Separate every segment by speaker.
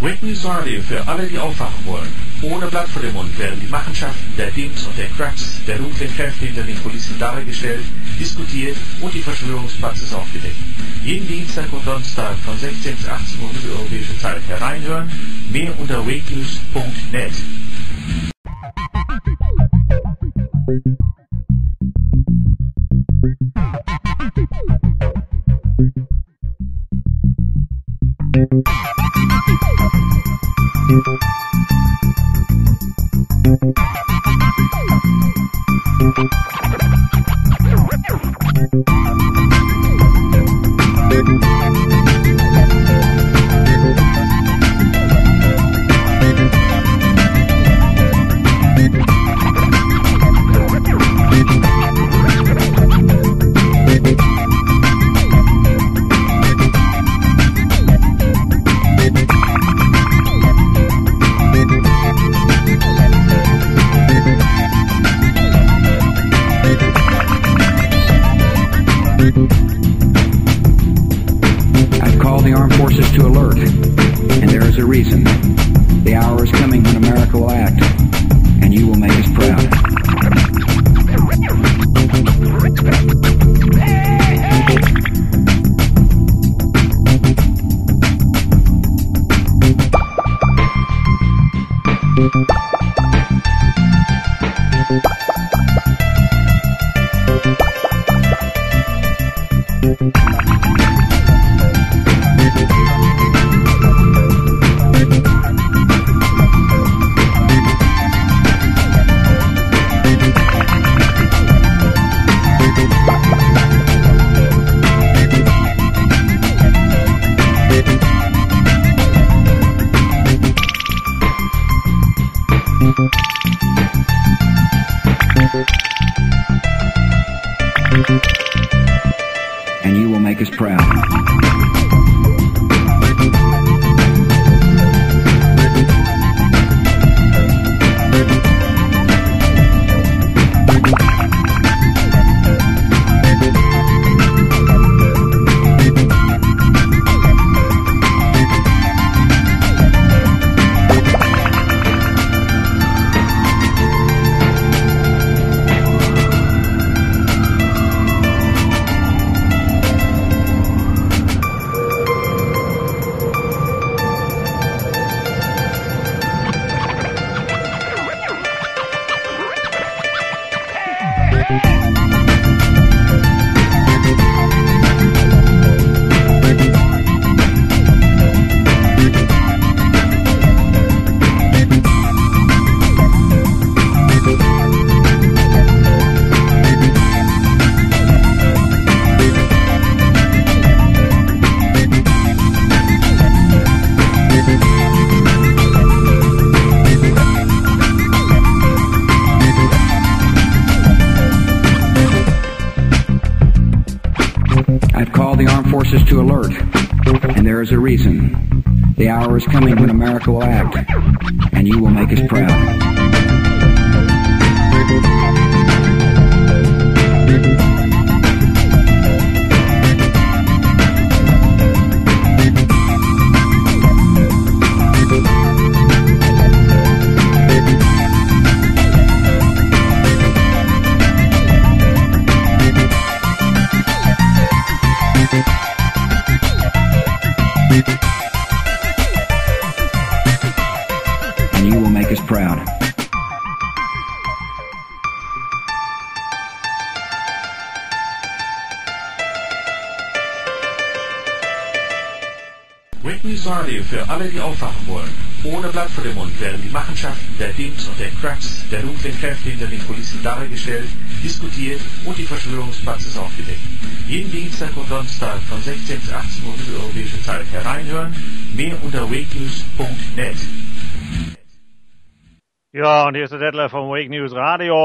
Speaker 1: Wake News Radio für alle, die aufwachen wollen. Ohne Blatt vor dem Mund werden die Machenschaften der Dims und der Cracks, der dunklen Kräfte hinter den Kulissen dargestellt, diskutiert und die Verschwörungspraxis aufgedeckt. Jeden Dienstag und Donnerstag von 16 bis 18 Uhr mitteleuropäische Zeit hereinhören. Mehr unter wakenews.net.
Speaker 2: Thank you. Reason.
Speaker 1: Für alle, die aufwachen wollen. Ohne Blatt vor dem Mund werden die Machenschaften der Dims und der Cracks, der dunklen Kräfte hinter den Kulissen dargestellt, diskutiert und die Verschwörungspraxis aufgedeckt. Jeden Dienstag und Donnerstag von 16 bis 18 Uhr mitteleuropäische Zeit hereinhören. Mehr unter wakenews.net.
Speaker 3: Ja, und hier ist der Detlef vom Wake News Radio.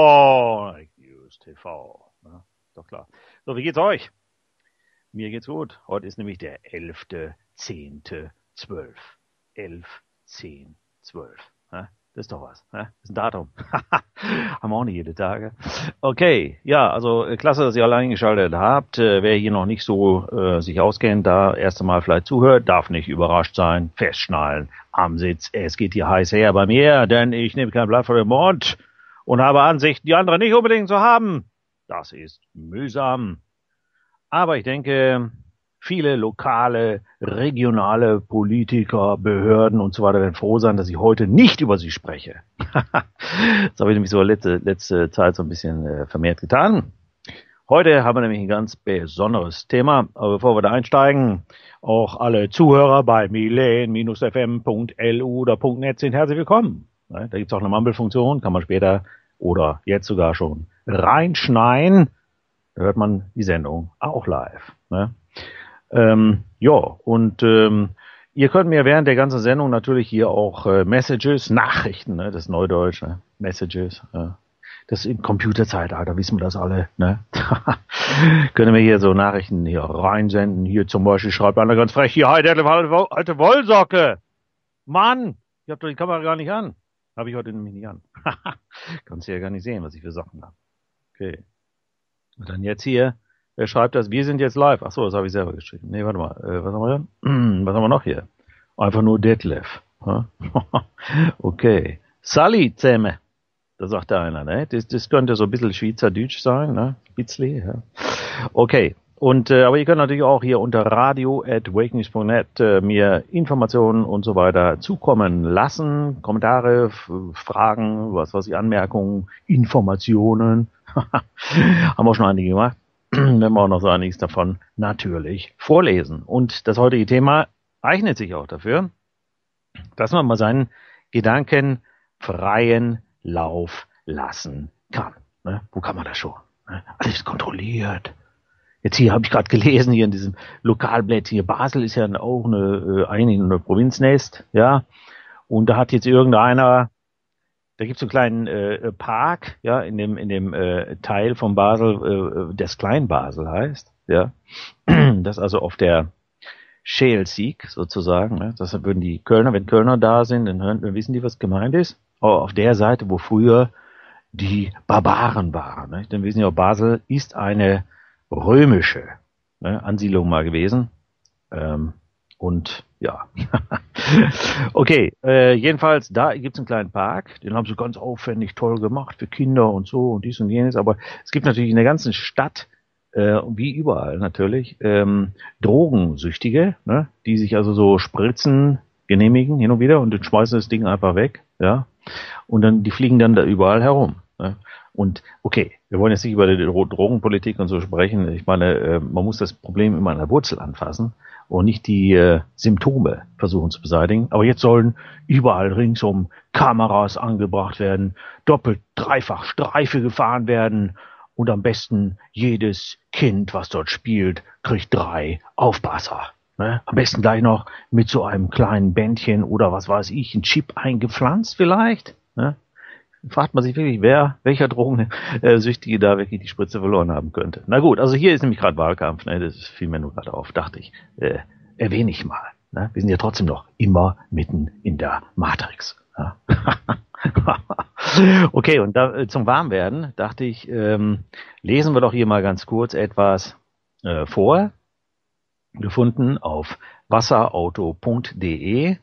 Speaker 3: Wake News TV. Ja, doch klar. So, wie geht's euch? Mir geht's gut. Heute ist nämlich der 11.10.12. 11, 10, 12. Ja?
Speaker 1: Das ist doch was. Das ist ein Datum. Haben wir auch nicht jede Tage. Okay, ja, also äh, klasse, dass ihr alle eingeschaltet habt. Äh, wer hier noch nicht so äh, sich auskennt, da erst einmal vielleicht zuhört, darf nicht überrascht sein, festschnallen am Sitz. Es geht hier heiß her bei mir, denn ich nehme kein Blatt vor den Mund und habe Ansichten, die andere nicht unbedingt zu haben. Das ist mühsam. Aber ich denke, viele lokale, regionale Politiker, Behörden und so weiter werden froh sein, dass ich heute nicht über sie spreche. das habe ich nämlich so letzte, letzte Zeit so ein bisschen äh, vermehrt getan. Heute haben wir nämlich ein ganz besonderes Thema. Aber bevor wir da einsteigen, auch alle Zuhörer bei milen-fm.lu oder .net sind herzlich willkommen. Da gibt es auch eine Mumble-Funktion, kann man später oder jetzt sogar schon reinschneien. Da hört man die Sendung auch live. Ne? Ähm, ja, und ähm, ihr könnt mir während der ganzen Sendung natürlich hier auch äh, Messages, Nachrichten, ne, das Neudeutsch, ne, Messages, äh, das im Computerzeitalter wissen wir das alle, ne? Können wir hier so Nachrichten hier reinsenden. Hier zum Beispiel schreibt einer ganz frech, hier, alte, alte Wollsocke. Mann, ich hab doch die Kamera gar nicht an. Habe ich heute nämlich nicht an. Kannst du ja gar nicht sehen, was ich für Sachen habe. Okay. Und dann jetzt hier, Wer schreibt das? Wir sind jetzt live. Ach so, das habe ich selber geschrieben. Nee, warte mal. Äh, was haben wir denn? was haben wir noch hier? Einfach nur Detlef. okay. Sally Zähme. Da sagt da einer, ne? Das, das könnte so ein bisschen Schweizerdeutsch sein, ne? Bitzli, ja. Okay. Und äh, aber ihr könnt natürlich auch hier unter radio@wakenings.net äh, mir Informationen und so weiter zukommen lassen, Kommentare, Fragen, was was ich Anmerkungen, Informationen. Haben wir schon einige gemacht. wenn wir auch noch so einiges davon natürlich vorlesen. Und das heutige Thema eignet sich auch dafür, dass man mal seinen Gedanken freien Lauf lassen kann. Ne? Wo kann man das schon? Ne? Alles kontrolliert. Jetzt hier habe ich gerade gelesen, hier in diesem Lokalblatt hier, Basel ist ja auch eine, äh, eigentlich eine Provinznest, ja. Und da hat jetzt irgendeiner da gibt es einen kleinen äh, Park, ja, in dem in dem äh, Teil von Basel, äh, das Klein-Basel heißt, ja, das also auf der Schälsieg sozusagen, ne? das würden die Kölner, wenn Kölner da sind, dann, hören, dann wissen die, was gemeint ist. Aber auf der Seite, wo früher die Barbaren waren, ne? dann wissen ja, Basel ist eine römische ne, Ansiedlung mal gewesen. Ähm, und ja. okay, äh, jedenfalls, da gibt's einen kleinen Park, den haben sie ganz aufwendig toll gemacht für Kinder und so und dies und jenes, aber es gibt natürlich in der ganzen Stadt, äh, wie überall natürlich, ähm, Drogensüchtige, ne, die sich also so Spritzen genehmigen hin und wieder und dann schmeißen das Ding einfach weg, ja, und dann, die fliegen dann da überall herum. Ne? Und okay, wir wollen jetzt nicht über die Drogenpolitik und so sprechen. Ich meine, äh, man muss das Problem immer an der Wurzel anfassen und nicht die äh, Symptome versuchen zu beseitigen. Aber jetzt sollen überall ringsum Kameras angebracht werden, doppelt, dreifach Streife gefahren werden und am besten jedes Kind, was dort spielt, kriegt drei Aufpasser. Ne? Am besten gleich noch mit so einem kleinen Bändchen oder was weiß ich, ein Chip eingepflanzt vielleicht. Ne? Fragt man sich wirklich, wer, welcher Drogensüchtige da wirklich die Spritze verloren haben könnte. Na gut, also hier ist nämlich gerade Wahlkampf, ne, das fiel mir nur gerade auf, dachte ich, äh, erwähne ich mal. Ne? Wir sind ja trotzdem noch immer mitten in der Matrix. Ja? okay, und da, äh, zum Warmwerden dachte ich, ähm, lesen wir doch hier mal ganz kurz etwas äh, vor, gefunden auf wasserauto.de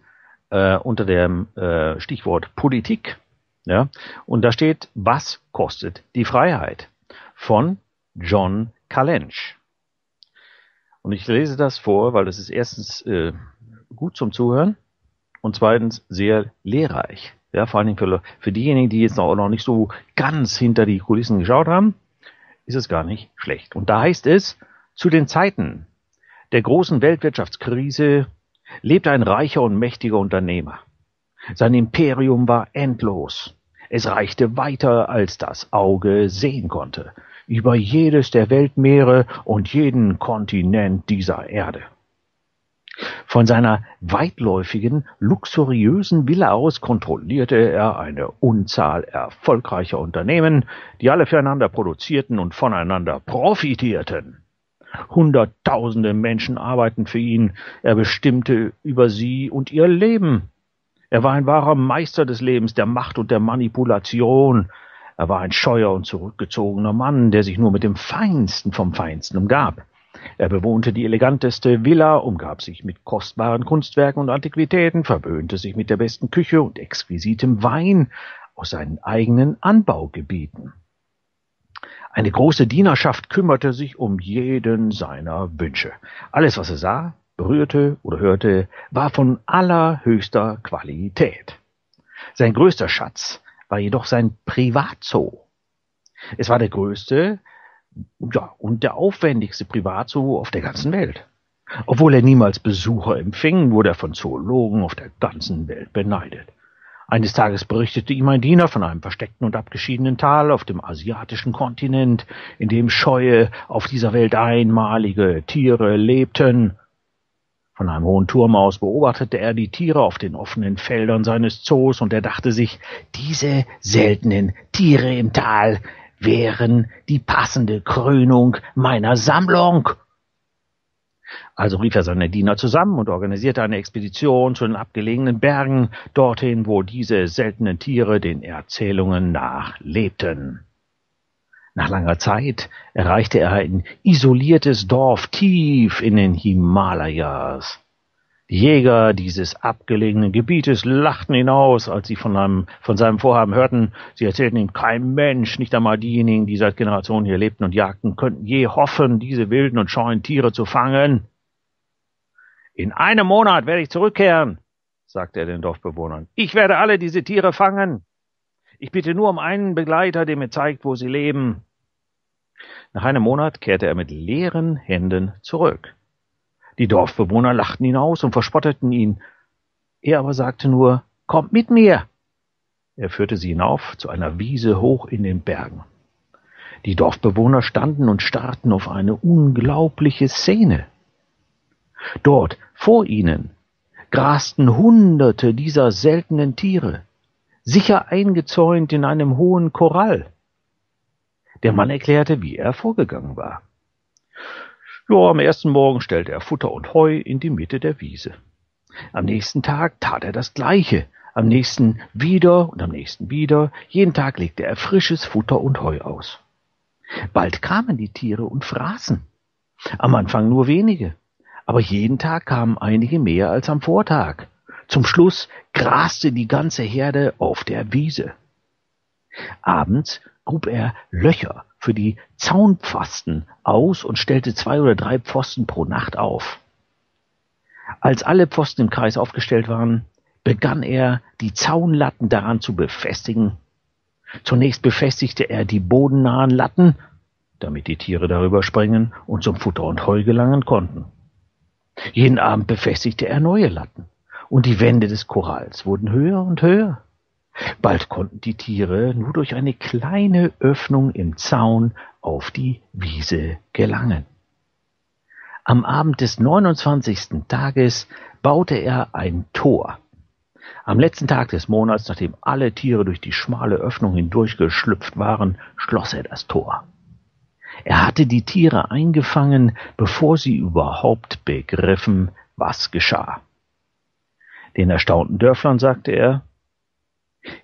Speaker 1: äh, unter dem äh, Stichwort Politik ja? Und da steht, was kostet die Freiheit? Von John Kalensch. Und ich lese das vor, weil das ist erstens äh, gut zum Zuhören und zweitens sehr lehrreich. Ja, vor allen Dingen für, für diejenigen, die jetzt noch, noch nicht so ganz hinter die Kulissen geschaut haben, ist es gar nicht schlecht. Und da heißt es, zu den Zeiten der großen Weltwirtschaftskrise lebte ein reicher und mächtiger Unternehmer. Sein Imperium war endlos. Es reichte weiter, als das Auge sehen konnte, über jedes der Weltmeere und jeden Kontinent dieser Erde. Von seiner weitläufigen, luxuriösen Villa aus kontrollierte er eine Unzahl erfolgreicher Unternehmen, die alle füreinander produzierten und voneinander profitierten. Hunderttausende Menschen arbeiten für ihn, er bestimmte über sie und ihr Leben. Er war ein wahrer Meister des Lebens, der Macht und der Manipulation. Er war ein scheuer und zurückgezogener Mann, der sich nur mit dem Feinsten vom Feinsten umgab. Er bewohnte die eleganteste Villa, umgab sich mit kostbaren Kunstwerken und Antiquitäten, verwöhnte sich mit der besten Küche und exquisitem Wein aus seinen eigenen Anbaugebieten. Eine große Dienerschaft kümmerte sich um jeden seiner Wünsche. Alles, was er sah, berührte oder hörte, war von allerhöchster Qualität. Sein größter Schatz war jedoch sein Privatzoo. Es war der größte ja, und der aufwendigste Privatzoo auf der ganzen Welt. Obwohl er niemals Besucher empfing, wurde er von Zoologen auf der ganzen Welt beneidet. Eines Tages berichtete ihm ein Diener von einem versteckten und abgeschiedenen Tal auf dem asiatischen Kontinent, in dem scheue, auf dieser Welt einmalige Tiere lebten. Von einem hohen Turm aus beobachtete er die Tiere auf den offenen Feldern seines Zoos und er dachte sich, diese seltenen Tiere im Tal wären die passende Krönung meiner Sammlung. Also rief er seine Diener zusammen und organisierte eine Expedition zu den abgelegenen Bergen, dorthin, wo diese seltenen Tiere den Erzählungen nach lebten. Nach langer Zeit erreichte er ein isoliertes Dorf tief in den Himalayas. Die Jäger dieses abgelegenen Gebietes lachten ihn aus, als sie von, einem, von seinem Vorhaben hörten. Sie erzählten ihm, kein Mensch, nicht einmal diejenigen, die seit Generationen hier lebten und jagten, könnten je hoffen, diese wilden und scheuen Tiere zu fangen. In einem Monat werde ich zurückkehren, sagte er den Dorfbewohnern. Ich werde alle diese Tiere fangen. Ich bitte nur um einen Begleiter, der mir zeigt, wo sie leben. Nach einem Monat kehrte er mit leeren Händen zurück. Die Dorfbewohner lachten ihn aus und verspotteten ihn. Er aber sagte nur, Kommt mit mir. Er führte sie hinauf zu einer Wiese hoch in den Bergen. Die Dorfbewohner standen und starrten auf eine unglaubliche Szene. Dort vor ihnen grasten Hunderte dieser seltenen Tiere, sicher eingezäunt in einem hohen Korall. Der Mann erklärte, wie er vorgegangen war. Ja, am ersten Morgen stellte er Futter und Heu in die Mitte der Wiese. Am nächsten Tag tat er das Gleiche, am nächsten wieder und am nächsten wieder. Jeden Tag legte er frisches Futter und Heu aus. Bald kamen die Tiere und fraßen. Am Anfang nur wenige, aber jeden Tag kamen einige mehr als am Vortag. Zum Schluss graste die ganze Herde auf der Wiese. Abends grub er Löcher für die Zaunpfosten aus und stellte zwei oder drei Pfosten pro Nacht auf. Als alle Pfosten im Kreis aufgestellt waren, begann er, die Zaunlatten daran zu befestigen. Zunächst befestigte er die bodennahen Latten, damit die Tiere darüber springen und zum Futter und Heu gelangen konnten. Jeden Abend befestigte er neue Latten, und die Wände des Koralls wurden höher und höher. Bald konnten die Tiere nur durch eine kleine Öffnung im Zaun auf die Wiese gelangen. Am Abend des 29. Tages baute er ein Tor. Am letzten Tag des Monats, nachdem alle Tiere durch die schmale Öffnung hindurchgeschlüpft waren, schloss er das Tor. Er hatte die Tiere eingefangen, bevor sie überhaupt begriffen, was geschah. Den erstaunten Dörflern sagte er,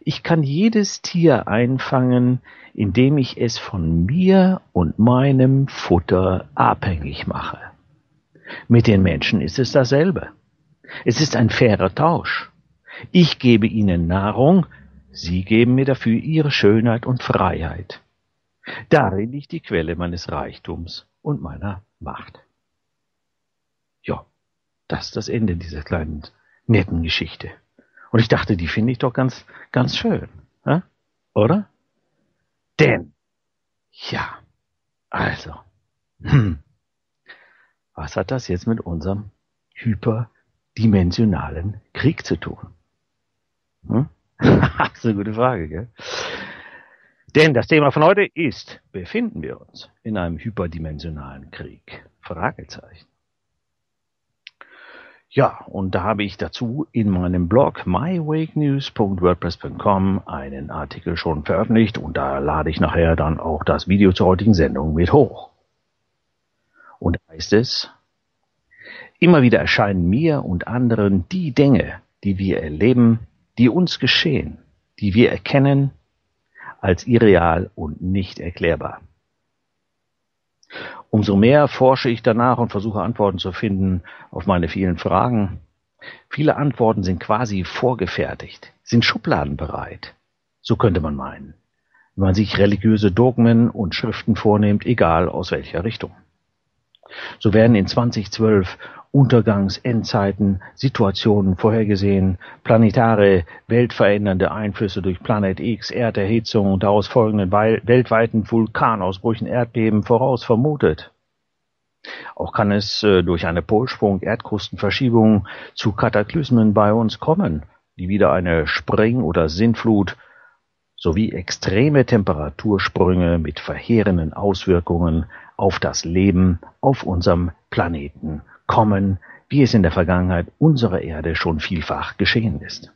Speaker 1: ich kann jedes Tier einfangen, indem ich es von mir und meinem Futter abhängig mache. Mit den Menschen ist es dasselbe. Es ist ein fairer Tausch. Ich gebe ihnen Nahrung, sie geben mir dafür ihre Schönheit und Freiheit. Darin liegt die Quelle meines Reichtums und meiner Macht. Ja, das ist das Ende dieser kleinen netten Geschichte. Und ich dachte, die finde ich doch ganz, ganz schön, ja? oder? Denn, ja, also, hm, was hat das jetzt mit unserem hyperdimensionalen Krieg zu tun? Hm? das ist eine gute Frage, gell? Denn das Thema von heute ist, befinden wir uns in einem hyperdimensionalen Krieg? Fragezeichen. Ja, und da habe ich dazu in meinem Blog mywakenews.wordpress.com einen Artikel schon veröffentlicht und da lade ich nachher dann auch das Video zur heutigen Sendung mit hoch. Und da heißt es, immer wieder erscheinen mir und anderen die Dinge, die wir erleben, die uns geschehen, die wir erkennen als irreal und nicht erklärbar. Umso mehr forsche ich danach und versuche Antworten zu finden auf meine vielen Fragen. Viele Antworten sind quasi vorgefertigt, sind schubladenbereit. So könnte man meinen, wenn man sich religiöse Dogmen und Schriften vornimmt, egal aus welcher Richtung. So werden in 2012 Untergangs-, Endzeiten, Situationen vorhergesehen, planetare, weltverändernde Einflüsse durch Planet X, Erderhitzung und daraus folgenden weltweiten Vulkanausbrüchen, Erdbeben voraus vermutet. Auch kann es äh, durch eine Polsprung, Erdkrustenverschiebung zu Kataklysmen bei uns kommen, die wieder eine Spring- oder Sintflut sowie extreme Temperatursprünge mit verheerenden Auswirkungen auf das Leben auf unserem Planeten kommen, wie es in der Vergangenheit unserer Erde schon vielfach geschehen ist.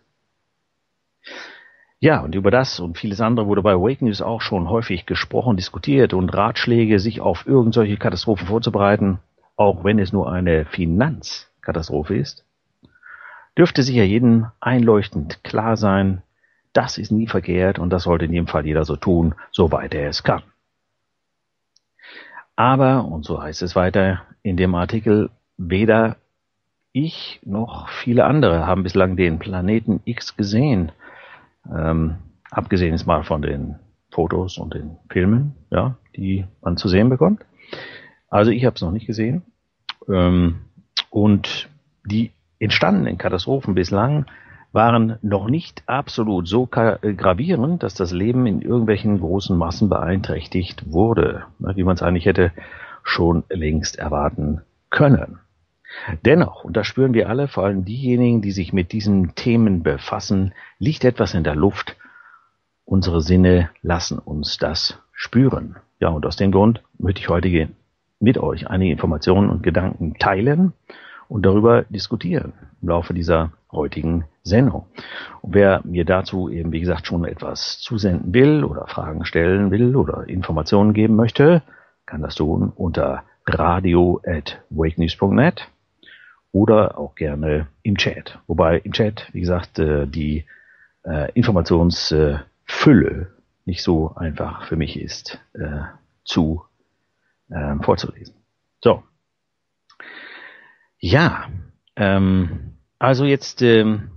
Speaker 1: Ja, und über das und vieles andere wurde bei Wake News auch schon häufig gesprochen, diskutiert und Ratschläge, sich auf irgendwelche Katastrophen vorzubereiten, auch wenn es nur eine Finanzkatastrophe ist, dürfte sicher jedem einleuchtend klar sein, das ist nie verkehrt und das sollte in jedem Fall jeder so tun, soweit er es kann. Aber, und so heißt es weiter in dem Artikel, weder ich noch viele andere haben bislang den Planeten X gesehen. Ähm, abgesehen ist mal von den Fotos und den Filmen, ja, die man zu sehen bekommt. Also ich habe es noch nicht gesehen. Ähm, und die entstandenen Katastrophen bislang waren noch nicht absolut so äh, gravierend, dass das Leben in irgendwelchen großen Massen beeinträchtigt wurde, ne, wie man es eigentlich hätte schon längst erwarten können. Dennoch, und das spüren wir alle, vor allem diejenigen, die sich mit diesen Themen befassen, liegt etwas in der Luft. Unsere Sinne lassen uns das spüren. Ja, und aus dem Grund möchte ich heute mit euch einige Informationen und Gedanken teilen und darüber diskutieren im Laufe dieser heutigen Sendung. Und wer mir dazu eben, wie gesagt, schon etwas zusenden will oder Fragen stellen will oder Informationen geben möchte, kann das tun unter radio at wakenews.net oder auch gerne im Chat. Wobei im Chat, wie gesagt, äh, die äh, Informationsfülle nicht so einfach für mich ist äh, zu vorzulesen. So, ja, ähm, also jetzt ähm,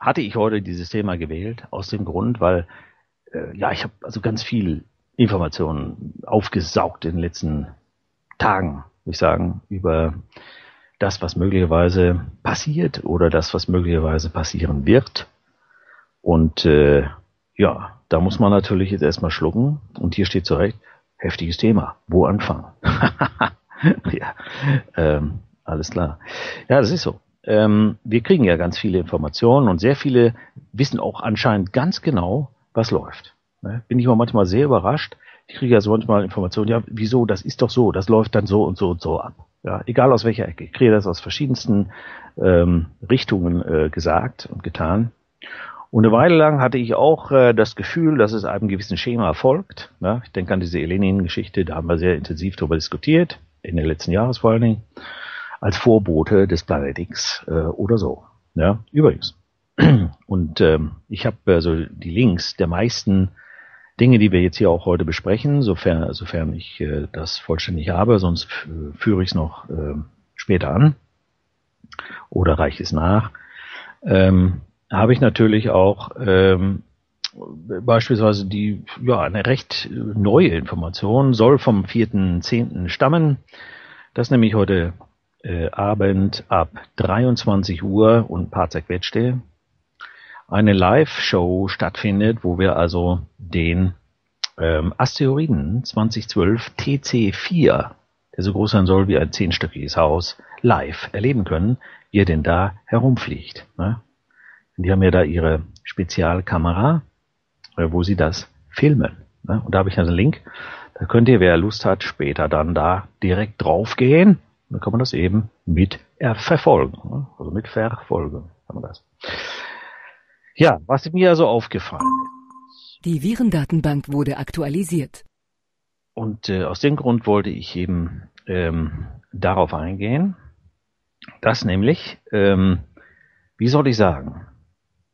Speaker 1: hatte ich heute dieses Thema gewählt aus dem Grund, weil äh, ja ich habe also ganz viel Informationen aufgesaugt in den letzten Tagen, würde ich sagen, über das, was möglicherweise passiert oder das, was möglicherweise passieren wird. Und äh, ja, da muss man natürlich jetzt erstmal schlucken. Und hier steht zurecht, heftiges Thema. Wo anfangen? ja, ähm, alles klar. Ja, das ist so. Ähm, wir kriegen ja ganz viele Informationen und sehr viele wissen auch anscheinend ganz genau, was läuft. Ne? Bin ich auch manchmal sehr überrascht. Ich kriege ja so manchmal Informationen, ja, wieso, das ist doch so, das läuft dann so und so und so ab. Ja, egal aus welcher Ecke. Ich kriege das aus verschiedensten ähm, Richtungen äh, gesagt und getan. Und eine Weile lang hatte ich auch äh, das Gefühl, dass es einem gewissen Schema folgt. Ja, ich denke an diese Elenin-Geschichte, da haben wir sehr intensiv darüber diskutiert, in den letzten Jahres vor allen Dingen als Vorbote des Planet X äh, oder so. Ja, übrigens. Und ähm, ich habe also die Links der meisten Dinge, die wir jetzt hier auch heute besprechen, sofern, sofern ich äh, das vollständig habe, sonst führe ich es noch äh, später an oder reiche es nach, ähm, habe ich natürlich auch ähm, beispielsweise die, ja, eine recht neue Information, soll vom 4.10. stammen, dass nämlich heute äh, Abend ab 23 Uhr und ein paar zerquetschte eine Live-Show stattfindet, wo wir also den ähm, Asteroiden 2012 TC4, der so groß sein soll wie ein zehnstöckiges Haus, live erleben können, wie er denn da herumfliegt. Ne? Die haben ja da ihre Spezialkamera, äh, wo sie das filmen. Ne? Und da habe ich also einen Link. Da könnt ihr, wer Lust hat, später dann da direkt draufgehen dann kann man das eben mit verfolgen. Also mit verfolgen kann man das. Ja, was mir also aufgefallen ist.
Speaker 4: Die Virendatenbank wurde aktualisiert.
Speaker 1: Und äh, aus dem Grund wollte ich eben ähm, darauf eingehen, dass nämlich, ähm, wie soll ich sagen,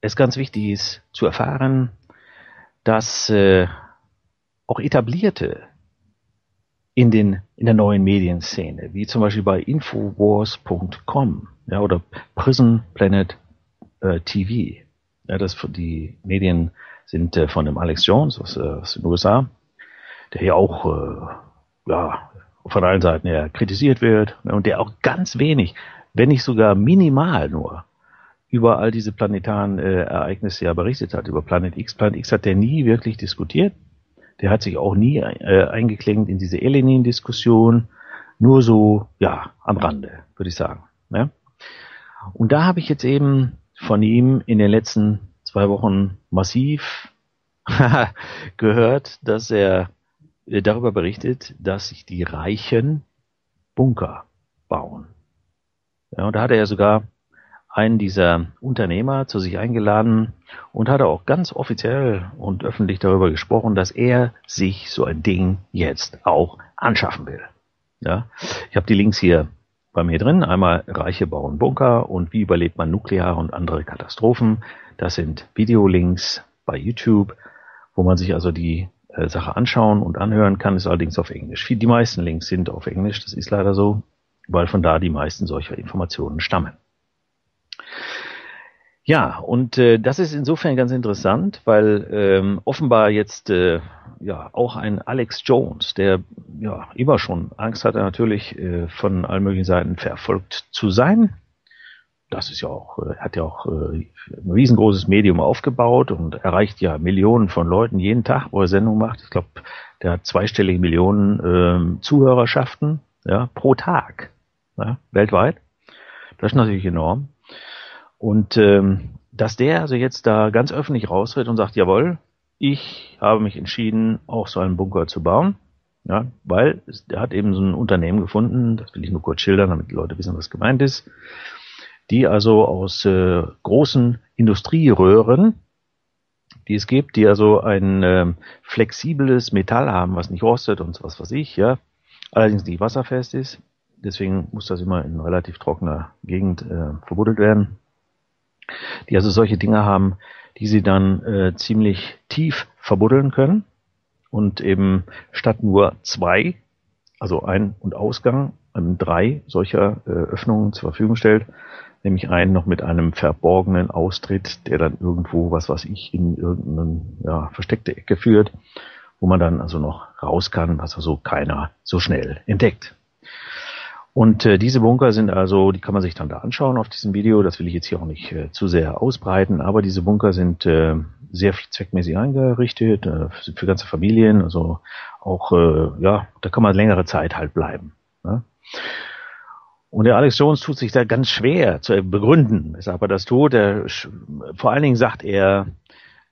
Speaker 1: es ganz wichtig ist zu erfahren, dass äh, auch etablierte in den in der neuen Medienszene, wie zum Beispiel bei Infowars.com ja, oder Prison Planet äh, TV. Ja, das die Medien sind äh, von dem Alex Jones aus, äh, aus den USA, der ja auch äh, ja, von allen Seiten her kritisiert wird ne, und der auch ganz wenig, wenn nicht sogar minimal nur über all diese planetaren äh, Ereignisse ja berichtet hat. Über Planet X. Planet X hat der nie wirklich diskutiert. Der hat sich auch nie äh, eingeklingt in diese Elenin-Diskussion. Nur so, ja, am Rande, würde ich sagen. Ne? Und da habe ich jetzt eben von ihm in den letzten zwei Wochen massiv gehört, dass er äh, darüber berichtet, dass sich die Reichen Bunker bauen. Ja, und da hat er ja sogar einen dieser Unternehmer zu sich eingeladen und hat auch ganz offiziell und öffentlich darüber gesprochen, dass er sich so ein Ding jetzt auch anschaffen will. Ja, ich habe die Links hier bei mir drin. Einmal Reiche bauen Bunker und wie überlebt man nukleare und andere Katastrophen. Das sind Videolinks bei YouTube, wo man sich also die äh, Sache anschauen und anhören kann, ist allerdings auf Englisch. Die meisten Links sind auf Englisch, das ist leider so, weil von da die meisten solcher Informationen stammen. Ja, und äh, das ist insofern ganz interessant, weil ähm, offenbar jetzt äh, ja auch ein Alex Jones, der ja immer schon Angst hatte, natürlich äh, von allen möglichen Seiten verfolgt zu sein. Das ist ja auch, äh, hat ja auch äh, ein riesengroßes Medium aufgebaut und erreicht ja Millionen von Leuten jeden Tag, wo er Sendung macht. Ich glaube, der hat zweistellige Millionen äh, Zuhörerschaften ja, pro Tag ja, weltweit. Das ist natürlich enorm. Und ähm, dass der also jetzt da ganz öffentlich raustritt und sagt, jawohl, ich habe mich entschieden, auch so einen Bunker zu bauen. Ja, weil er hat eben so ein Unternehmen gefunden, das will ich nur kurz schildern, damit die Leute wissen, was gemeint ist, die also aus äh, großen Industrieröhren, die es gibt, die also ein äh, flexibles Metall haben, was nicht rostet und was weiß ich, ja, allerdings nicht wasserfest ist. Deswegen muss das immer in relativ trockener Gegend äh, verbuddelt werden die also solche Dinge haben, die sie dann äh, ziemlich tief verbuddeln können und eben statt nur zwei, also Ein- und Ausgang, ähm, drei solcher äh, Öffnungen zur Verfügung stellt, nämlich einen noch mit einem verborgenen Austritt, der dann irgendwo, was weiß ich, in irgendeine ja, versteckte Ecke führt, wo man dann also noch raus kann, was also keiner so schnell entdeckt. Und äh, diese Bunker sind also, die kann man sich dann da anschauen auf diesem Video. Das will ich jetzt hier auch nicht äh, zu sehr ausbreiten, aber diese Bunker sind äh, sehr zweckmäßig eingerichtet äh, für, für ganze Familien. Also auch, äh, ja, da kann man längere Zeit halt bleiben. Ne? Und der Alex Jones tut sich da ganz schwer zu begründen, weshalb er das tut. Er, vor allen Dingen sagt er,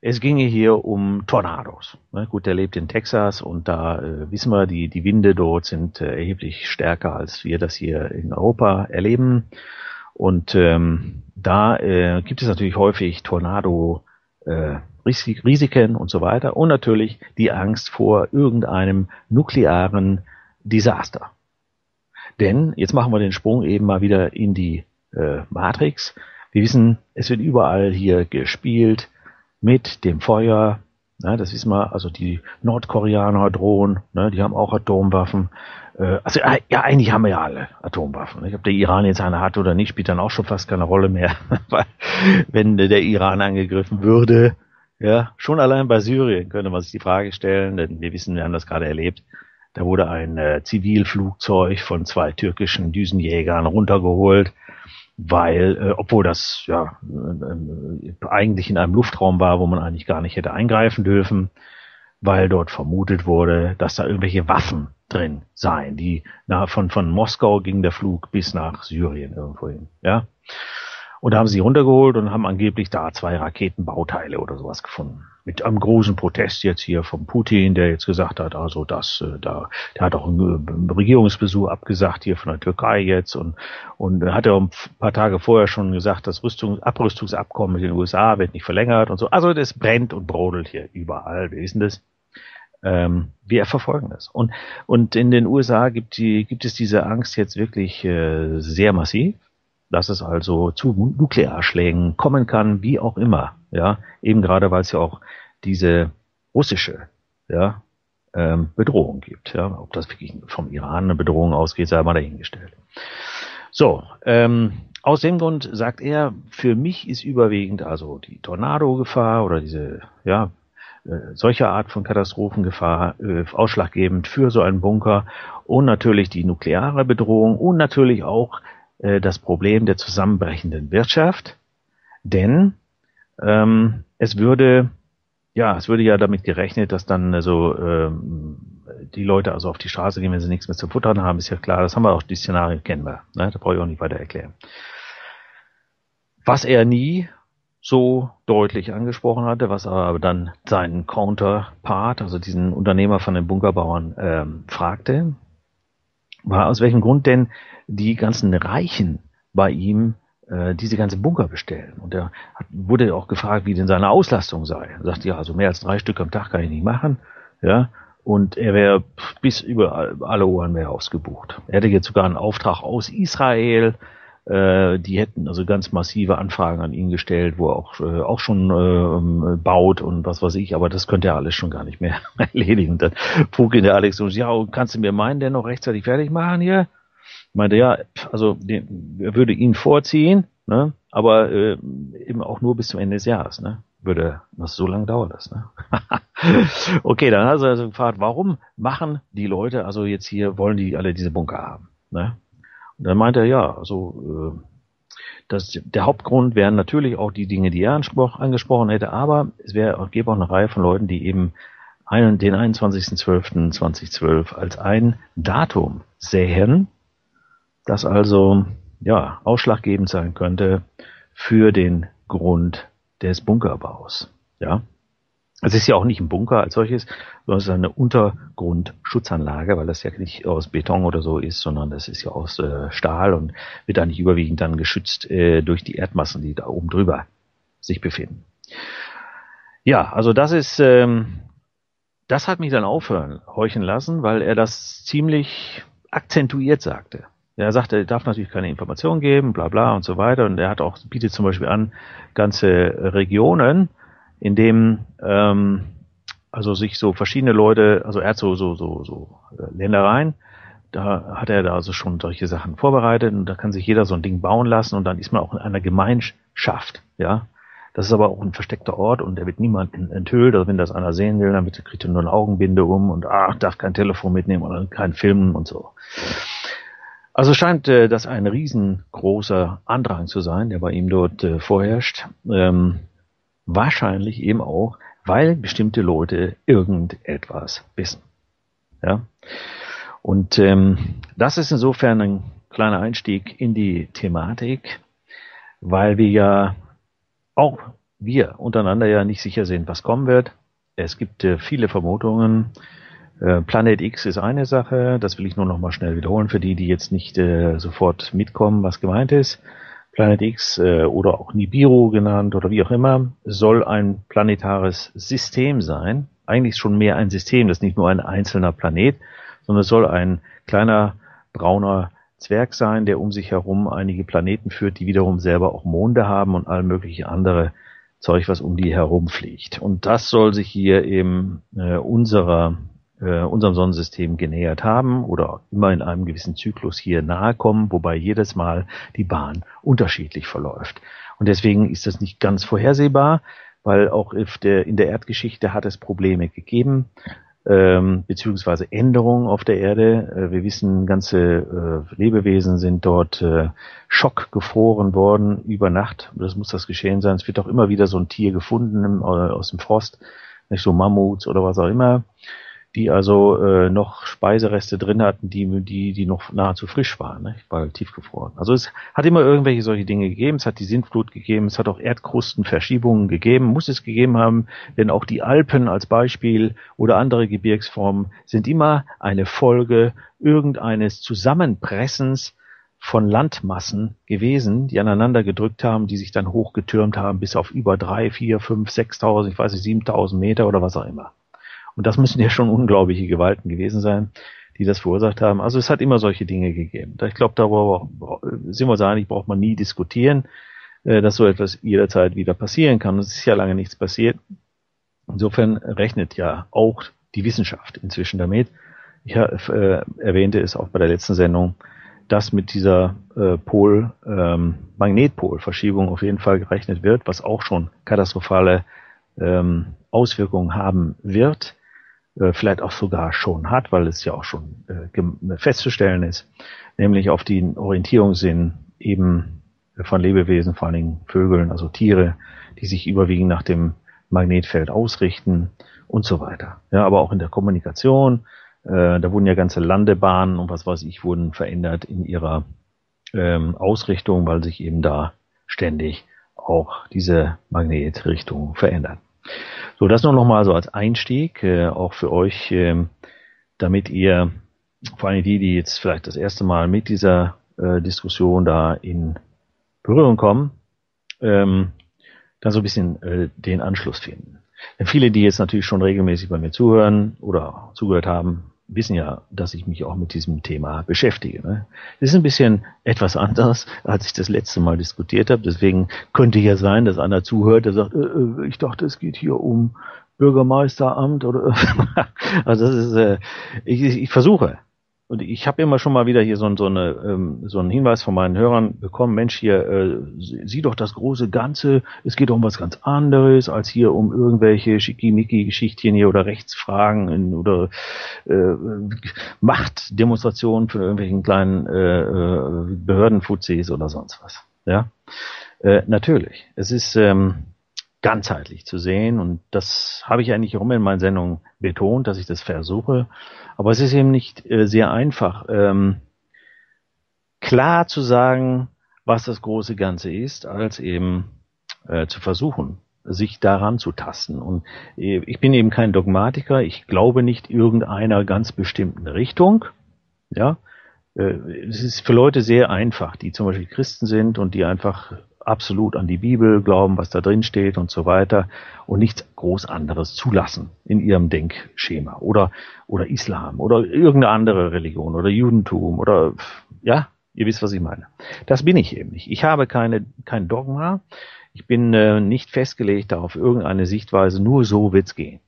Speaker 1: es ginge hier um Tornados. Ne, gut, der lebt in Texas und da äh, wissen wir, die, die Winde dort sind äh, erheblich stärker, als wir das hier in Europa erleben. Und ähm, da äh, gibt es natürlich häufig Tornado äh, Risiken und so weiter und natürlich die Angst vor irgendeinem nuklearen Desaster. Denn jetzt machen wir den Sprung eben mal wieder in die äh, Matrix. Wir wissen, es wird überall hier gespielt mit dem Feuer. Ne, das wissen wir, also die Nordkoreaner drohen, ne, die haben auch Atomwaffen. Äh, also ja, eigentlich haben wir ja alle Atomwaffen. Ich ob der Iran jetzt eine hat oder nicht, spielt dann auch schon fast keine Rolle mehr. Weil wenn der Iran angegriffen würde, ja, schon allein bei Syrien könnte man sich die Frage stellen, denn wir wissen, wir haben das gerade erlebt. Da wurde ein äh, Zivilflugzeug von zwei türkischen Düsenjägern runtergeholt weil, äh, obwohl das ja äh, eigentlich in einem Luftraum war, wo man eigentlich gar nicht hätte eingreifen dürfen, weil dort vermutet wurde, dass da irgendwelche Waffen drin seien. Die na, von von Moskau ging der Flug bis nach Syrien irgendwo hin, ja. Und da haben sie runtergeholt und haben angeblich da zwei Raketenbauteile oder sowas gefunden. Mit einem großen Protest jetzt hier vom Putin, der jetzt gesagt hat, also das, äh, da, der hat auch einen Regierungsbesuch abgesagt hier von der Türkei jetzt und, und hat er ein paar Tage vorher schon gesagt, das Rüstung, Abrüstungsabkommen mit den USA wird nicht verlängert und so. Also das brennt und brodelt hier überall. Wir wissen das. Ähm, wir verfolgen das. Und, und in den USA gibt, die, gibt es diese Angst jetzt wirklich äh, sehr massiv. Dass es also zu Nuklearschlägen kommen kann, wie auch immer. Ja, eben gerade weil es ja auch diese russische ja, ähm, Bedrohung gibt. Ja, ob das wirklich vom Iran eine Bedrohung ausgeht, sei mal dahingestellt. So, ähm, aus dem Grund sagt er, für mich ist überwiegend also die Tornado-Gefahr oder diese, ja, äh, solche Art von Katastrophengefahr äh, ausschlaggebend für so einen Bunker und natürlich die nukleare Bedrohung und natürlich auch äh, das Problem der zusammenbrechenden Wirtschaft, denn ähm, es würde ja, es würde ja damit gerechnet, dass dann also ähm, die Leute also auf die Straße gehen, wenn sie nichts mehr zu futtern haben, ist ja klar. Das haben wir auch, die Szenarien kennen wir. Ne? Da brauche ich auch nicht weiter erklären. Was er nie so deutlich angesprochen hatte, was aber dann seinen Counterpart, also diesen Unternehmer von den Bunkerbauern, ähm, fragte, war aus welchem Grund denn die ganzen Reichen bei ihm äh, diese ganzen Bunker bestellen. Und er hat, wurde auch gefragt, wie denn seine Auslastung sei. Er sagte, ja, also mehr als drei Stück am Tag kann ich nicht machen. Ja, und er wäre bis über alle Ohren mehr ausgebucht. Er hätte jetzt sogar einen Auftrag aus Israel, äh, die hätten also ganz massive Anfragen an ihn gestellt, wo er auch, äh, auch schon äh, baut und was weiß ich, aber das könnte er alles schon gar nicht mehr erledigen. Und dann frug ihn der Alex und ja, kannst du mir meinen, der noch rechtzeitig fertig machen hier? Meinte, ja, also er würde ihn vorziehen, ne? aber äh, eben auch nur bis zum Ende des Jahres. Ne? Würde, was so lange dauert das? Ne? okay, dann hat er also gefragt, warum machen die Leute, also jetzt hier, wollen die alle diese Bunker haben? Ne? Und dann meinte er, ja, also äh, das, der Hauptgrund wären natürlich auch die Dinge, die er angesprochen hätte, aber es wäre, gäbe auch eine Reihe von Leuten, die eben einen, den 21.12.2012 als ein Datum sähen, das also ja ausschlaggebend sein könnte für den Grund des Bunkerbaus. Ja, es ist ja auch nicht ein Bunker als solches, sondern es ist eine Untergrundschutzanlage, weil das ja nicht aus Beton oder so ist, sondern das ist ja aus äh, Stahl und wird eigentlich überwiegend dann geschützt äh, durch die Erdmassen, die da oben drüber sich befinden. Ja, also das ist, ähm, das hat mich dann aufhören, heuchen lassen, weil er das ziemlich akzentuiert sagte. Er sagte, er darf natürlich keine Informationen geben, bla bla und so weiter. Und er hat auch, bietet zum Beispiel an, ganze Regionen, in dem ähm, also sich so verschiedene Leute, also er hat so, so, so, so äh, Ländereien, da hat er da also schon solche Sachen vorbereitet und da kann sich jeder so ein Ding bauen lassen und dann ist man auch in einer Gemeinschaft, ja. Das ist aber auch ein versteckter Ort und der wird niemanden enthüllt. Also wenn das einer sehen will, dann kriegt er nur eine Augenbinde um und ach, darf kein Telefon mitnehmen oder kein Filmen und so. Also scheint äh, das ein riesengroßer Andrang zu sein, der bei ihm dort äh, vorherrscht. Ähm, Wahrscheinlich eben auch, weil bestimmte Leute irgendetwas wissen. Ja. Und ähm, das ist insofern ein kleiner Einstieg in die Thematik, weil wir ja auch wir untereinander ja nicht sicher sind, was kommen wird. Es gibt äh, viele Vermutungen. Äh, Planet X ist eine Sache, das will ich nur noch mal schnell wiederholen für die, die jetzt nicht äh, sofort mitkommen, was gemeint ist. Planet X äh, oder auch Nibiru genannt oder wie auch immer, soll ein planetares System sein. Eigentlich schon mehr ein System, das ist nicht nur ein einzelner Planet, sondern es soll ein kleiner brauner Zwerg sein, der um sich herum einige Planeten führt, die wiederum selber auch Monde haben und all mögliche andere Zeug, was um die herumfliegt. Und das soll sich hier eben äh, unserer äh, unserem Sonnensystem genähert haben oder immer in einem gewissen Zyklus hier nahe kommen, wobei jedes Mal die Bahn unterschiedlich verläuft. Und deswegen ist das nicht ganz vorhersehbar, weil auch in der Erdgeschichte hat es Probleme gegeben, ähm, beziehungsweise Änderungen auf der Erde. Äh, wir wissen, ganze äh, Lebewesen sind dort äh, schockgefroren worden über Nacht. Das muss das geschehen sein. Es wird auch immer wieder so ein Tier gefunden aus dem Frost, nicht so Mammuts oder was auch immer die also äh, noch Speisereste drin hatten, die, die, die noch nahezu frisch waren, ne? weil tiefgefroren. Also es hat immer irgendwelche solche Dinge gegeben, es hat die Sintflut gegeben, es hat auch Erdkrustenverschiebungen gegeben, muss es gegeben haben, denn auch die Alpen als Beispiel oder andere Gebirgsformen sind immer eine Folge irgendeines Zusammenpressens von Landmassen gewesen, die aneinander gedrückt haben, die sich dann hochgetürmt haben bis auf über drei, vier, fünf, sechstausend, ich weiß nicht, siebentausend Meter oder was auch immer. Und das müssen ja schon unglaubliche Gewalten gewesen sein, die das verursacht haben. Also es hat immer solche Dinge gegeben. Ich glaube, darüber sind wir uns einig, braucht man nie diskutieren, äh, dass so etwas jederzeit wieder passieren kann. Es ist ja lange nichts passiert. Insofern rechnet ja auch die Wissenschaft inzwischen damit. Ich äh, erwähnte es auch bei der letzten Sendung, dass mit dieser äh, Pol, ähm, Magnetpolverschiebung auf jeden Fall gerechnet wird, was auch schon katastrophale ähm, Auswirkungen haben wird, äh, vielleicht auch sogar schon hat, weil es ja auch schon äh, festzustellen ist, nämlich auf den Orientierungssinn eben von Lebewesen, vor allen Dingen Vögeln, also Tiere, die sich überwiegend nach dem Magnetfeld ausrichten und so weiter. Ja, aber auch in der Kommunikation, äh, da wurden ja ganze Landebahnen und was weiß ich, wurden verändert in ihrer ähm, Ausrichtung, weil sich eben da ständig auch diese Magnetrichtung verändert. So, das nur noch mal so als Einstieg, äh, auch für euch, äh, damit ihr, vor allem die, die jetzt vielleicht das erste Mal mit dieser äh, Diskussion da in Berührung kommen, ähm, dann so ein bisschen äh, den Anschluss finden. Denn viele, die jetzt natürlich schon regelmäßig bei mir zuhören oder zugehört haben, wissen ja, dass ich mich auch mit diesem Thema beschäftige. Ne? Das ist ein bisschen etwas anders, als ich das letzte Mal diskutiert habe. Deswegen könnte ja sein, dass einer zuhört, der sagt, äh, äh ich dachte, es geht hier um Bürgermeisteramt oder also das ist, äh, ich, ich versuche und ich habe immer schon mal wieder hier so, so, eine, ähm, so einen Hinweis von meinen Hörern bekommen, Mensch, hier, äh, sieh doch das große Ganze, es geht um was ganz anderes, als hier um irgendwelche Schickimicki-Geschichtchen hier oder Rechtsfragen in, oder äh, Machtdemonstrationen für irgendwelchen kleinen äh, äh, Behördenfuzis oder sonst was. Ja, äh, natürlich. Es ist ähm, ganzheitlich zu sehen und das habe ich eigentlich auch in meinen Sendungen betont, dass ich das versuche aber es ist eben nicht äh, sehr einfach, ähm, klar zu sagen, was das große Ganze ist, als eben äh, zu versuchen, sich daran zu tasten. Und äh, ich bin eben kein Dogmatiker, ich glaube nicht irgendeiner ganz bestimmten Richtung. Ja, äh, es ist für Leute sehr einfach, die zum Beispiel Christen sind und die einfach absolut an die Bibel glauben, was da drin steht und so weiter und nichts groß anderes zulassen in ihrem Denkschema oder oder Islam oder irgendeine andere Religion oder Judentum oder ja, ihr wisst, was ich meine. Das bin ich eben nicht. Ich habe keine kein Dogma. Ich bin äh, nicht festgelegt auf irgendeine Sichtweise, nur so wird's gehen.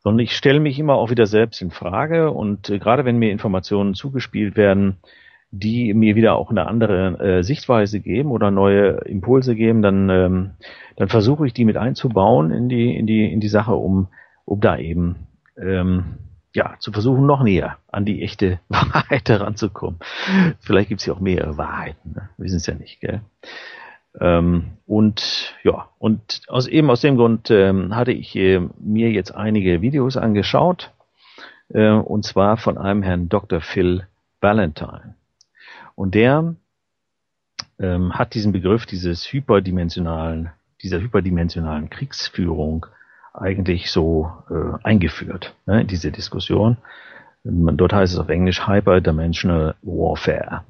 Speaker 1: Sondern ich stelle mich immer auch wieder selbst in Frage und äh, gerade wenn mir Informationen zugespielt werden, die mir wieder auch eine andere äh, Sichtweise geben oder neue Impulse geben, dann, ähm, dann versuche ich die mit einzubauen in die, in die, in die Sache, um, um da eben ähm, ja, zu versuchen, noch näher an die echte Wahrheit heranzukommen. Vielleicht gibt's ja auch mehrere Wahrheiten, ne? wir wissen es ja nicht, gell? Ähm, und ja, und aus eben aus dem Grund ähm, hatte ich äh, mir jetzt einige Videos angeschaut, äh, und zwar von einem Herrn Dr. Phil Valentine. Und der ähm, hat diesen Begriff dieses hyperdimensionalen, dieser hyperdimensionalen Kriegsführung eigentlich so äh, eingeführt, ne, in diese Diskussion. Dort heißt es auf Englisch Hyperdimensional Warfare.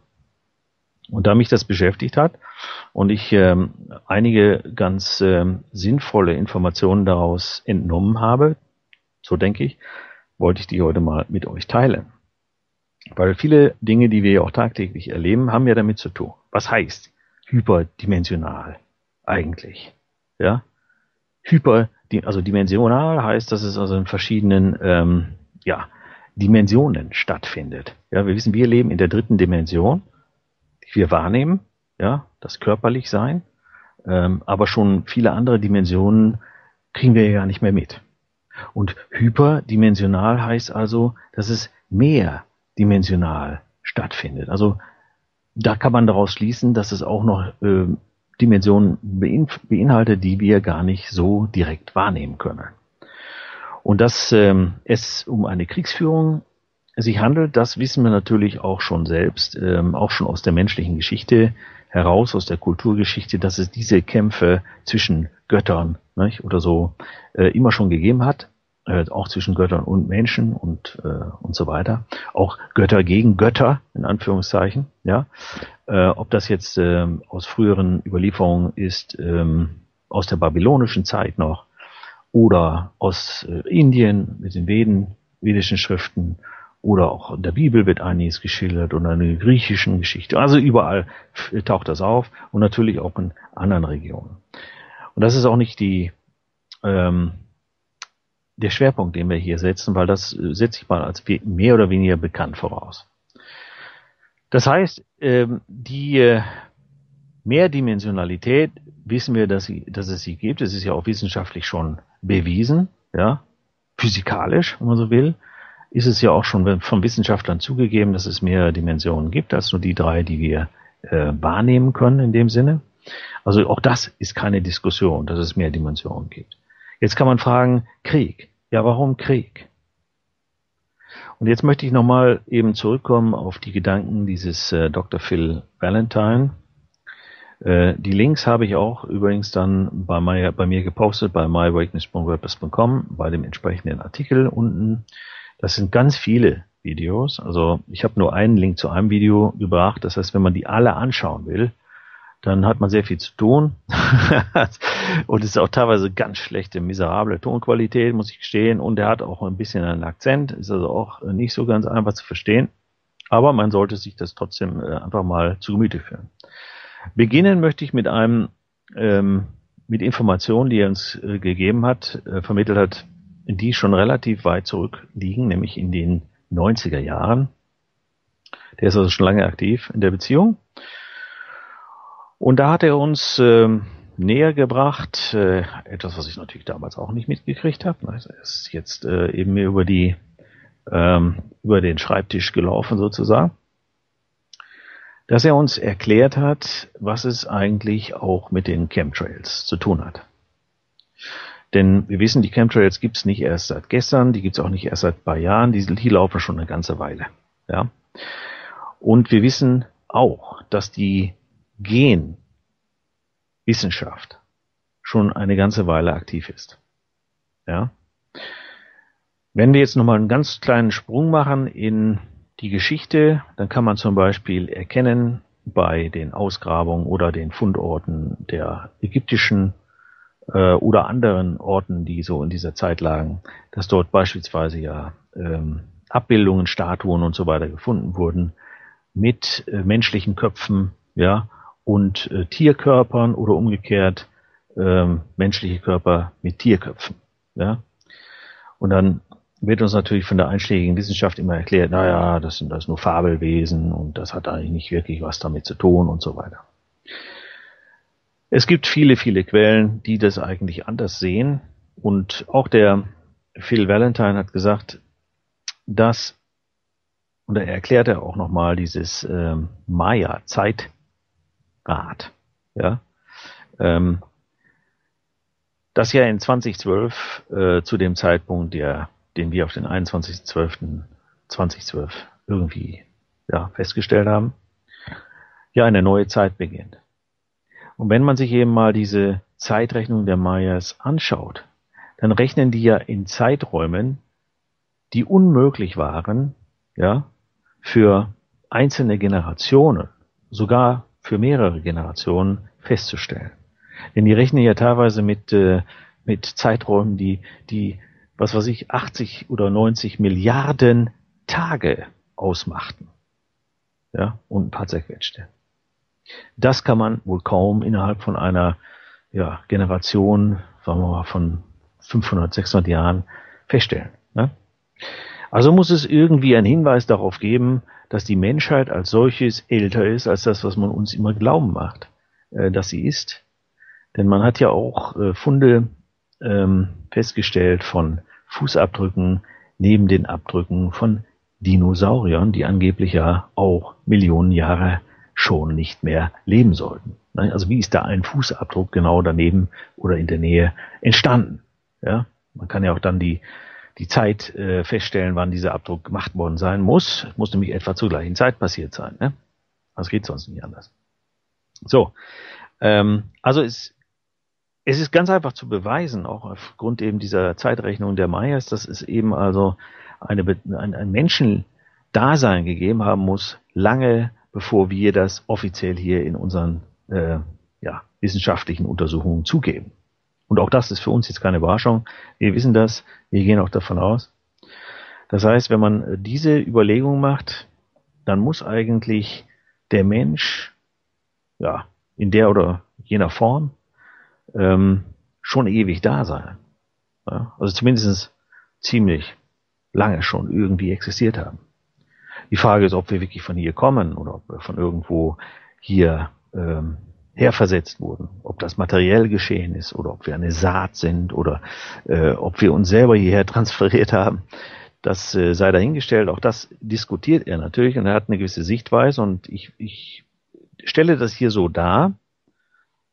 Speaker 1: Und da mich das beschäftigt hat und ich ähm, einige ganz ähm, sinnvolle Informationen daraus entnommen habe, so denke ich, wollte ich die heute mal mit euch teilen. Weil viele Dinge, die wir ja auch tagtäglich erleben, haben ja damit zu tun. Was heißt hyperdimensional eigentlich? Ja, hyper, also dimensional heißt, dass es also in verschiedenen ähm, ja, Dimensionen stattfindet. Ja, wir wissen, wir leben in der dritten Dimension, die wir wahrnehmen, ja, das körperlich sein, ähm, aber schon viele andere Dimensionen kriegen wir ja nicht mehr mit. Und hyperdimensional heißt also, dass es mehr dimensional stattfindet. Also da kann man daraus schließen, dass es auch noch äh, Dimensionen beinhaltet, die wir gar nicht so direkt wahrnehmen können. Und dass ähm, es um eine Kriegsführung sich handelt, das wissen wir natürlich auch schon selbst, ähm, auch schon aus der menschlichen Geschichte heraus, aus der Kulturgeschichte, dass es diese Kämpfe zwischen Göttern nicht, oder so äh, immer schon gegeben hat äh, auch zwischen Göttern und Menschen und äh, und so weiter. Auch Götter gegen Götter in Anführungszeichen. Ja, äh, ob das jetzt äh, aus früheren Überlieferungen ist, ähm, aus der babylonischen Zeit noch oder aus äh, Indien mit den Veden, vedischen Schriften oder auch in der Bibel wird einiges geschildert oder in der griechischen Geschichte. Also überall taucht das auf und natürlich auch in anderen Regionen. Und das ist auch nicht die, ähm, der Schwerpunkt, den wir hier setzen, weil das setze ich mal als mehr oder weniger bekannt voraus. Das heißt, ähm, die äh, Mehrdimensionalität wissen wir, dass, sie, dass es sie gibt. Es ist ja auch wissenschaftlich schon bewiesen, ja, physikalisch, wenn man so will ist es ja auch schon von Wissenschaftlern zugegeben, dass es mehr Dimensionen gibt als nur die drei, die wir äh, wahrnehmen können in dem Sinne. Also auch das ist keine Diskussion, dass es mehr Dimensionen gibt. Jetzt kann man fragen, Krieg. Ja, warum Krieg? Und jetzt möchte ich nochmal eben zurückkommen auf die Gedanken dieses äh, Dr. Phil Valentine. Äh, die Links habe ich auch übrigens dann bei, my, bei mir gepostet bei myawakeness.wordpress.com bei dem entsprechenden Artikel unten. Das sind ganz viele Videos. Also ich habe nur einen Link zu einem Video gebracht. Das heißt, wenn man die alle anschauen will, dann hat man sehr viel zu tun. und ist auch teilweise ganz schlechte, miserable Tonqualität, muss ich gestehen. Und er hat auch ein bisschen einen Akzent, ist also auch nicht so ganz einfach zu verstehen. Aber man sollte sich das trotzdem äh, einfach mal zu Gemüte führen. Beginnen möchte ich mit einem, ähm, mit Informationen, die er uns äh, gegeben hat, äh, vermittelt hat die schon relativ weit zurückliegen, nämlich in den 90er Jahren. Der ist also schon lange aktiv in der Beziehung. Und da hat er uns äh, näher gebracht, äh, etwas, was ich natürlich damals auch nicht mitgekriegt habe. Er ist jetzt äh, eben mir über die ähm, über den Schreibtisch gelaufen sozusagen, dass er uns erklärt hat, was es eigentlich auch mit den Chemtrails zu tun hat. Denn wir wissen, die Chemtrails gibt's nicht erst seit gestern, die gibt's auch nicht erst seit ein paar Jahren, die, die laufen schon eine ganze Weile. Ja? Und wir wissen auch, dass die Genwissenschaft schon eine ganze Weile aktiv ist. Ja? Wenn wir jetzt nochmal einen ganz kleinen Sprung machen in die Geschichte, dann kann man zum Beispiel erkennen bei den Ausgrabungen oder den Fundorten der ägyptischen äh, oder anderen Orten, die so in dieser Zeit lagen, dass dort beispielsweise ja ähm, Abbildungen, Statuen und so weiter gefunden wurden mit äh, menschlichen Köpfen, ja, und äh, Tierkörpern oder umgekehrt ähm, menschliche Körper mit Tierköpfen, ja. Und dann wird uns natürlich von der einschlägigen Wissenschaft immer erklärt, naja, das sind das nur Fabelwesen und das hat eigentlich nicht wirklich was damit zu tun und so weiter. Es gibt viele, viele Quellen, die das eigentlich anders sehen. Und auch der Phil Valentine hat gesagt, dass, und er erklärte auch nochmal dieses ähm, Maya-Zeitrad, ja, ähm, das ja in 2012 äh, zu dem Zeitpunkt, der, den wir auf den 21.12.2012 irgendwie ja, festgestellt haben, ja eine neue Zeit beginnt. Und wenn man sich eben mal diese Zeitrechnung der Mayas anschaut, dann rechnen die ja in Zeiträumen, die unmöglich waren, ja, für einzelne Generationen, sogar für mehrere Generationen festzustellen. Denn die rechnen ja teilweise mit, äh, mit Zeiträumen, die, die, was weiß ich, 80 oder 90 Milliarden Tage ausmachten. Ja, und ein paar zerquetschte. Das kann man wohl kaum innerhalb von einer ja, Generation, sagen wir mal, von 500, 600 Jahren feststellen. Ne? Also muss es irgendwie einen Hinweis darauf geben, dass die Menschheit als solches älter ist als das, was man uns immer glauben macht, äh, dass sie ist. Denn man hat ja auch äh, Funde ähm, festgestellt von Fußabdrücken neben den Abdrücken von Dinosauriern, die angeblich ja auch Millionen Jahre schon nicht mehr leben sollten. Ne? Also wie ist da ein Fußabdruck genau daneben oder in der Nähe entstanden? Ja, man kann ja auch dann die die Zeit äh, feststellen, wann dieser Abdruck gemacht worden sein muss. Muss nämlich etwa zur gleichen Zeit passiert sein. Ne? Das geht sonst nicht anders. So, ähm, also es, es ist ganz einfach zu beweisen, auch aufgrund eben dieser Zeitrechnung der Mayas, dass es eben also eine, ein, ein Menschendasein gegeben haben muss, lange bevor wir das offiziell hier in unseren äh, ja, wissenschaftlichen Untersuchungen zugeben. Und auch das ist für uns jetzt keine Überraschung. Wir wissen das, wir gehen auch davon aus. Das heißt, wenn man diese Überlegung macht, dann muss eigentlich der Mensch, ja, in der oder jener Form, ähm, schon ewig da sein. Ja? Also zumindest ziemlich lange schon irgendwie existiert haben. Die Frage ist, ob wir wirklich von hier kommen oder ob wir von irgendwo hier ähm, herversetzt wurden, ob das materiell geschehen ist oder ob wir eine Saat sind oder äh, ob wir uns selber hierher transferiert haben. Das äh, sei dahingestellt. Auch das diskutiert er natürlich und er hat eine gewisse Sichtweise und ich, ich stelle das hier so dar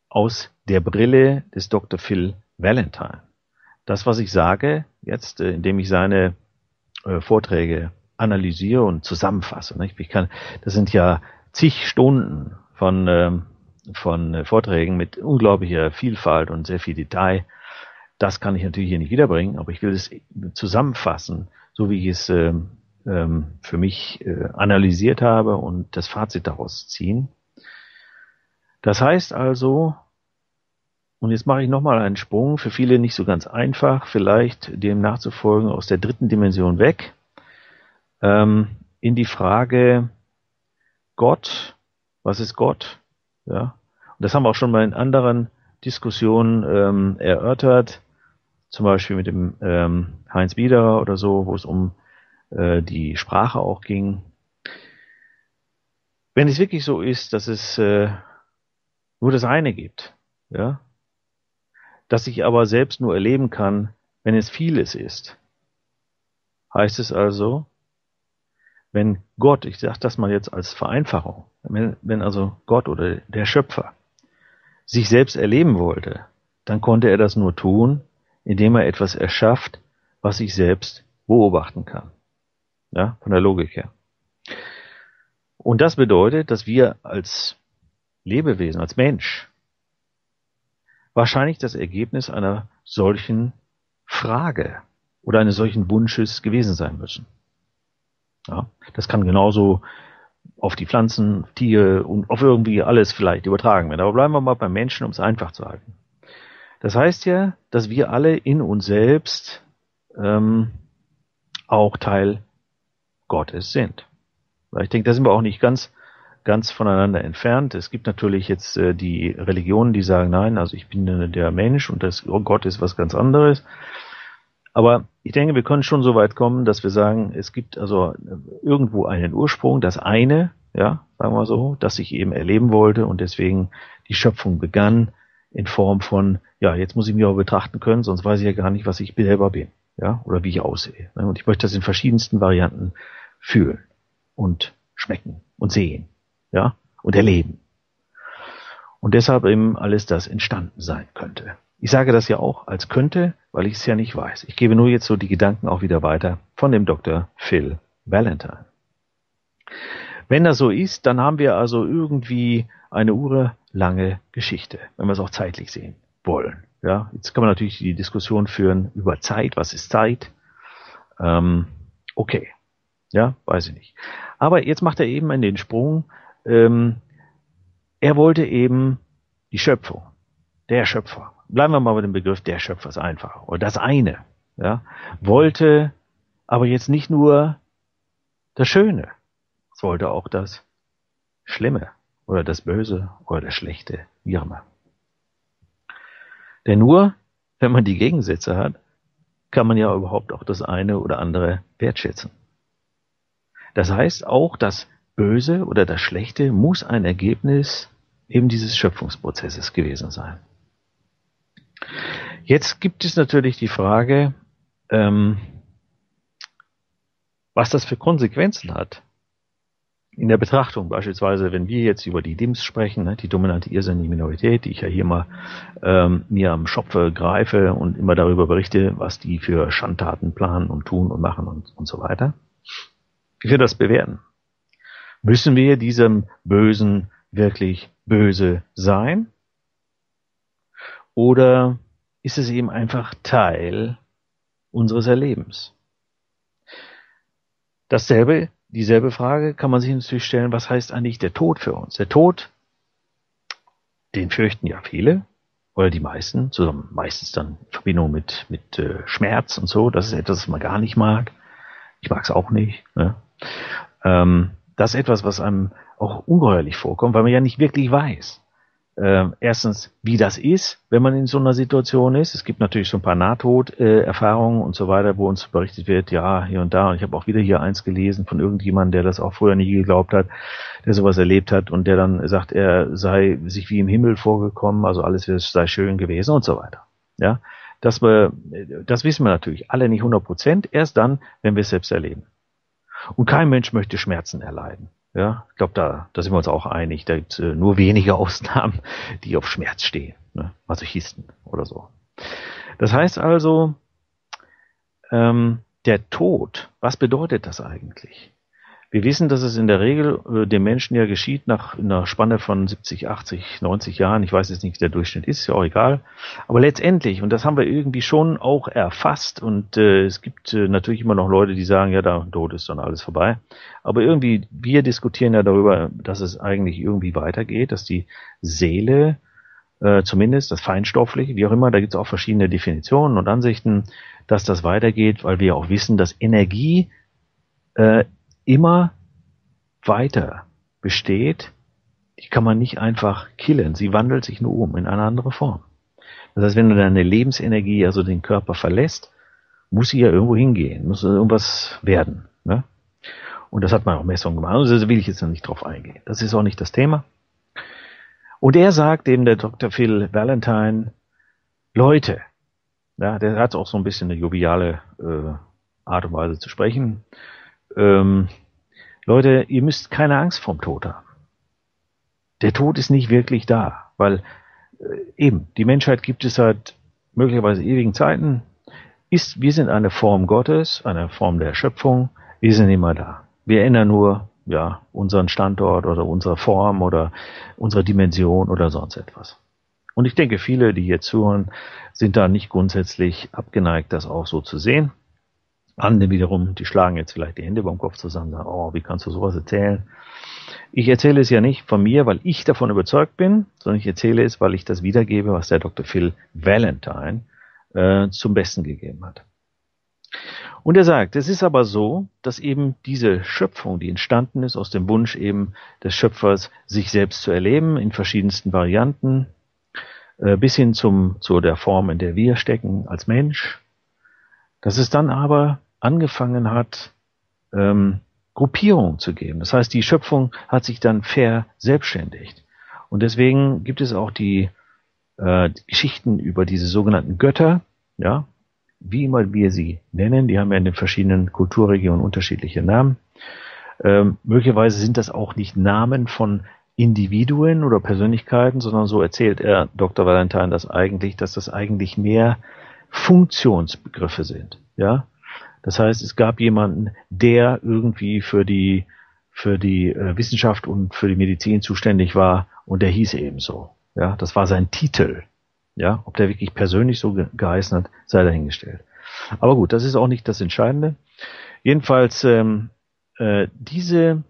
Speaker 1: aus der Brille des Dr. Phil Valentine. Das, was ich sage, jetzt, äh, indem ich seine äh, Vorträge analysiere und zusammenfasse. Nicht? Ich kann, das sind ja zig Stunden von, ähm, von äh, Vorträgen mit unglaublicher Vielfalt und sehr viel Detail. Das kann ich natürlich hier nicht wiederbringen, aber ich will es zusammenfassen, so wie ich es ähm, ähm, für mich äh, analysiert habe und das Fazit daraus ziehen. Das heißt also, und jetzt mache ich nochmal einen Sprung, für viele nicht so ganz einfach, vielleicht dem nachzufolgen aus der dritten Dimension weg, ähm, in die Frage Gott, was ist Gott? Ja, und das haben wir auch schon mal in anderen Diskussionen ähm, erörtert, zum Beispiel mit dem ähm, Heinz Biederer oder so, wo es um äh, die Sprache auch ging. Wenn es wirklich so ist, dass es äh, nur das eine gibt, ja, das ich aber selbst nur erleben kann, wenn es vieles ist. Heißt es also, wenn Gott, ich sage das mal jetzt als Vereinfachung, wenn, wenn also Gott oder der Schöpfer sich selbst erleben wollte, dann konnte er das nur tun, indem er etwas erschafft, was ich selbst beobachten kann. Ja, von der Logik her. Und das bedeutet, dass wir als Lebewesen, als Mensch, wahrscheinlich das Ergebnis einer solchen Frage oder eines solchen Wunsches gewesen sein müssen. Ja, das kann genauso auf die Pflanzen, Tiere und auf irgendwie alles vielleicht übertragen werden. Aber bleiben wir mal beim Menschen, um es einfach zu halten. Das heißt ja, dass wir alle in uns selbst ähm, auch Teil Gottes sind. Weil ich denke, da sind wir auch nicht ganz ganz voneinander entfernt. Es gibt natürlich jetzt äh, die Religionen, die sagen, nein, also ich bin der Mensch und das Gott ist was ganz anderes. Aber ich denke, wir können schon so weit kommen, dass wir sagen, es gibt also äh, irgendwo einen Ursprung, das eine, ja, sagen wir so, das ich eben erleben wollte und deswegen die Schöpfung begann in Form von, ja, jetzt muss ich mich auch betrachten können, sonst weiß ich ja gar nicht, was ich selber bin, ja, oder wie ich aussehe. Und ich möchte das in verschiedensten Varianten fühlen und schmecken und sehen ja, und erleben. Und deshalb eben alles das entstanden sein könnte. Ich sage das ja auch als könnte, weil ich es ja nicht weiß. Ich gebe nur jetzt so die Gedanken auch wieder weiter von dem Dr. Phil Valentine. Wenn das so ist, dann haben wir also irgendwie eine urlange Geschichte, wenn wir es auch zeitlich sehen wollen. Ja, jetzt kann man natürlich die Diskussion führen über Zeit. Was ist Zeit? Ähm, okay. Ja, weiß ich nicht. Aber jetzt macht er eben in den Sprung ähm, er wollte eben die Schöpfung, der Schöpfer. Bleiben wir mal bei dem Begriff der Schöpfer, ist einfach. Oder das eine, ja, wollte aber jetzt nicht nur das Schöne, es wollte auch das Schlimme oder das Böse oder das Schlechte, wie immer. Denn nur, wenn man die Gegensätze hat, kann man ja überhaupt auch das eine oder andere wertschätzen. Das heißt auch, dass Böse oder das Schlechte muss ein Ergebnis eben dieses Schöpfungsprozesses gewesen sein. Jetzt gibt es natürlich die Frage, ähm, was das für Konsequenzen hat. In der Betrachtung beispielsweise, wenn wir jetzt über die DIMS sprechen, ne, die dominante irrsinnige Minorität, die ich ja hier mal ähm, mir am Schopfe greife und immer darüber berichte, was die für Schandtaten planen und tun und machen und, und so weiter. Wie wir das bewerten? Müssen wir diesem Bösen wirklich böse sein? Oder ist es eben einfach Teil unseres Erlebens? Dasselbe, dieselbe Frage kann man sich natürlich stellen, was heißt eigentlich der Tod für uns? Der Tod, den fürchten ja viele oder die meisten, zusammen meistens dann in Verbindung mit, mit äh, Schmerz und so, das ist etwas, was man gar nicht mag. Ich mag es auch nicht. Ne? Ähm, das ist etwas, was einem auch ungeheuerlich vorkommt, weil man ja nicht wirklich weiß äh, erstens, wie das ist, wenn man in so einer Situation ist. Es gibt natürlich so ein paar Nahtoderfahrungen und so weiter, wo uns berichtet wird, ja, hier und da. Und ich habe auch wieder hier eins gelesen von irgendjemandem, der das auch früher nie geglaubt hat, der sowas erlebt hat und der dann sagt, er sei sich wie im Himmel vorgekommen, also alles sei schön gewesen und so weiter. Ja, das, wir, das wissen wir natürlich alle nicht 100 Prozent, erst dann, wenn wir es selbst erleben. Und kein Mensch möchte Schmerzen erleiden. Ja, ich glaube, da, da sind wir uns auch einig. Da gibt es äh, nur wenige Ausnahmen, die auf Schmerz stehen. Ne? Masochisten oder so. Das heißt also, ähm, der Tod, was bedeutet das eigentlich? Wir wissen, dass es in der Regel äh, dem Menschen ja geschieht nach einer Spanne von 70, 80, 90 Jahren. Ich weiß jetzt nicht, wie der Durchschnitt ist, ja auch egal. Aber letztendlich, und das haben wir irgendwie schon auch erfasst, und äh, es gibt äh, natürlich immer noch Leute, die sagen, ja, da Tod ist dann alles vorbei. Aber irgendwie, wir diskutieren ja darüber, dass es eigentlich irgendwie weitergeht, dass die Seele, äh, zumindest das Feinstoffliche, wie auch immer, da gibt es auch verschiedene Definitionen und Ansichten, dass das weitergeht, weil wir auch wissen, dass Energie äh, immer weiter besteht, die kann man nicht einfach killen. Sie wandelt sich nur um in eine andere Form. Das heißt, wenn du deine Lebensenergie, also den Körper verlässt, muss sie ja irgendwo hingehen, muss irgendwas werden. Ne? Und das hat man auch Messungen gemacht. Also da will ich jetzt noch nicht drauf eingehen. Das ist auch nicht das Thema. Und er sagt eben, der Dr. Phil Valentine, Leute, ja, der hat auch so ein bisschen eine joviale äh, Art und Weise zu sprechen ähm, Leute, ihr müsst keine Angst vorm Tod haben. Der Tod ist nicht wirklich da, weil äh, eben die Menschheit gibt es seit möglicherweise ewigen Zeiten. Ist, wir sind eine Form Gottes, eine Form der Schöpfung. Wir sind immer da. Wir ändern nur ja unseren Standort oder unsere Form oder unsere Dimension oder sonst etwas. Und ich denke, viele, die hier zuhören, sind da nicht grundsätzlich abgeneigt, das auch so zu sehen. Andere wiederum, die schlagen jetzt vielleicht die Hände beim Kopf zusammen sagen, oh, wie kannst du sowas erzählen? Ich erzähle es ja nicht von mir, weil ich davon überzeugt bin, sondern ich erzähle es, weil ich das wiedergebe, was der Dr. Phil Valentine äh, zum Besten gegeben hat. Und er sagt, es ist aber so, dass eben diese Schöpfung, die entstanden ist aus dem Wunsch eben des Schöpfers, sich selbst zu erleben in verschiedensten Varianten, äh, bis hin zum, zu der Form, in der wir stecken als Mensch, dass es dann aber angefangen hat, ähm, Gruppierungen zu geben. Das heißt, die Schöpfung hat sich dann verselbstständigt. Und deswegen gibt es auch die, äh, die Geschichten über diese sogenannten Götter, ja, wie immer wir sie nennen, die haben ja in den verschiedenen Kulturregionen unterschiedliche Namen. Ähm, möglicherweise sind das auch nicht Namen von Individuen oder Persönlichkeiten, sondern so erzählt er Dr. Valentine das eigentlich, dass das eigentlich mehr Funktionsbegriffe sind. Ja, das heißt, es gab jemanden, der irgendwie für die für die äh, Wissenschaft und für die Medizin zuständig war und der hieß ebenso. Ja, das war sein Titel. Ja, ob der wirklich persönlich so ge geheißen hat, sei dahingestellt. Aber gut, das ist auch nicht das Entscheidende. Jedenfalls ähm, äh, diese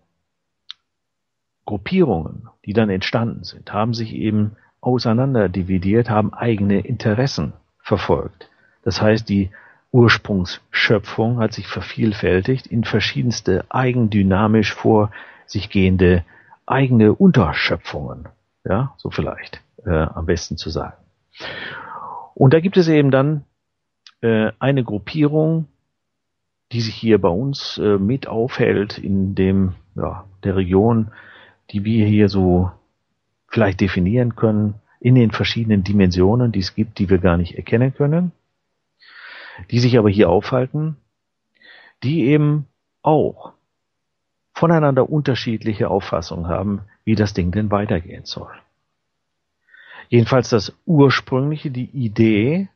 Speaker 1: Gruppierungen, die dann entstanden sind, haben sich eben auseinanderdividiert, haben eigene Interessen verfolgt. Das heißt, die Ursprungsschöpfung hat sich vervielfältigt in verschiedenste eigendynamisch vor sich gehende eigene Unterschöpfungen. Ja, so vielleicht äh, am besten zu sagen. Und da gibt es eben dann äh, eine Gruppierung, die sich hier bei uns äh, mit aufhält in dem ja, der Region, die wir hier so vielleicht definieren können, in den verschiedenen Dimensionen, die es gibt, die wir gar nicht erkennen können die sich aber hier aufhalten, die eben auch voneinander unterschiedliche Auffassungen haben, wie das Ding denn weitergehen soll. Jedenfalls das ursprüngliche, die Idee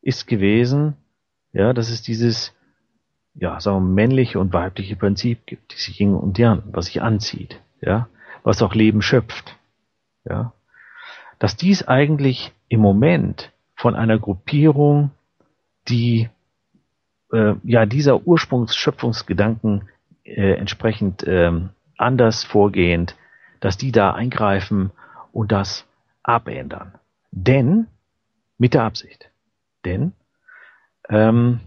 Speaker 1: ist gewesen, ja, dass es dieses, ja, sagen wir, männliche und weibliche Prinzip gibt, dieses Yin und Yang, was sich anzieht, ja, was auch Leben schöpft, ja, dass dies eigentlich im Moment von einer Gruppierung die äh, ja dieser Ursprungsschöpfungsgedanken äh, entsprechend ähm, anders vorgehend, dass die da eingreifen und das abändern. Denn mit der Absicht. Denn ähm,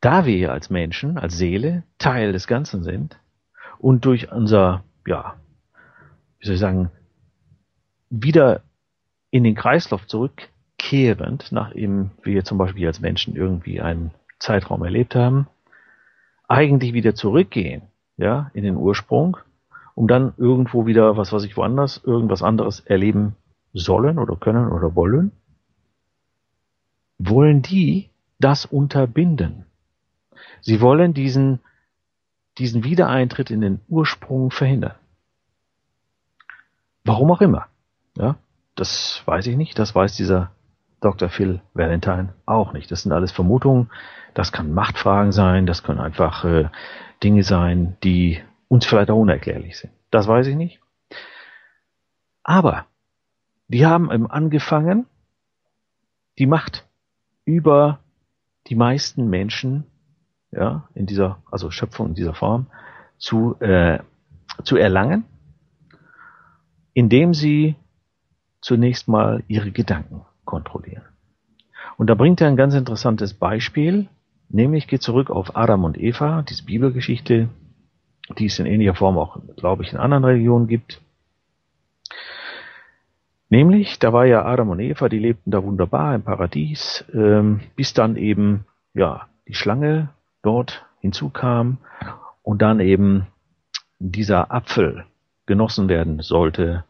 Speaker 1: da wir als Menschen, als Seele Teil des Ganzen sind und durch unser, ja, wie soll ich sagen, wieder in den Kreislauf zurückkehrend, nachdem wir zum Beispiel als Menschen irgendwie einen Zeitraum erlebt haben, eigentlich wieder zurückgehen, ja, in den Ursprung, um dann irgendwo wieder, was weiß ich, woanders, irgendwas anderes erleben sollen oder können oder wollen, wollen die das unterbinden. Sie wollen diesen, diesen Wiedereintritt in den Ursprung verhindern. Warum auch immer. Ja, das weiß ich nicht. Das weiß dieser Dr. Phil Valentine auch nicht. Das sind alles Vermutungen. Das kann Machtfragen sein. Das können einfach äh, Dinge sein, die uns vielleicht auch unerklärlich sind. Das weiß ich nicht. Aber die haben eben angefangen, die Macht über die meisten Menschen ja, in dieser, also Schöpfung in dieser Form, zu, äh, zu erlangen, indem sie zunächst mal ihre Gedanken kontrollieren. Und da bringt er ein ganz interessantes Beispiel, nämlich geht zurück auf Adam und Eva, diese Bibelgeschichte, die es in ähnlicher Form auch, glaube ich, in anderen Religionen gibt. Nämlich, da war ja Adam und Eva, die lebten da wunderbar im Paradies, ähm, bis dann eben, ja, die Schlange dort hinzukam und dann eben dieser Apfel genossen werden sollte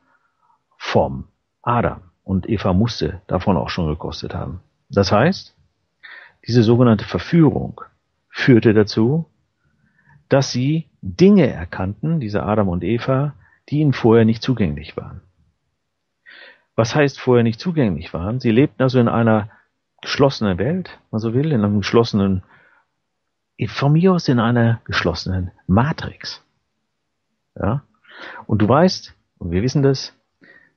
Speaker 1: vom Adam. Und Eva musste davon auch schon gekostet haben. Das heißt, diese sogenannte Verführung führte dazu, dass sie Dinge erkannten, diese Adam und Eva, die ihnen vorher nicht zugänglich waren. Was heißt vorher nicht zugänglich waren? Sie lebten also in einer geschlossenen Welt, man so will, in einem geschlossenen von mir aus in einer geschlossenen Matrix. Ja? Und du weißt, und wir wissen das,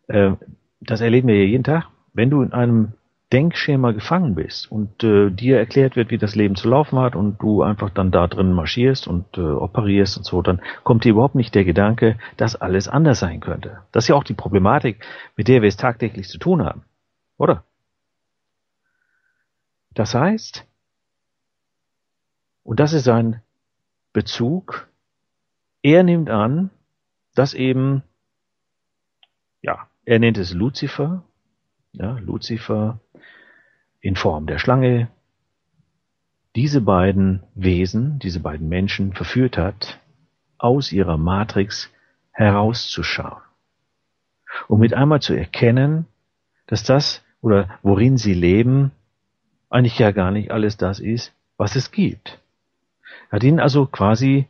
Speaker 1: äh, das erleben wir ja jeden Tag, wenn du in einem Denkschema gefangen bist und äh, dir erklärt wird, wie das Leben zu laufen hat und du einfach dann da drin marschierst und äh, operierst und so, dann kommt dir überhaupt nicht der Gedanke, dass alles anders sein könnte. Das ist ja auch die Problematik, mit der wir es tagtäglich zu tun haben. Oder? Das heißt, und das ist sein Bezug. Er nimmt an, dass eben, ja, er nennt es Luzifer, ja, Luzifer in Form der Schlange, diese beiden Wesen, diese beiden Menschen verführt hat, aus ihrer Matrix herauszuschauen. Um mit einmal zu erkennen, dass das oder worin sie leben, eigentlich ja gar nicht alles das ist, was es gibt. Er hat ihn also quasi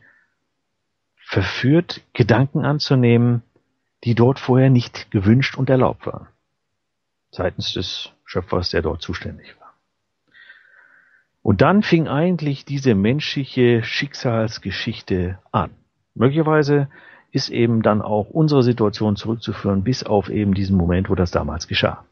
Speaker 1: verführt, Gedanken anzunehmen, die dort vorher nicht gewünscht und erlaubt waren. Seitens des Schöpfers, der dort zuständig war. Und dann fing eigentlich diese menschliche Schicksalsgeschichte an. Möglicherweise ist eben dann auch unsere Situation zurückzuführen bis auf eben diesen Moment, wo das damals geschah.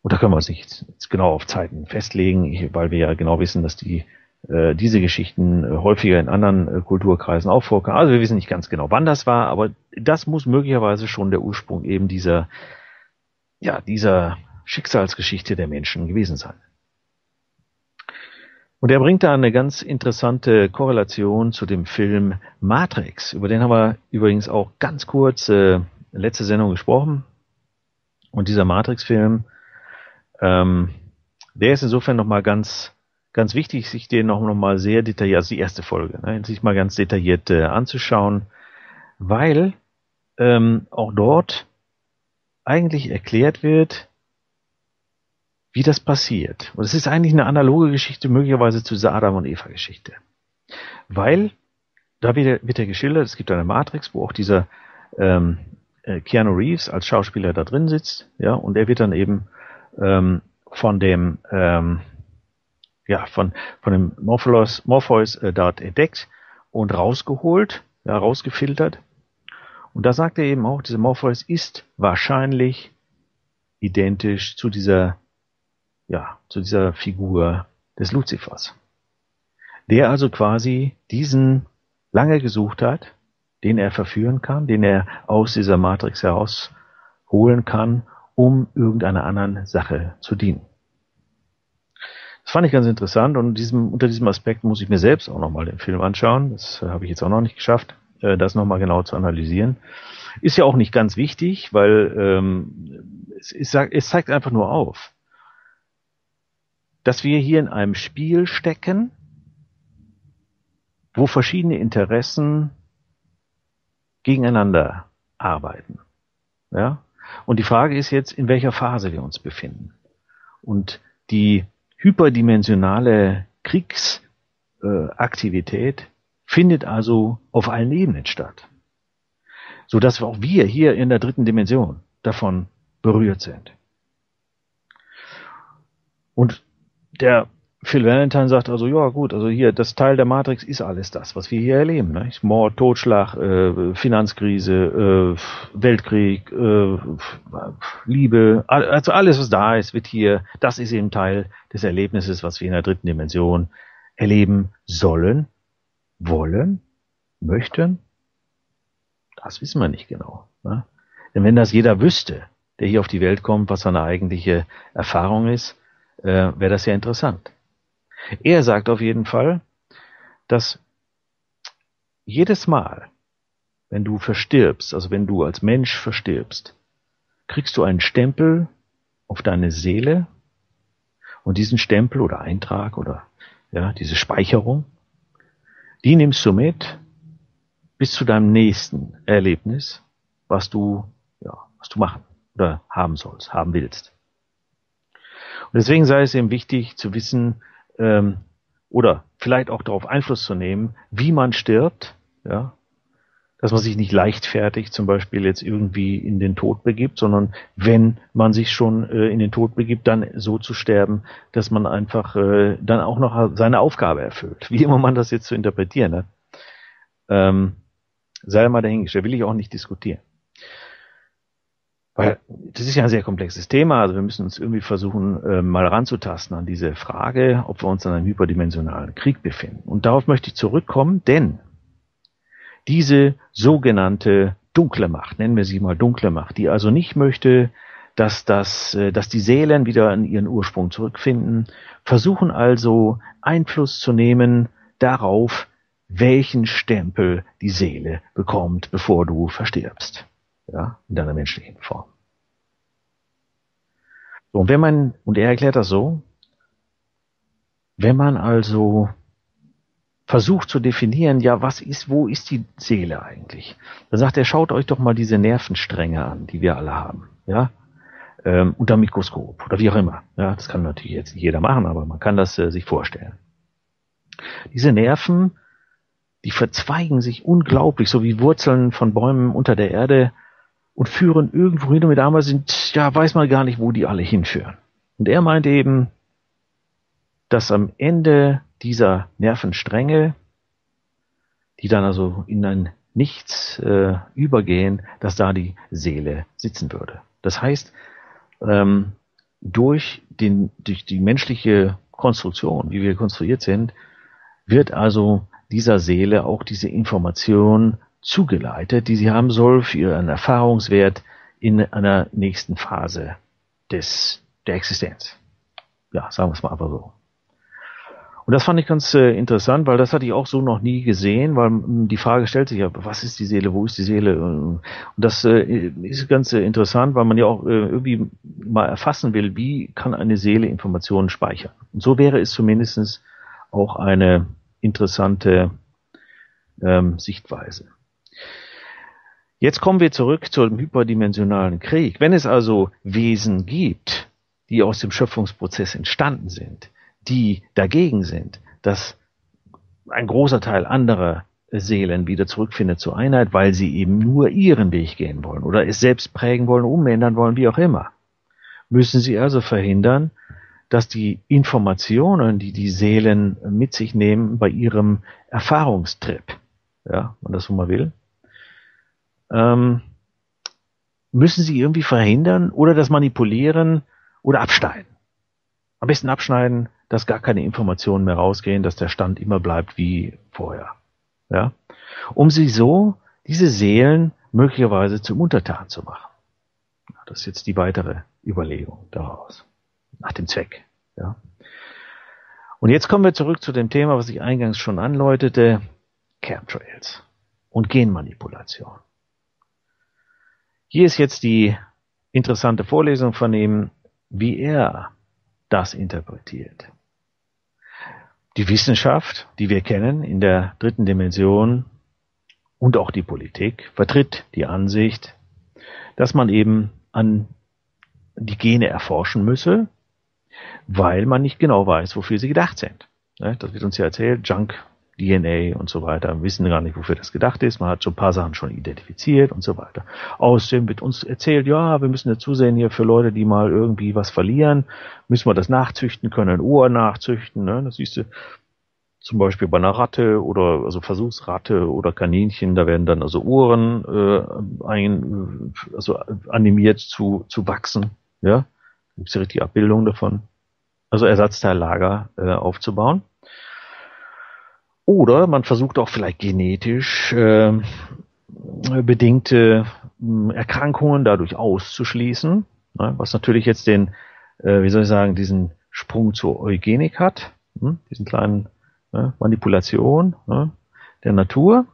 Speaker 1: Und da können wir uns nicht genau auf Zeiten festlegen, weil wir ja genau wissen, dass die äh, diese Geschichten äh, häufiger in anderen äh, Kulturkreisen auch vorkamen. Also wir wissen nicht ganz genau, wann das war, aber das muss möglicherweise schon der Ursprung eben dieser, ja, dieser Schicksalsgeschichte der Menschen gewesen sein. Und er bringt da eine ganz interessante Korrelation zu dem Film Matrix. Über den haben wir übrigens auch ganz kurz äh, letzte Sendung gesprochen. Und dieser Matrix-Film ähm, der ist insofern nochmal ganz, ganz wichtig, sich den noch, noch sehr detailliert, also die erste Folge, ne, sich mal ganz detailliert äh, anzuschauen, weil ähm, auch dort eigentlich erklärt wird, wie das passiert. Und es ist eigentlich eine analoge Geschichte, möglicherweise zu dieser Adam und Eva Geschichte. Weil, da wird, wird er geschildert, es gibt eine Matrix, wo auch dieser ähm, äh, Keanu Reeves als Schauspieler da drin sitzt, ja, und er wird dann eben ähm, von dem ähm, ja von von dem Morpheus, Morpheus äh, dort entdeckt und rausgeholt, ja, rausgefiltert. Und da sagt er eben auch, dieser Morpheus ist wahrscheinlich identisch zu dieser ja, zu dieser Figur des Luzifers. Der also quasi diesen lange gesucht hat, den er verführen kann, den er aus dieser Matrix herausholen kann um irgendeiner anderen Sache zu dienen. Das fand ich ganz interessant und diesem, unter diesem Aspekt muss ich mir selbst auch nochmal den Film anschauen. Das äh, habe ich jetzt auch noch nicht geschafft, äh, das nochmal genau zu analysieren. Ist ja auch nicht ganz wichtig, weil ähm, es, es, es zeigt einfach nur auf, dass wir hier in einem Spiel stecken, wo verschiedene Interessen gegeneinander arbeiten. Ja? Und die Frage ist jetzt, in welcher Phase wir uns befinden. Und die hyperdimensionale Kriegsaktivität findet also auf allen Ebenen statt. So dass auch wir hier in der dritten Dimension davon berührt sind. Und der Phil Valentine sagt also, ja gut, also hier, das Teil der Matrix ist alles das, was wir hier erleben. Ne? Mord, Totschlag, äh, Finanzkrise, äh, Weltkrieg, äh, Liebe, also alles, was da ist, wird hier, das ist eben Teil des Erlebnisses, was wir in der dritten Dimension erleben sollen, wollen, möchten. Das wissen wir nicht genau. Ne? Denn wenn das jeder wüsste, der hier auf die Welt kommt, was seine eigentliche Erfahrung ist, äh, wäre das ja interessant. Er sagt auf jeden Fall, dass jedes Mal, wenn du verstirbst, also wenn du als Mensch verstirbst, kriegst du einen Stempel auf deine Seele und diesen Stempel oder Eintrag oder ja, diese Speicherung, die nimmst du mit bis zu deinem nächsten Erlebnis, was du, ja, was du machen oder haben sollst, haben willst. Und deswegen sei es eben wichtig zu wissen, ähm, oder vielleicht auch darauf Einfluss zu nehmen, wie man stirbt, ja, dass man sich nicht leichtfertig zum Beispiel jetzt irgendwie in den Tod begibt, sondern wenn man sich schon äh, in den Tod begibt, dann so zu sterben, dass man einfach äh, dann auch noch seine Aufgabe erfüllt. Wie immer man das jetzt zu interpretieren hat. Ähm, sei mal dahingestellt, will ich auch nicht diskutieren. Weil das ist ja ein sehr komplexes Thema, also wir müssen uns irgendwie versuchen, äh, mal ranzutasten an diese Frage, ob wir uns in einem hyperdimensionalen Krieg befinden. Und darauf möchte ich zurückkommen, denn diese sogenannte dunkle Macht, nennen wir sie mal dunkle Macht, die also nicht möchte, dass das, äh, dass die Seelen wieder in ihren Ursprung zurückfinden, versuchen also Einfluss zu nehmen darauf, welchen Stempel die Seele bekommt, bevor du verstirbst ja, in deiner menschlichen Form. So, und wenn man, und er erklärt das so, wenn man also versucht zu definieren, ja, was ist, wo ist die Seele eigentlich? Dann sagt er, schaut euch doch mal diese Nervenstränge an, die wir alle haben, ja, ähm, unter Mikroskop oder wie auch immer. Ja, das kann natürlich jetzt nicht jeder machen, aber man kann das äh, sich vorstellen. Diese Nerven, die verzweigen sich unglaublich, so wie Wurzeln von Bäumen unter der Erde und führen irgendwo hin und mit einmal sind, ja, weiß man gar nicht, wo die alle hinführen. Und er meint eben, dass am Ende dieser Nervenstränge, die dann also in ein Nichts äh, übergehen, dass da die Seele sitzen würde. Das heißt, ähm, durch, den, durch die menschliche Konstruktion, wie wir konstruiert sind, wird also dieser Seele auch diese Information zugeleitet, die sie haben soll für ihren Erfahrungswert in einer nächsten Phase des, der Existenz. Ja, sagen wir es mal aber so. Und das fand ich ganz äh, interessant, weil das hatte ich auch so noch nie gesehen, weil m, die Frage stellt sich ja, was ist die Seele, wo ist die Seele? Und das äh, ist ganz äh, interessant, weil man ja auch äh, irgendwie mal erfassen will, wie kann eine Seele Informationen speichern. Und so wäre es zumindestens auch eine interessante ähm, Sichtweise. Jetzt kommen wir zurück zum hyperdimensionalen Krieg. Wenn es also Wesen gibt, die aus dem Schöpfungsprozess entstanden sind, die dagegen sind, dass ein großer Teil anderer Seelen wieder zurückfindet zur Einheit, weil sie eben nur ihren Weg gehen wollen oder es selbst prägen wollen, umändern wollen, wie auch immer. Müssen sie also verhindern, dass die Informationen, die die Seelen mit sich nehmen bei ihrem Erfahrungstrip, ja, wenn man das so mal will, ähm, müssen sie irgendwie verhindern oder das manipulieren oder abschneiden. Am besten abschneiden, dass gar keine Informationen mehr rausgehen, dass der Stand immer bleibt wie vorher. Ja? Um sie so, diese Seelen möglicherweise zum Untertan zu machen. Das ist jetzt die weitere Überlegung daraus. Nach dem Zweck. Ja? Und jetzt kommen wir zurück zu dem Thema, was ich eingangs schon anläutete, Chemtrails und Genmanipulation. Hier ist jetzt die interessante Vorlesung von ihm, wie er das interpretiert. Die Wissenschaft, die wir kennen in der dritten Dimension und auch die Politik, vertritt die Ansicht, dass man eben an die Gene erforschen müsse, weil man nicht genau weiß, wofür sie gedacht sind. Das wird uns ja erzählt, Junk DNA und so weiter, wir wissen gar nicht, wofür das gedacht ist. Man hat schon ein paar Sachen schon identifiziert und so weiter. Außerdem wird uns erzählt, ja, wir müssen ja zusehen hier für Leute, die mal irgendwie was verlieren, müssen wir das nachzüchten können, Ohr nachzüchten. Ne? Das siehst du zum Beispiel bei einer Ratte oder also Versuchsratte oder Kaninchen, da werden dann also Ohren äh, ein, also animiert zu, zu wachsen. Ja, gibt es richtig Abbildungen davon. Also Ersatzteillager äh, aufzubauen. Oder man versucht auch vielleicht genetisch äh, bedingte äh, Erkrankungen dadurch auszuschließen, ne, was natürlich jetzt den, äh, wie soll ich sagen, diesen Sprung zur Eugenik hat, hm, diesen kleinen ne, Manipulation ne, der Natur.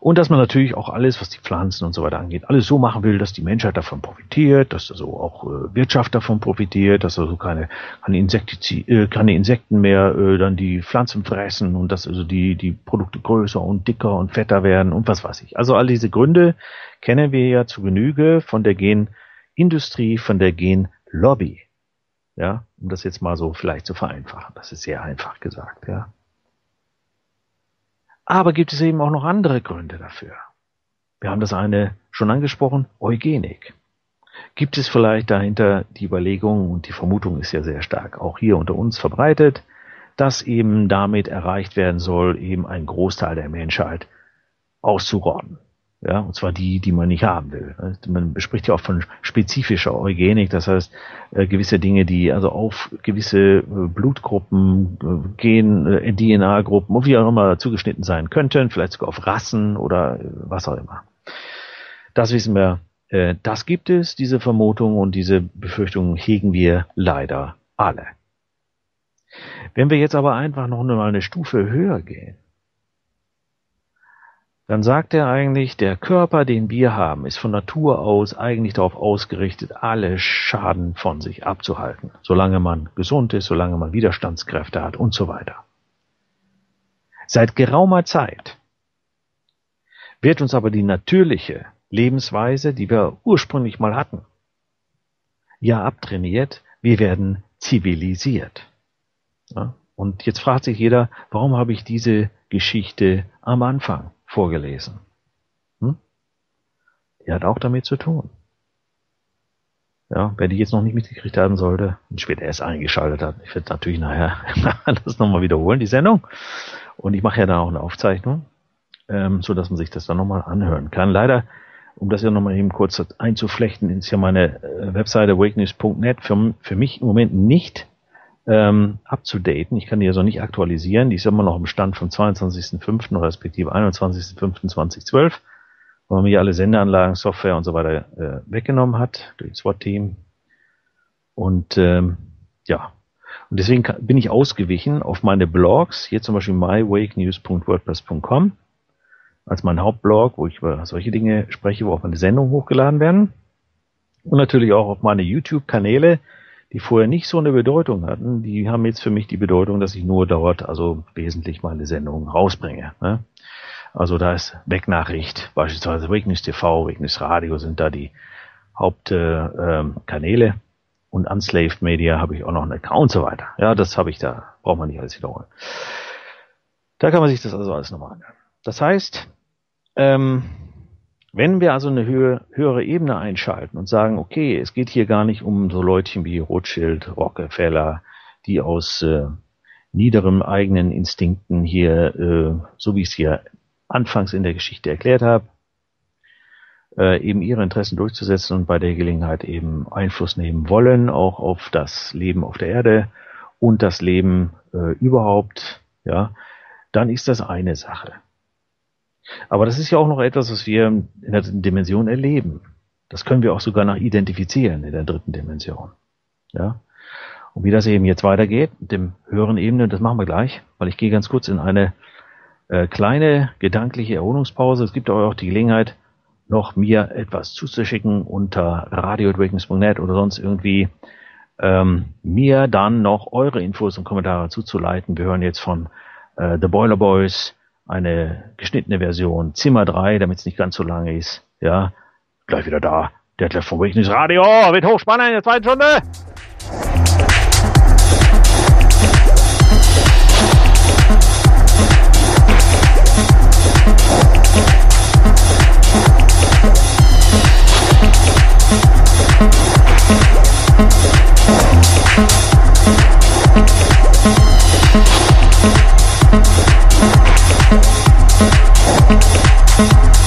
Speaker 1: Und dass man natürlich auch alles, was die Pflanzen und so weiter angeht, alles so machen will, dass die Menschheit davon profitiert, dass also auch äh, Wirtschaft davon profitiert, dass also keine, keine, Insektizi äh, keine Insekten mehr äh, dann die Pflanzen fressen und dass also die, die Produkte größer und dicker und fetter werden und was weiß ich. Also all diese Gründe kennen wir ja zu Genüge von der Genindustrie, von der Genlobby. Ja, um das jetzt mal so vielleicht zu vereinfachen. Das ist sehr einfach gesagt, ja. Aber gibt es eben auch noch andere Gründe dafür. Wir haben das eine schon angesprochen, Eugenik. Gibt es vielleicht dahinter die Überlegung, und die Vermutung ist ja sehr stark auch hier unter uns verbreitet, dass eben damit erreicht werden soll, eben ein Großteil der Menschheit auszurotten. Ja, und zwar die, die man nicht haben will. Man spricht ja auch von spezifischer Eugenik, das heißt äh, gewisse Dinge, die also auf gewisse äh, Blutgruppen, äh, Gen, äh, DNA-Gruppen wie auch immer zugeschnitten sein könnten, vielleicht sogar auf Rassen oder äh, was auch immer. Das wissen wir. Äh, das gibt es, diese Vermutung und diese Befürchtungen hegen wir leider alle. Wenn wir jetzt aber einfach noch mal eine Stufe höher gehen, dann sagt er eigentlich, der Körper, den wir haben, ist von Natur aus eigentlich darauf ausgerichtet, alle Schaden von sich abzuhalten, solange man gesund ist, solange man Widerstandskräfte hat und so weiter. Seit geraumer Zeit wird uns aber die natürliche Lebensweise, die wir ursprünglich mal hatten, ja abtrainiert, wir werden zivilisiert. Ja? Und jetzt fragt sich jeder, warum habe ich diese Geschichte am Anfang vorgelesen. Hm? Die hat auch damit zu tun. Ja, wer die jetzt noch nicht mitgekriegt haben sollte und später erst eingeschaltet hat, ich werde natürlich nachher das nochmal wiederholen, die Sendung. Und ich mache ja da auch eine Aufzeichnung, ähm, so dass man sich das dann nochmal anhören kann. Leider, um das ja nochmal eben kurz einzuflechten, ist ja meine äh, Webseite awakeness.net für, für mich im Moment nicht ähm, abzudaten. Ich kann die also nicht aktualisieren. Die ist immer noch im Stand vom 22.05. respektive 21.05.2012, weil man mir alle Sendeanlagen, Software und so weiter äh, weggenommen hat durch das SWAT-Team. Und ähm, ja, und deswegen bin ich ausgewichen auf meine Blogs, hier zum Beispiel mywakenews.wordpress.com als mein Hauptblog, wo ich über solche Dinge spreche, wo auch meine Sendungen hochgeladen werden. Und natürlich auch auf meine YouTube-Kanäle, die vorher nicht so eine Bedeutung hatten, die haben jetzt für mich die Bedeutung, dass ich nur dort also wesentlich meine Sendungen rausbringe. Ne? Also da ist Wegnachricht, beispielsweise Witness TV, Witness Radio sind da die Hauptkanäle. Äh, ähm, und Unslaved Media habe ich auch noch einen Account und so weiter. Ja, das habe ich da, braucht man nicht alles wiederholen. Da kann man sich das also alles nochmal anhören. Das heißt, ähm, wenn wir also eine höhe, höhere Ebene einschalten und sagen, okay, es geht hier gar nicht um so Leutchen wie Rothschild, Rockefeller, die aus äh, niederem eigenen Instinkten hier, äh, so wie ich es hier anfangs in der Geschichte erklärt habe, äh, eben ihre Interessen durchzusetzen und bei der Gelegenheit eben Einfluss nehmen wollen, auch auf das Leben auf der Erde und das Leben äh, überhaupt, ja, dann ist das eine Sache. Aber das ist ja auch noch etwas, was wir in der dritten Dimension erleben. Das können wir auch sogar noch identifizieren in der dritten Dimension. Ja. Und wie das eben jetzt weitergeht, mit dem höheren Ebene, das machen wir gleich, weil ich gehe ganz kurz in eine äh, kleine gedankliche Erholungspause. Es gibt aber auch die Gelegenheit, noch mir etwas zuzuschicken unter radio.awakeness.net oder sonst irgendwie ähm, mir dann noch eure Infos und Kommentare zuzuleiten. Wir hören jetzt von äh, The Boiler Boys eine geschnittene Version, Zimmer 3, damit es nicht ganz so lange ist. Ja, gleich wieder da. Der Detlef Awakeness Radio wird hochspannend in der zweiten Stunde.
Speaker 5: Wake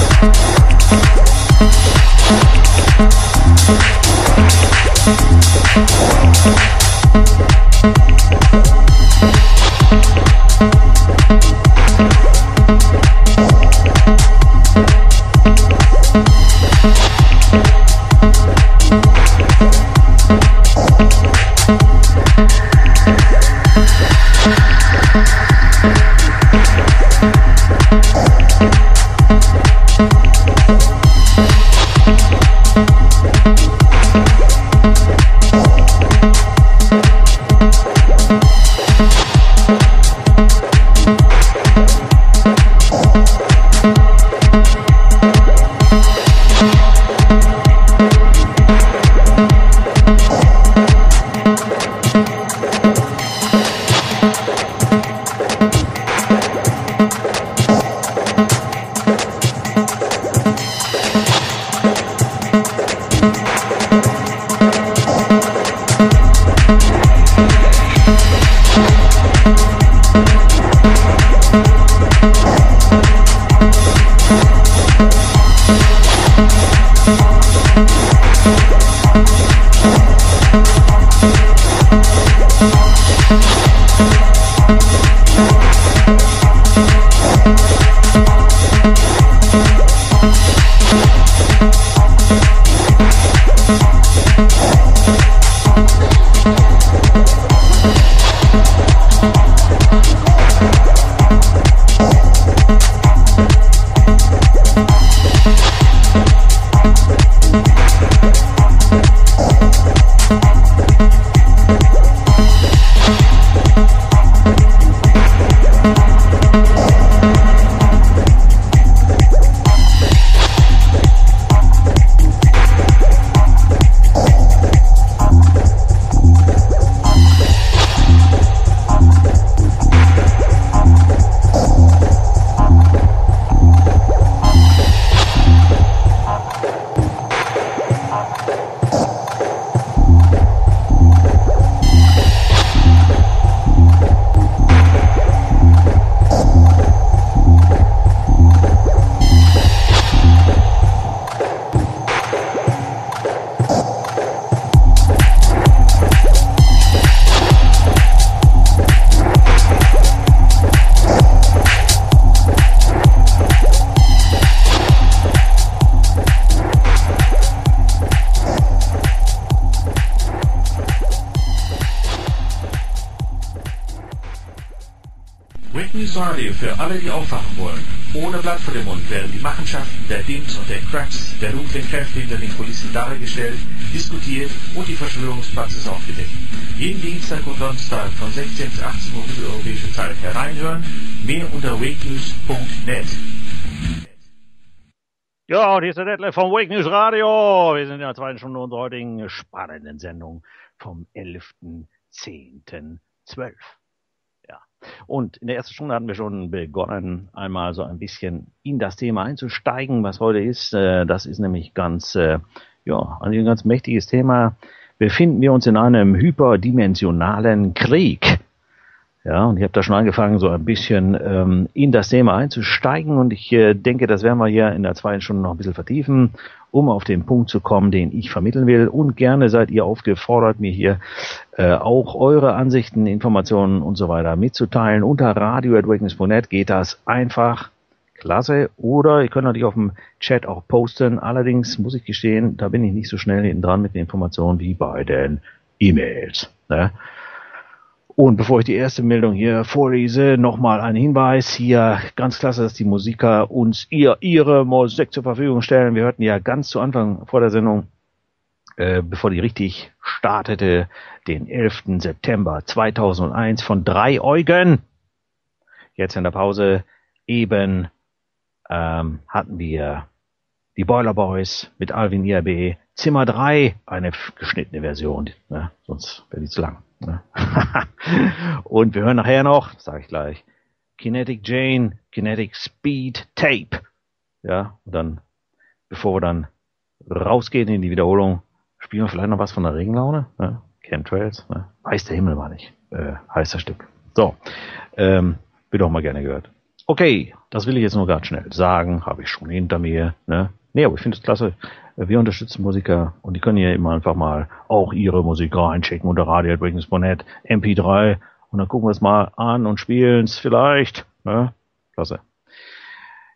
Speaker 5: alle, die aufwachen wollen. Ohne Blatt vor dem Mund werden die Machenschaften der Dims und der Cracks, der dunklen Kräfte hinter den Kulissen dargestellt, diskutiert und die Verschwörungspraxis aufgedeckt. Jeden Dienstag und Donnerstag von 16 bis 18 Uhr mitteleuropäische Zeit hereinhören. Mehr unter wakenews.net.
Speaker 1: Ja, und hier ist der Detlef vom Wake News Radio. Wir sind in der zweiten Stunde unserer heutigen spannenden Sendung vom 11.10.12. Und in der ersten Stunde hatten wir schon begonnen, einmal so ein bisschen in das Thema einzusteigen, was heute ist. Äh, Das ist nämlich ganz, äh, ja, ein ganz mächtiges Thema. Befinden wir uns in einem hyperdimensionalen Krieg? Ja, und ich habe da schon angefangen, so ein bisschen ähm, in das Thema einzusteigen und ich äh, denke, das werden wir hier in der zweiten Stunde noch ein bisschen vertiefen, um auf den Punkt zu kommen, den ich vermitteln will. Und gerne seid ihr aufgefordert, mir hier äh, auch eure Ansichten, Informationen und so weiter mitzuteilen. Unter radio.awakeness.net geht das einfach. Klasse. Oder ihr könnt natürlich auf dem Chat auch posten. Allerdings muss ich gestehen, da bin ich nicht so schnell hinten dran mit den Informationen wie bei den E-Mails. Ne? Und bevor ich die erste Meldung hier vorlese, nochmal ein Hinweis. Hier ganz klasse, dass die Musiker uns ihr, ihre Musik zur Verfügung stellen. Wir hörten ja ganz zu Anfang vor der Sendung, äh, bevor die richtig startete, den 11. September 2001 von drei Eugen. Jetzt in der Pause eben ähm, hatten wir die Boiler Boys mit Alvin IRB, Zimmer 3, eine geschnittene Version, ne? sonst wäre die zu lang. Ne? Und wir hören nachher noch, sage ich gleich, Kinetic Jane, Kinetic Speed Tape. Ja, und dann, bevor wir dann rausgehen in die Wiederholung, spielen wir vielleicht noch was von der Regenlaune. Ne? Chemtrails, ne? Weiß der Himmel war nicht. Äh, heißer Stück. So, ähm, wird auch mal gerne gehört. Okay, das will ich jetzt nur ganz schnell sagen, habe ich schon hinter mir. Ne? Nee, aber ich finde es klasse. Wir unterstützen Musiker und die können hier immer einfach mal auch ihre Musik reinchecken unter radio.breakings.net, MP3 und dann gucken wir es mal an und spielen es vielleicht. Ne? Klasse.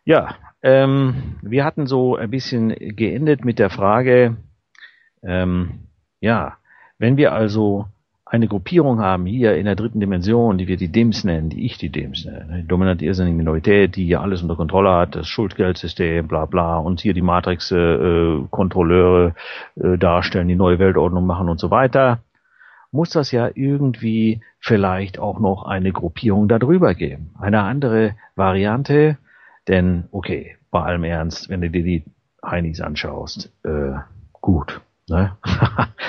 Speaker 1: Ja, ähm, wir hatten so ein bisschen geendet mit der Frage, ähm, ja, wenn wir also eine Gruppierung haben hier in der dritten Dimension, die wir die Dims nennen, die ich die Dims nenne, die dominante irrsinnige Minorität, die hier alles unter Kontrolle hat, das Schuldgeldsystem, bla bla, und hier die Matrix-Kontrolleure äh, äh, darstellen, die neue Weltordnung machen und so weiter, muss das ja irgendwie vielleicht auch noch eine Gruppierung darüber geben. Eine andere Variante, denn, okay, bei allem Ernst, wenn du dir die Heinis anschaust, äh, gut, Ne?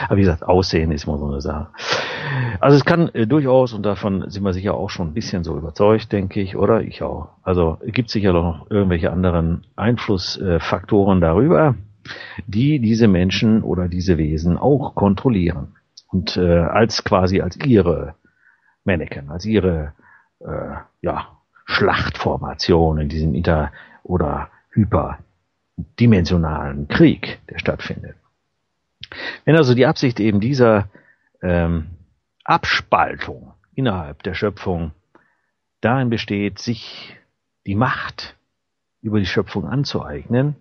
Speaker 1: Aber wie gesagt, Aussehen ist immer so eine Sache. Also es kann äh, durchaus, und davon sind wir sicher auch schon ein bisschen so überzeugt, denke ich, oder ich auch. Also es gibt sicher noch irgendwelche anderen Einflussfaktoren darüber, die diese Menschen oder diese Wesen auch kontrollieren. Und äh, als quasi als ihre Mannequin, als ihre äh, ja, Schlachtformation in diesem inter- oder hyperdimensionalen Krieg, der stattfindet. Wenn also die Absicht eben dieser ähm, Abspaltung innerhalb der Schöpfung darin besteht, sich die Macht über die Schöpfung anzueignen,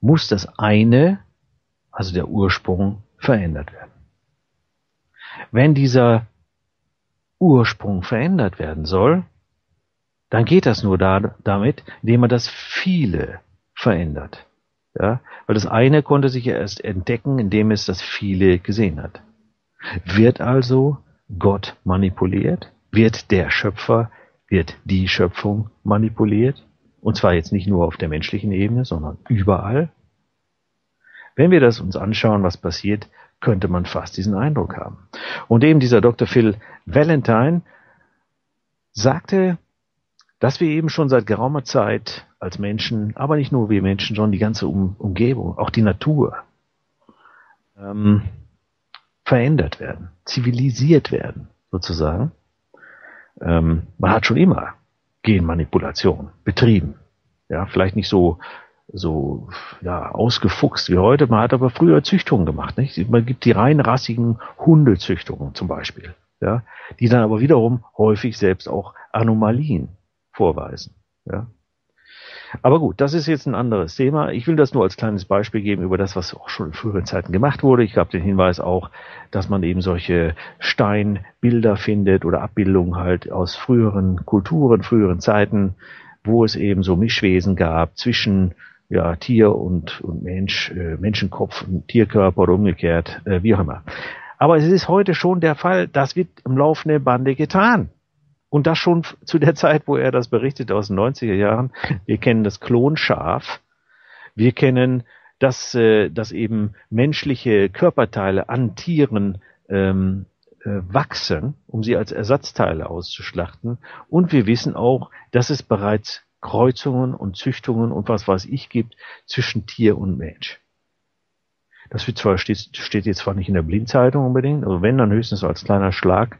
Speaker 1: muss das eine, also der Ursprung, verändert werden. Wenn dieser Ursprung verändert werden soll, dann geht das nur da, damit, indem man das Viele verändert. Ja, weil das eine konnte sich ja erst entdecken, indem es das viele gesehen hat. Wird also Gott manipuliert? Wird der Schöpfer, wird die Schöpfung manipuliert? Und zwar jetzt nicht nur auf der menschlichen Ebene, sondern überall. Wenn wir das uns anschauen, was passiert, könnte man fast diesen Eindruck haben. Und eben dieser Dr. Phil Valentine sagte, dass wir eben schon seit geraumer Zeit als Menschen, aber nicht nur wir Menschen, sondern die ganze um Umgebung, auch die Natur, ähm, verändert werden, zivilisiert werden, sozusagen. Ähm, man hat schon immer Genmanipulation betrieben. Ja, vielleicht nicht so so ja ausgefuchst wie heute. Man hat aber früher Züchtungen gemacht. Nicht? Man gibt die reinrassigen Hundezüchtungen zum Beispiel, ja, die dann aber wiederum häufig selbst auch Anomalien vorweisen. Ja. Aber gut, das ist jetzt ein anderes Thema. Ich will das nur als kleines Beispiel geben über das, was auch schon in früheren Zeiten gemacht wurde. Ich gab den Hinweis auch, dass man eben solche Steinbilder findet oder Abbildungen halt aus früheren Kulturen, früheren Zeiten, wo es eben so Mischwesen gab zwischen ja, Tier und, und Mensch, äh, Menschenkopf und Tierkörper oder umgekehrt, äh, wie auch immer. Aber es ist heute schon der Fall, das wird im laufenden Bande getan. Und das schon zu der Zeit, wo er das berichtet aus den 90er Jahren. Wir kennen das Klonschaf. Wir kennen, dass, äh, dass eben menschliche Körperteile an Tieren ähm, äh, wachsen, um sie als Ersatzteile auszuschlachten. Und wir wissen auch, dass es bereits Kreuzungen und Züchtungen und was weiß ich gibt zwischen Tier und Mensch. Das wird zwar steht, steht jetzt zwar nicht in der Blindzeitung unbedingt, aber wenn dann höchstens als kleiner Schlag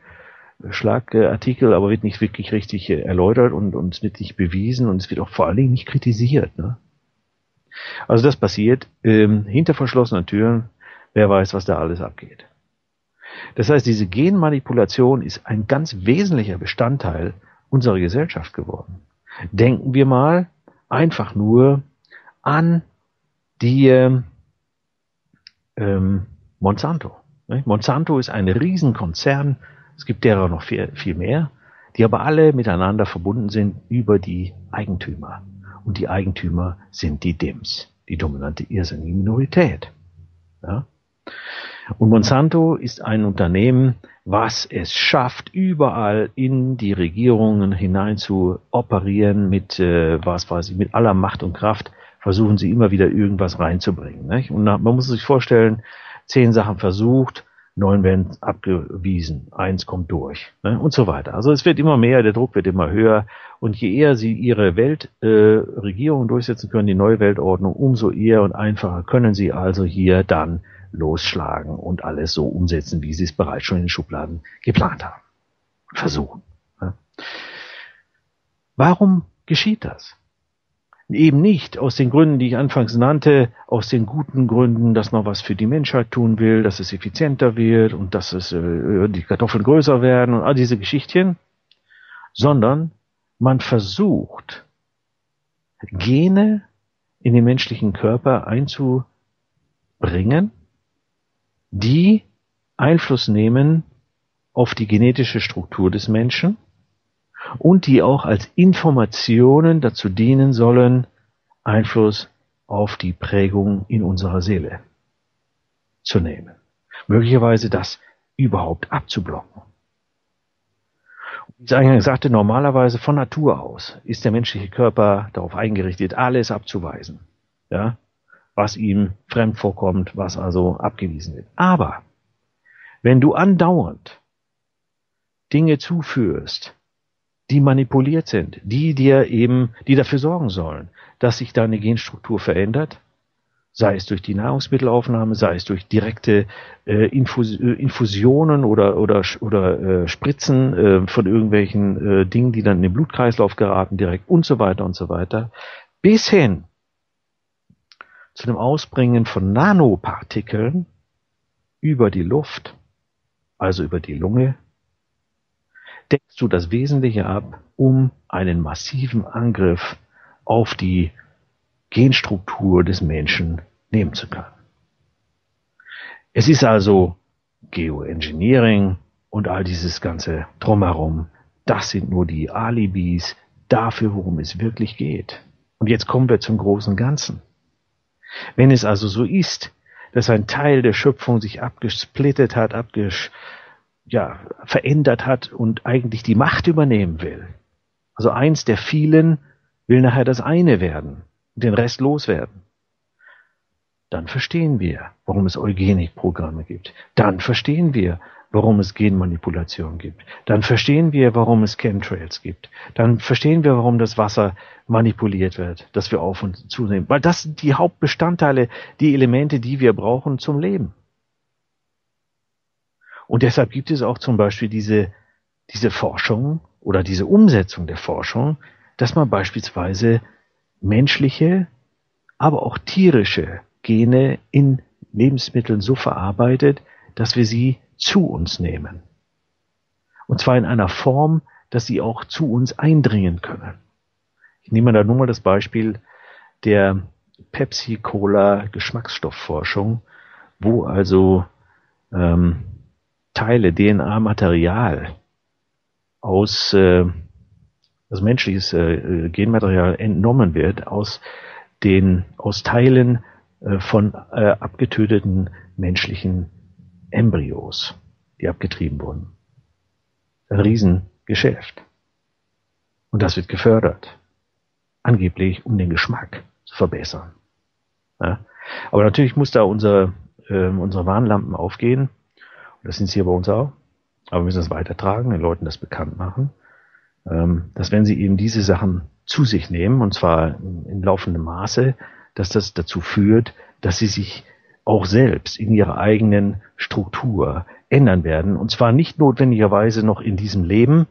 Speaker 1: Schlagartikel, aber wird nicht wirklich richtig äh, erläutert und, und wird nicht bewiesen und es wird auch vor allen Dingen nicht kritisiert. Ne? Also das passiert ähm, hinter verschlossenen Türen. Wer weiß, was da alles abgeht. Das heißt, diese Genmanipulation ist ein ganz wesentlicher Bestandteil unserer Gesellschaft geworden. Denken wir mal einfach nur an die ähm, ähm Monsanto. Monsanto ist ein Riesenkonzern Es gibt derer noch viel, viel mehr, die aber alle miteinander verbunden sind über die Eigentümer. Und die Eigentümer sind die DIMS, die dominante irrsinnige Minorität. Ja? Und Monsanto ist ein Unternehmen, was es schafft, überall in die Regierungen hinein zu operieren mit, äh, was weiß ich, mit aller Macht und Kraft versuchen sie immer wieder irgendwas reinzubringen. Nicht? Und man muss sich vorstellen, zehn Sachen versucht, neun werden abgewiesen, eins kommt durch ne? und so weiter. Also es wird immer mehr, der Druck wird immer höher und je eher sie ihre Weltregierung äh, durchsetzen können, die neue Weltordnung, umso eher und einfacher können sie also hier dann losschlagen und alles so umsetzen, wie sie es bereits schon in den Schubladen geplant haben. Versuchen. Ne? Warum geschieht das? Eben nicht aus den Gründen, die ich anfangs nannte, aus den guten Gründen, dass man was für die Menschheit tun will, dass es effizienter wird und dass es äh, die Kartoffeln größer werden und all diese Geschichtchen, sondern man versucht, Gene in den menschlichen Körper einzubringen, die Einfluss nehmen auf die genetische Struktur des Menschen und die auch als Informationen dazu dienen sollen, Einfluss auf die Prägung in unserer Seele zu nehmen. Möglicherweise das überhaupt abzublocken. Wie ich eingangs sagte, normalerweise von Natur aus ist der menschliche Körper darauf eingerichtet, alles abzuweisen. Ja, was ihm fremd vorkommt, was also abgewiesen wird. Aber wenn du andauernd Dinge zuführst, die manipuliert sind, die dir eben, die dafür sorgen sollen, dass sich deine Genstruktur verändert, sei es durch die Nahrungsmittelaufnahme, sei es durch direkte äh, Infus äh, Infusionen oder oder oder äh, Spritzen äh, von irgendwelchen äh, Dingen, die dann in den Blutkreislauf geraten direkt und so weiter und so weiter, bis hin zu dem Ausbringen von Nanopartikeln über die Luft, also über die Lunge, deckst du das Wesentliche ab, um einen massiven Angriff auf die Genstruktur des Menschen nehmen zu können. Es ist also Geoengineering und all dieses ganze Drumherum. Das sind nur die Alibis dafür, worum es wirklich geht. Und jetzt kommen wir zum großen Ganzen. Wenn es also so ist, dass ein Teil der Schöpfung sich abgesplittet hat, abgesch ja, verändert hat und eigentlich die Macht übernehmen will. Also eins der vielen will nachher das eine werden, den Rest loswerden. Dann verstehen wir, warum es Eugenikprogramme gibt. Dann verstehen wir, warum es Genmanipulation gibt. Dann verstehen wir, warum es Chemtrails gibt. Dann verstehen wir, warum das Wasser manipuliert wird, dass wir auf und zunehmen. Weil das sind die Hauptbestandteile, die Elemente, die wir brauchen zum Leben. Und deshalb gibt es auch zum Beispiel diese, diese Forschung oder diese Umsetzung der Forschung, dass man beispielsweise menschliche, aber auch tierische Gene in Lebensmitteln so verarbeitet, dass wir sie zu uns nehmen. Und zwar in einer Form, dass sie auch zu uns eindringen können. Ich nehme da nur mal das Beispiel der Pepsi-Cola-Geschmacksstoffforschung, wo also ähm, Teile, DNA-Material aus äh, das menschliches äh, Genmaterial entnommen wird aus den aus Teilen äh, von äh, abgetöteten menschlichen Embryos, die abgetrieben wurden. Ein Riesengeschäft. Und das wird gefördert. Angeblich, um den Geschmack zu verbessern. Ja? Aber natürlich muss da unsere, äh, unsere Warnlampen aufgehen das sind sie hier bei uns auch. Aber wir müssen das weitertragen, den Leuten das bekannt machen, ähm, dass wenn sie eben diese Sachen zu sich nehmen, und zwar in laufendem Maße, dass das dazu führt, dass sie sich auch selbst in ihrer eigenen Struktur ändern werden. Und zwar nicht notwendigerweise noch in diesem Leben,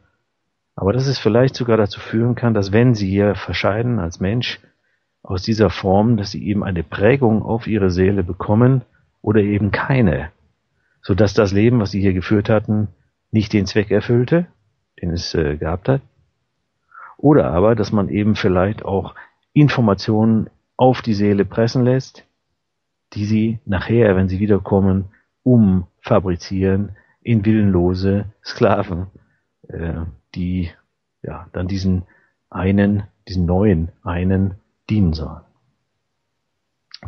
Speaker 1: aber dass es vielleicht sogar dazu führen kann, dass wenn sie hier verscheiden als Mensch aus dieser Form, dass sie eben eine Prägung auf ihre Seele bekommen oder eben keine sodass das Leben, was sie hier geführt hatten, nicht den Zweck erfüllte, den es äh, gehabt hat. Oder aber, dass man eben vielleicht auch Informationen auf die Seele pressen lässt, die sie nachher, wenn sie wiederkommen, umfabrizieren in willenlose Sklaven, äh, die ja dann diesen einen, diesen neuen einen dienen sollen.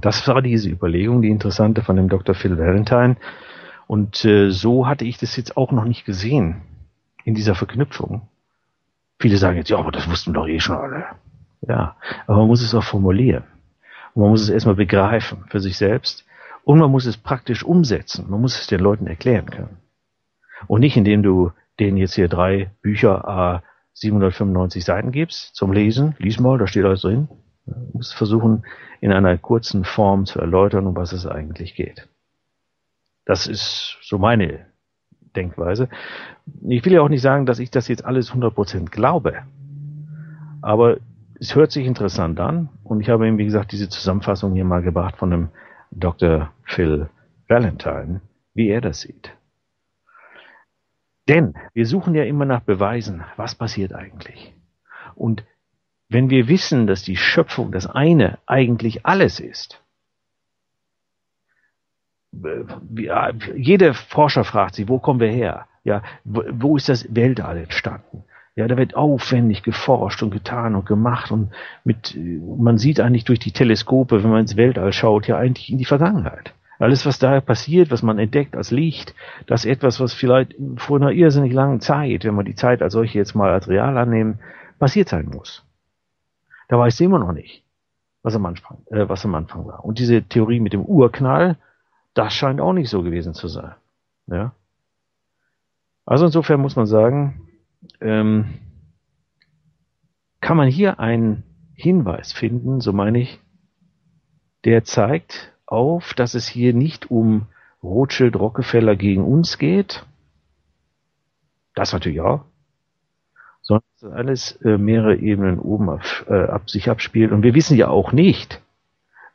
Speaker 1: Das war diese Überlegung, die interessante von dem Dr. Phil Valentine. Und äh, so hatte ich das jetzt auch noch nicht gesehen in dieser Verknüpfung. Viele sagen jetzt, ja, aber das wussten doch eh schon alle. Ja, aber man muss es auch formulieren. Und man muss es erstmal begreifen für sich selbst. Und man muss es praktisch umsetzen. Man muss es den Leuten erklären können. Und nicht, indem du denen jetzt hier drei Bücher a 795 Seiten gibst zum Lesen. Lies mal, da steht alles drin. Du musst versuchen, in einer kurzen Form zu erläutern, um was es eigentlich geht. Das ist so meine Denkweise. Ich will ja auch nicht sagen, dass ich das jetzt alles 100% glaube. Aber es hört sich interessant an und ich habe ihm, wie gesagt, diese Zusammenfassung hier mal gebracht von dem Dr. Phil Valentine, wie er das sieht. Denn wir suchen ja immer nach Beweisen, was passiert eigentlich. Und wenn wir wissen, dass die Schöpfung das eine eigentlich alles ist, jeder Forscher fragt sich, wo kommen wir her? Ja, wo ist das Weltall entstanden? Ja, da wird aufwendig geforscht und getan und gemacht und mit, man sieht eigentlich durch die Teleskope, wenn man ins Weltall schaut, ja eigentlich in die Vergangenheit. Alles, was da passiert, was man entdeckt als Licht, das ist etwas, was vielleicht vor einer irrsinnig langen Zeit, wenn man die Zeit als solche jetzt mal als real annehmen, passiert sein muss. Da weiß immer noch nicht, was am Anfang, äh, was am Anfang war. Und diese Theorie mit dem Urknall, das scheint auch nicht so gewesen zu sein. Ja? Also insofern muss man sagen, ähm, kann man hier einen Hinweis finden, so meine ich, der zeigt auf, dass es hier nicht um Rothschild Rockefeller gegen uns geht. Das natürlich auch sondern alles äh, mehrere Ebenen oben ab, äh, ab sich abspielt. Und wir wissen ja auch nicht,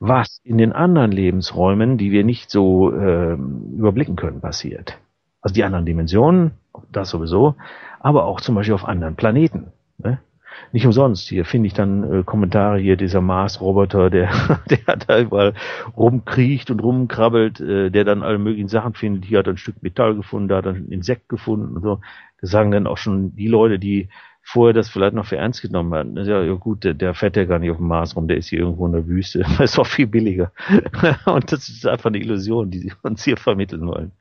Speaker 1: was in den anderen Lebensräumen, die wir nicht so äh, überblicken können, passiert. Also die anderen Dimensionen, das sowieso, aber auch zum Beispiel auf anderen Planeten. Ne? Nicht umsonst. Hier finde ich dann äh, Kommentare hier, dieser Mars-Roboter, der, der da überall rumkriecht und rumkrabbelt, äh, der dann alle möglichen Sachen findet. Hier hat er ein Stück Metall gefunden, da hat er ein Insekt gefunden und so. Das sagen dann auch schon die Leute, die vorher das vielleicht noch für ernst genommen hatten. Ja, ja gut, der, der fährt ja gar nicht auf dem Mars rum, der ist hier irgendwo in der Wüste. Das ist auch viel billiger. und das ist einfach eine Illusion, die sie uns hier vermitteln wollen.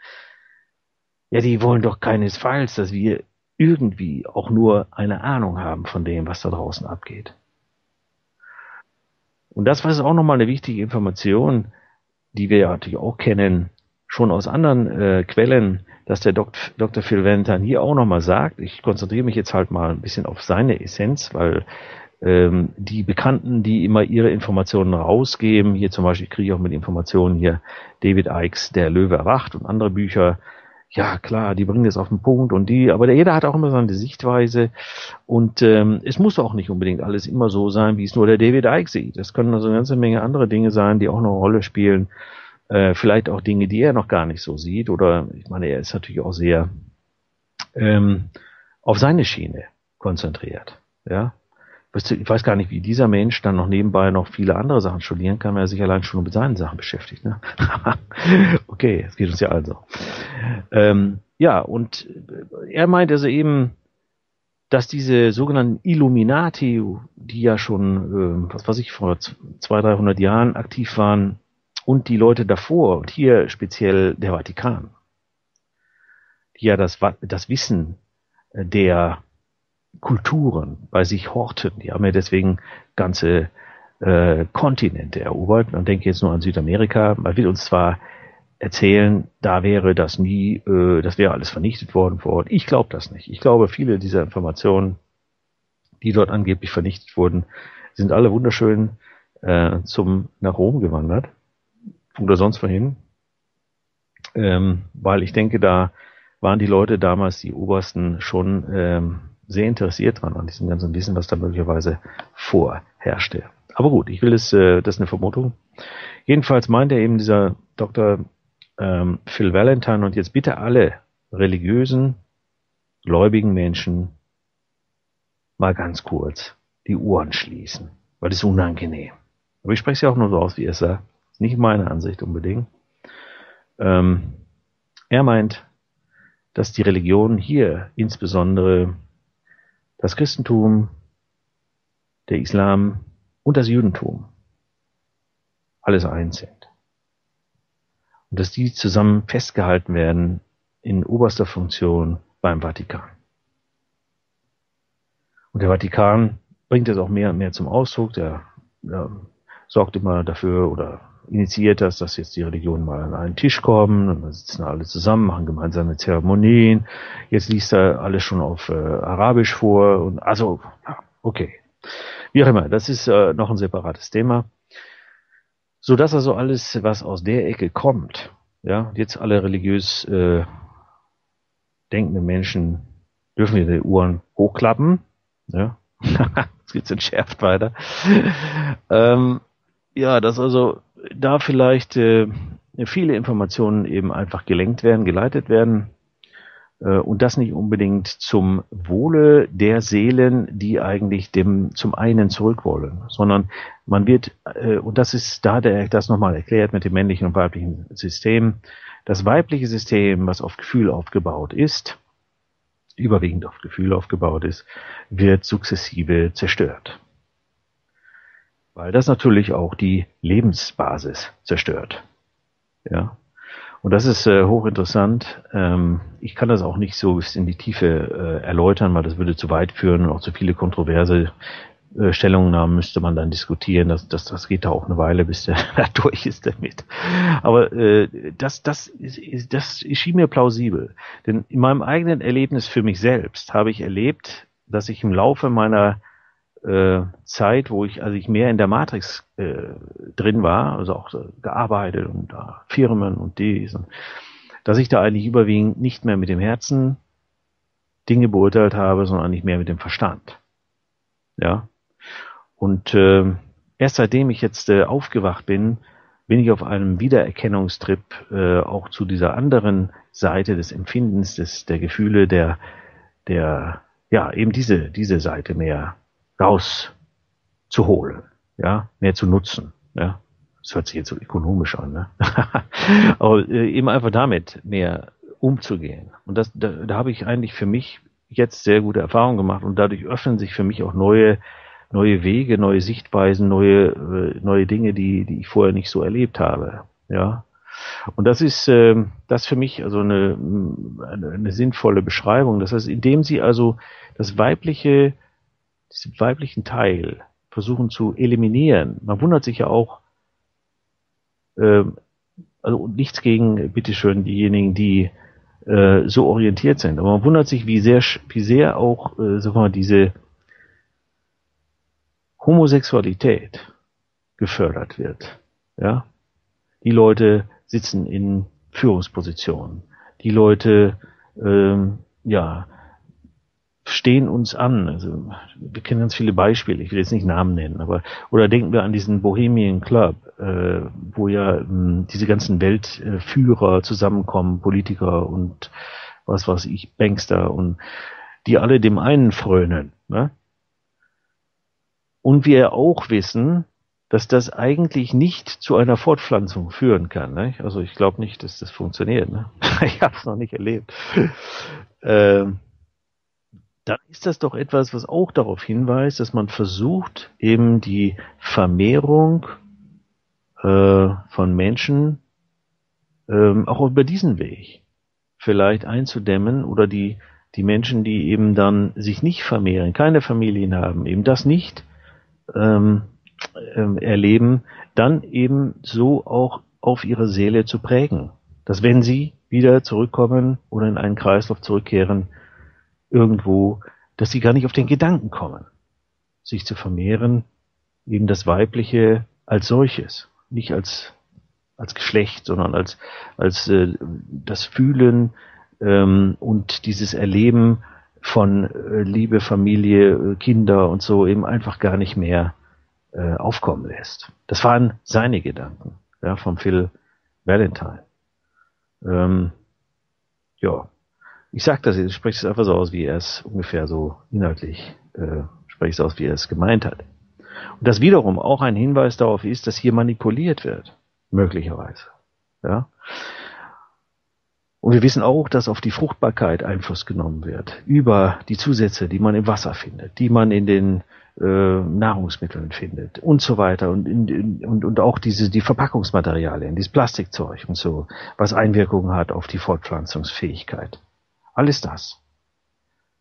Speaker 1: Ja, die wollen doch keinesfalls, dass wir irgendwie auch nur eine Ahnung haben von dem, was da draußen abgeht. Und das war auch nochmal eine wichtige Information, die wir ja natürlich auch kennen, schon aus anderen äh, Quellen, dass der Dok Dr. Phil Ventan hier auch nochmal sagt, ich konzentriere mich jetzt halt mal ein bisschen auf seine Essenz, weil ähm, die Bekannten, die immer ihre Informationen rausgeben, hier zum Beispiel kriege ich auch mit Informationen hier David Ikes Der Löwe erwacht und andere Bücher, ja klar, die bringen das auf den Punkt und die, aber der jeder hat auch immer seine Sichtweise und ähm, es muss auch nicht unbedingt alles immer so sein, wie es nur der David Icke sieht. Es können also eine ganze Menge andere Dinge sein, die auch eine Rolle spielen. Äh, vielleicht auch Dinge, die er noch gar nicht so sieht oder ich meine, er ist natürlich auch sehr ähm, auf seine Schiene konzentriert. Ja, ich weiß gar nicht, wie dieser Mensch dann noch nebenbei noch viele andere Sachen studieren kann, weil er sich allein schon mit seinen Sachen beschäftigt. Ne? okay, es geht uns ja also. Ähm, ja, und er meint also eben, dass diese sogenannten Illuminati, die ja schon, äh, was weiß ich, vor 200, 300 Jahren aktiv waren, und die Leute davor, und hier speziell der Vatikan, die ja das, das Wissen der Kulturen bei sich horten. Die haben ja deswegen ganze äh, Kontinente erobert. Man denkt jetzt nur an Südamerika. Man will uns zwar erzählen, da wäre das nie, äh, das wäre alles vernichtet worden vor Ort. Ich glaube das nicht. Ich glaube, viele dieser Informationen, die dort angeblich vernichtet wurden, sind alle wunderschön äh, zum nach Rom gewandert oder sonst wohin, ähm, weil ich denke, da waren die Leute damals, die Obersten, schon ähm, sehr interessiert dran an diesem ganzen Wissen, was da möglicherweise vorherrschte. Aber gut, ich will es, äh, das ist eine Vermutung. Jedenfalls meint er eben dieser Dr. Ähm, Phil Valentine und jetzt bitte alle religiösen, gläubigen Menschen mal ganz kurz die Ohren schließen, weil das ist unangenehm. Aber ich spreche es ja auch nur so aus, wie er sagt. Nicht meine Ansicht unbedingt. Ähm, er meint, dass die Religion hier insbesondere das Christentum, der Islam und das Judentum alles eins sind. Und dass die zusammen festgehalten werden in oberster Funktion beim Vatikan. Und der Vatikan bringt das auch mehr und mehr zum Ausdruck. Der, der sorgt immer dafür oder initiiert das, dass jetzt die Religionen mal an einen Tisch kommen und dann sitzen alle zusammen, machen gemeinsame Zeremonien. Jetzt liest er alles schon auf äh, Arabisch vor und also, okay. Wie auch immer, das ist äh, noch ein separates Thema. So dass also alles, was aus der Ecke kommt, ja, jetzt alle religiös äh, denkende Menschen dürfen ihre Uhren hochklappen, ja, es geht's entschärft weiter. ähm, ja, dass also da vielleicht äh, viele Informationen eben einfach gelenkt werden, geleitet werden äh, und das nicht unbedingt zum Wohle der Seelen, die eigentlich dem zum einen zurück wollen, sondern man wird, äh, und das ist, da hat er das nochmal erklärt mit dem männlichen und weiblichen System, das weibliche System, was auf Gefühl aufgebaut ist, überwiegend auf Gefühl aufgebaut ist, wird sukzessive zerstört. Weil das natürlich auch die Lebensbasis zerstört. Ja. Und das ist äh, hochinteressant. Ähm, ich kann das auch nicht so in die Tiefe äh, erläutern, weil das würde zu weit führen und auch zu viele kontroverse äh, Stellungnahmen müsste man dann diskutieren. Das, das, das geht da auch eine Weile, bis der da durch ist damit. Aber äh, das, das, ist, das schien mir plausibel. Denn in meinem eigenen Erlebnis für mich selbst habe ich erlebt, dass ich im Laufe meiner äh, Zeit, wo ich, also ich mehr in der Matrix äh, drin war, also auch so gearbeitet und da Firmen und dies, und, dass ich da eigentlich überwiegend nicht mehr mit dem Herzen Dinge beurteilt habe, sondern eigentlich mehr mit dem Verstand. Ja. Und äh, erst seitdem ich jetzt äh, aufgewacht bin, bin ich auf einem Wiedererkennungstrip äh, auch zu dieser anderen Seite des Empfindens, des, der Gefühle, der, der, ja, eben diese, diese Seite mehr rauszuholen, ja, mehr zu nutzen, ja. Das hört sich jetzt so ökonomisch an, ne? Aber äh, eben einfach damit mehr umzugehen. Und das, da, da habe ich eigentlich für mich jetzt sehr gute Erfahrungen gemacht und dadurch öffnen sich für mich auch neue, neue Wege, neue Sichtweisen, neue, äh, neue Dinge, die, die ich vorher nicht so erlebt habe, ja. Und das ist äh, das für mich also eine, eine, eine sinnvolle Beschreibung. Das heißt, indem sie also das weibliche diesen weiblichen Teil versuchen zu eliminieren. Man wundert sich ja auch, äh, also nichts gegen, bitteschön, diejenigen, die äh, so orientiert sind. Aber man wundert sich, wie sehr, wie sehr auch, äh, sagen wir mal, diese Homosexualität gefördert wird. Ja, die Leute sitzen in Führungspositionen. Die Leute, ähm, ja, stehen uns an. Also wir kennen ganz viele Beispiele, ich will jetzt nicht Namen nennen, aber oder denken wir an diesen Bohemian Club, äh, wo ja äh, diese ganzen Weltführer zusammenkommen, Politiker und was weiß ich, Bankster und die alle dem einen frönen. Ne? Und wir auch wissen, dass das eigentlich nicht zu einer Fortpflanzung führen kann. Ne? Also ich glaube nicht, dass das funktioniert. Ne? ich habe es noch nicht erlebt. Ähm, dann ist das doch etwas, was auch darauf hinweist, dass man versucht, eben die Vermehrung äh, von Menschen ähm, auch über diesen Weg vielleicht einzudämmen oder die, die Menschen, die eben dann sich nicht vermehren, keine Familien haben, eben das nicht ähm, ähm, erleben, dann eben so auch auf ihre Seele zu prägen. Dass wenn sie wieder zurückkommen oder in einen Kreislauf zurückkehren, irgendwo, dass sie gar nicht auf den Gedanken kommen, sich zu vermehren, eben das Weibliche als solches, nicht als als Geschlecht, sondern als als äh, das Fühlen ähm, und dieses Erleben von äh, Liebe, Familie, äh, Kinder und so eben einfach gar nicht mehr äh, aufkommen lässt. Das waren seine Gedanken, ja, von Phil Valentine. Ähm, ja, ich sag das, ich spreche es einfach so aus, wie er es ungefähr so inhaltlich äh, spreche es aus, wie er es gemeint hat. Und das wiederum auch ein Hinweis darauf ist, dass hier manipuliert wird, möglicherweise. Ja. Und wir wissen auch, dass auf die Fruchtbarkeit Einfluss genommen wird über die Zusätze, die man im Wasser findet, die man in den äh, Nahrungsmitteln findet und so weiter und, in, und, und auch diese die Verpackungsmaterialien, dieses Plastikzeug und so, was Einwirkungen hat auf die Fortpflanzungsfähigkeit. Alles das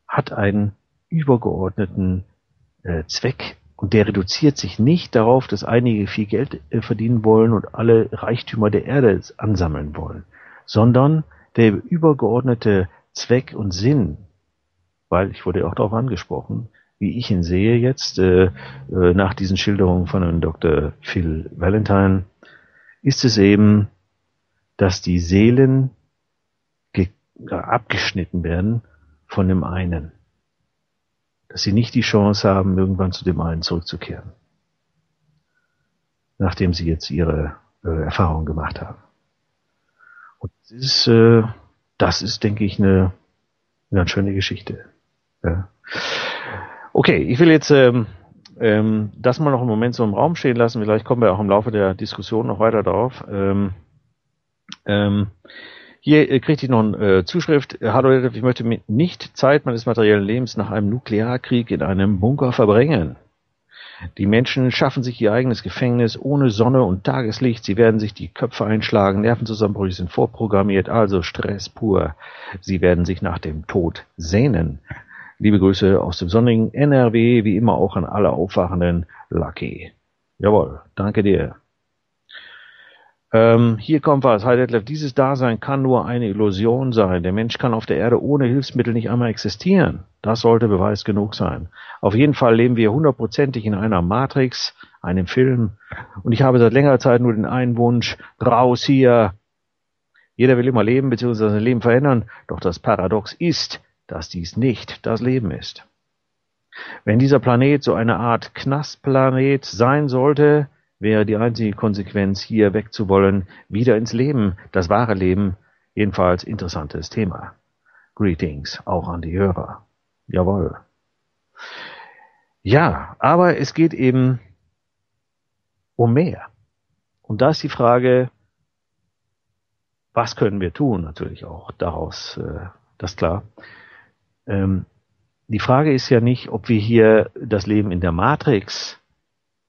Speaker 1: hat einen übergeordneten äh, Zweck und der reduziert sich nicht darauf, dass einige viel Geld äh, verdienen wollen und alle Reichtümer der Erde ansammeln wollen, sondern der übergeordnete Zweck und Sinn, weil ich wurde auch darauf angesprochen, wie ich ihn sehe jetzt, äh, äh, nach diesen Schilderungen von Dr. Phil Valentine, ist es eben, dass die Seelen abgeschnitten werden von dem einen. Dass sie nicht die Chance haben, irgendwann zu dem einen zurückzukehren. Nachdem sie jetzt ihre äh, Erfahrung gemacht haben. Und das ist, äh, das ist, denke ich, eine, eine ganz schöne Geschichte. Ja. Okay, ich will jetzt ähm, ähm, das mal noch einen Moment so im Raum stehen lassen. Vielleicht kommen wir auch im Laufe der Diskussion noch weiter darauf. Ähm, ähm, hier äh, ich noch eine äh, Zuschrift. Hallo, ich möchte nicht Zeit meines materiellen Lebens nach einem Nuklearkrieg in einem Bunker verbringen. Die Menschen schaffen sich ihr eigenes Gefängnis ohne Sonne und Tageslicht. Sie werden sich die Köpfe einschlagen. Nervenzusammenbrüche sind vorprogrammiert, also Stress pur. Sie werden sich nach dem Tod sehnen. Liebe Grüße aus dem sonnigen NRW, wie immer auch an alle Aufwachenden. Lucky. Jawohl, danke dir. Ähm, hier kommt was. Hi Detlef, dieses Dasein kann nur eine Illusion sein. Der Mensch kann auf der Erde ohne Hilfsmittel nicht einmal existieren. Das sollte Beweis genug sein. Auf jeden Fall leben wir hundertprozentig in einer Matrix, einem Film. Und ich habe seit längerer Zeit nur den einen Wunsch, raus hier. Jeder will immer leben bzw. sein Leben verändern. Doch das Paradox ist, dass dies nicht das Leben ist. Wenn dieser Planet so eine Art Knastplanet sein sollte, wäre die einzige Konsequenz, hier wegzuwollen, wieder ins Leben, das wahre Leben, jedenfalls interessantes Thema. Greetings auch an die Hörer. Jawohl. Ja, aber es geht eben um mehr. Und da ist die Frage, was können wir tun? Natürlich auch daraus, äh, das klar. Ähm, die Frage ist ja nicht, ob wir hier das Leben in der Matrix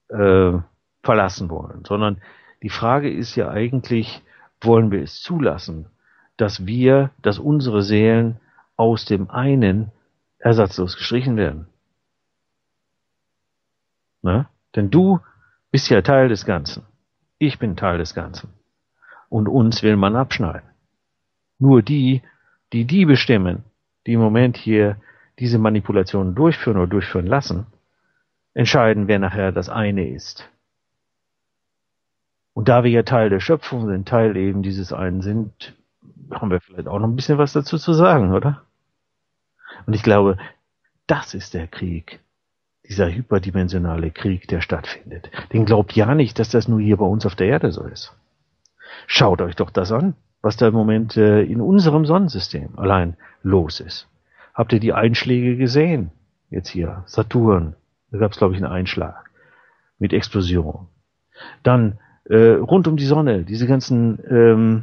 Speaker 1: äh, verlassen wollen, sondern die Frage ist ja eigentlich, wollen wir es zulassen, dass wir, dass unsere Seelen aus dem einen ersatzlos gestrichen werden? Na? Denn du bist ja Teil des Ganzen. Ich bin Teil des Ganzen. Und uns will man abschneiden. Nur die, die die bestimmen, die im Moment hier diese Manipulationen durchführen oder durchführen lassen, entscheiden, wer nachher das eine ist. Und da wir ja Teil der Schöpfung sind, Teil eben dieses einen sind, haben wir vielleicht auch noch ein bisschen was dazu zu sagen, oder? Und ich glaube, das ist der Krieg, dieser hyperdimensionale Krieg, der stattfindet. Den glaubt ja nicht, dass das nur hier bei uns auf der Erde so ist. Schaut euch doch das an, was da im Moment äh, in unserem Sonnensystem allein los ist. Habt ihr die Einschläge gesehen? Jetzt hier, Saturn, da gab es, glaube ich, einen Einschlag mit Explosion. Dann äh, rund um die Sonne, diese ganzen, ähm,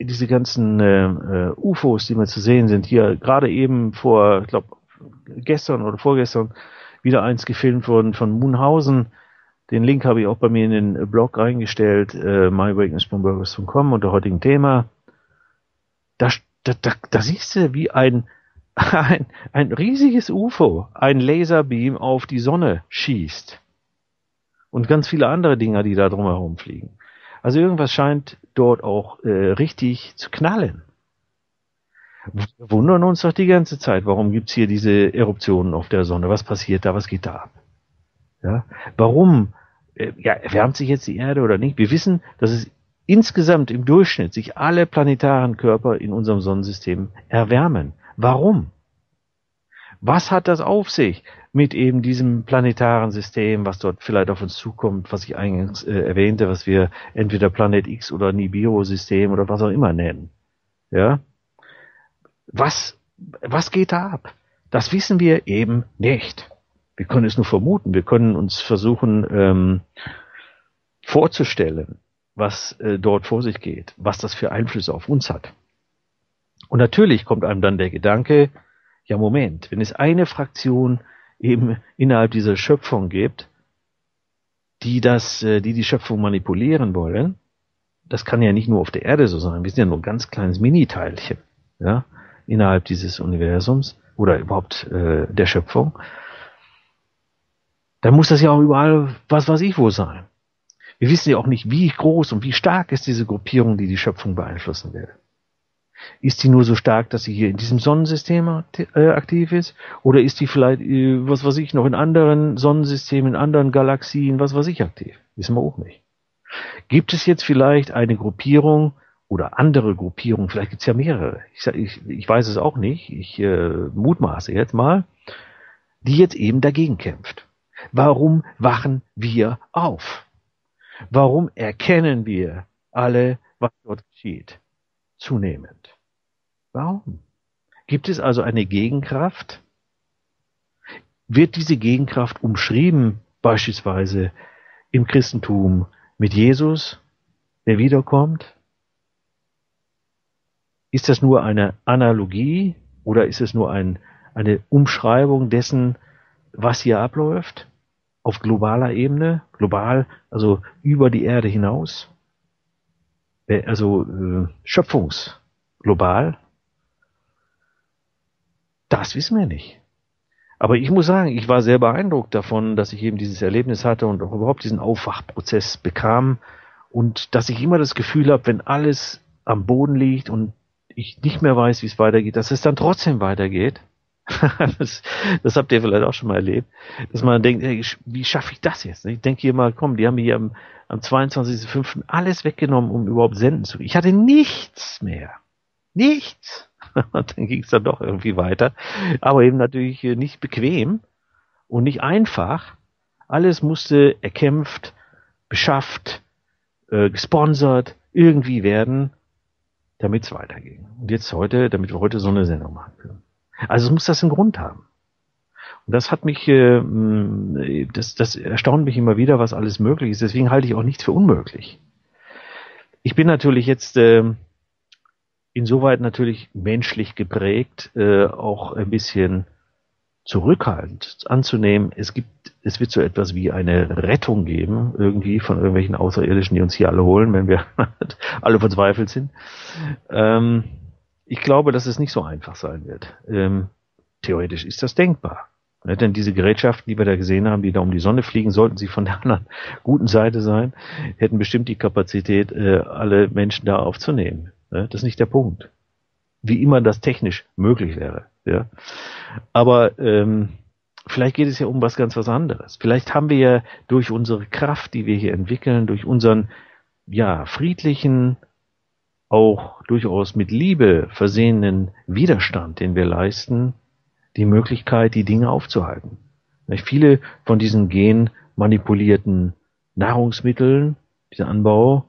Speaker 1: diese ganzen äh, äh, UFOs, die mal zu sehen sind, hier gerade eben vor, ich glaube, gestern oder vorgestern wieder eins gefilmt worden von Munhausen. Den Link habe ich auch bei mir in den Blog reingestellt, äh, myawakeness.burgers.com unter heutigen Thema. Da, da, da, da siehst du, wie ein, ein, ein riesiges UFO ein Laserbeam auf die Sonne schießt und ganz viele andere Dinger, die da drumherum fliegen. Also irgendwas scheint dort auch äh, richtig zu knallen. Wir wundern uns doch die ganze Zeit, warum gibt's hier diese Eruptionen auf der Sonne? Was passiert da? Was geht da ab? Ja? Warum äh, ja, erwärmt sich jetzt die Erde oder nicht? Wir wissen, dass es insgesamt im Durchschnitt sich alle planetaren Körper in unserem Sonnensystem erwärmen. Warum? Was hat das auf sich mit eben diesem planetaren System, was dort vielleicht auf uns zukommt, was ich eingangs äh, erwähnte, was wir entweder Planet X oder Nibiru-System oder was auch immer nennen? Ja? Was, was geht da ab? Das wissen wir eben nicht. Wir können es nur vermuten. Wir können uns versuchen ähm, vorzustellen, was äh, dort vor sich geht, was das für Einflüsse auf uns hat. Und natürlich kommt einem dann der Gedanke, ja Moment, wenn es eine Fraktion eben innerhalb dieser Schöpfung gibt, die das, äh, die die Schöpfung manipulieren wollen, das kann ja nicht nur auf der Erde so sein. Wir sind ja nur ein ganz kleines Mini-Teilchen, ja, innerhalb dieses Universums oder überhaupt äh, der Schöpfung. Dann muss das ja auch überall was weiß ich wo sein. Wir wissen ja auch nicht, wie groß und wie stark ist diese Gruppierung, die die Schöpfung beeinflussen will. Ist die nur so stark, dass sie hier in diesem Sonnensystem äh, aktiv ist? Oder ist die vielleicht, äh, was weiß ich, noch in anderen Sonnensystemen, in anderen Galaxien, was weiß ich, aktiv? Wissen wir auch nicht. Gibt es jetzt vielleicht eine Gruppierung oder andere Gruppierungen, vielleicht gibt es ja mehrere, ich, ich, ich, weiß es auch nicht, ich äh, mutmaße jetzt mal, die jetzt eben dagegen kämpft. Warum wachen wir auf? Warum erkennen wir alle, was dort geschieht? Zunehmend. Warum? Gibt es also eine Gegenkraft? Wird diese Gegenkraft umschrieben, beispielsweise im Christentum mit Jesus, der wiederkommt? Ist das nur eine Analogie oder ist es nur ein, eine Umschreibung dessen, was hier abläuft? Auf globaler Ebene, global, also über die Erde hinaus? Äh, also äh, schöpfungsglobal? Das wissen wir nicht. Aber ich muss sagen, ich war sehr beeindruckt davon, dass ich eben dieses Erlebnis hatte und auch überhaupt diesen Aufwachprozess bekam und dass ich immer das Gefühl habe, wenn alles am Boden liegt und ich nicht mehr weiß, wie es weitergeht, dass es dann trotzdem weitergeht. das, das, habt ihr vielleicht auch schon mal erlebt, dass man denkt, ey, wie schaffe ich das jetzt? Ich denke hier mal, komm, die haben hier am, am 22.05. alles weggenommen, um überhaupt senden zu können. Ich hatte nichts mehr. Nichts. Und dann ging es dann doch irgendwie weiter. Aber eben natürlich nicht bequem und nicht einfach. Alles musste erkämpft, beschafft, äh, gesponsert, irgendwie werden, damit es weiterging. Und jetzt heute, damit wir heute so eine Sendung machen können. Also muss das einen Grund haben. Das hat mich, äh, das, das erstaunt mich immer wieder, was alles möglich ist. Deswegen halte ich auch nichts für unmöglich. Ich bin natürlich jetzt äh, insoweit natürlich menschlich geprägt, äh, auch ein bisschen zurückhaltend anzunehmen, es gibt, es wird so etwas wie eine Rettung geben, irgendwie von irgendwelchen Außerirdischen, die uns hier alle holen, wenn wir alle verzweifelt sind. Ähm, ich glaube, dass es nicht so einfach sein wird. Ähm, theoretisch ist das denkbar. Ne, denn diese Gerätschaften, die wir da gesehen haben, die da um die Sonne fliegen, sollten sie von der anderen guten Seite sein, hätten bestimmt die Kapazität, äh, alle Menschen da aufzunehmen. Ne? Das ist nicht der Punkt. Wie immer das technisch möglich wäre. Ja. Aber ähm, vielleicht geht es ja um was ganz was anderes. Vielleicht haben wir ja durch unsere Kraft, die wir hier entwickeln, durch unseren ja friedlichen, auch durchaus mit Liebe versehenen Widerstand, den wir leisten, die Möglichkeit, die Dinge aufzuhalten. Viele von diesen genmanipulierten Nahrungsmitteln, dieser Anbau,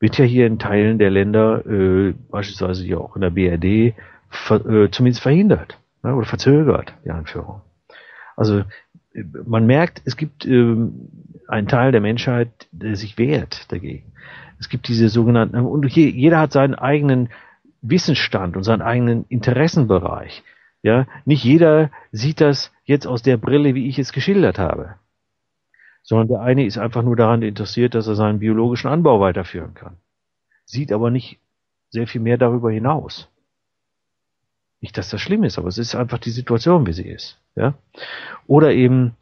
Speaker 1: wird ja hier in Teilen der Länder, äh, beispielsweise ja auch in der BRD, ver, äh, zumindest verhindert ne, oder verzögert, die Einführung. Also man merkt, es gibt äh, einen Teil der Menschheit, der sich wehrt dagegen. Es gibt diese sogenannten, und jeder hat seinen eigenen Wissensstand und seinen eigenen Interessenbereich. Ja, nicht jeder sieht das jetzt aus der Brille, wie ich es geschildert habe sondern der eine ist einfach nur daran interessiert, dass er seinen biologischen Anbau weiterführen kann. Sieht aber nicht sehr viel mehr darüber hinaus. Nicht, dass das schlimm ist, aber es ist einfach die Situation, wie sie ist. Ja? Oder eben,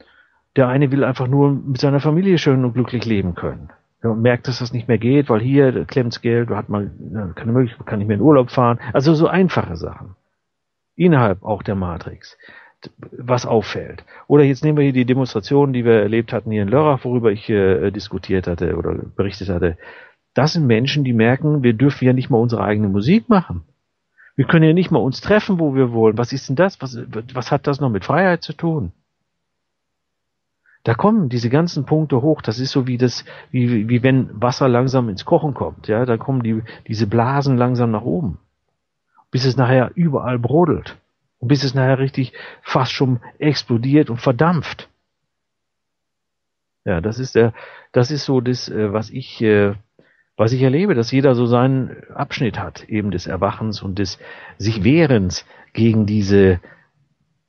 Speaker 1: der eine will einfach nur mit seiner Familie schön und glücklich leben können. Ja, und merkt, dass das nicht mehr geht, weil hier klemmt's Geld, du hat mal keine Möglichkeit, kann nicht mehr in Urlaub fahren. Also so einfache Sachen. Innerhalb auch der Matrix was auffällt. Oder jetzt nehmen wir hier die Demonstration, die wir erlebt hatten hier in Lörrach, worüber ich äh, diskutiert hatte oder berichtet hatte. Das sind Menschen, die merken, wir dürfen ja nicht mal unsere eigene Musik machen. Wir können ja nicht mal uns treffen, wo wir wollen. Was ist denn das? Was, was hat das noch mit Freiheit zu tun? Da kommen diese ganzen Punkte hoch. Das ist so wie das, wie, wie wenn Wasser langsam ins Kochen kommt. Ja, da kommen die, diese Blasen langsam nach oben. Bis es nachher überall brodelt. Und bis es nachher richtig fast schon explodiert und verdampft. Ja, das ist der, das ist so das, äh, was ich äh, was ich erlebe, dass jeder so seinen Abschnitt hat, eben des Erwachens und des sich Wehrens gegen diese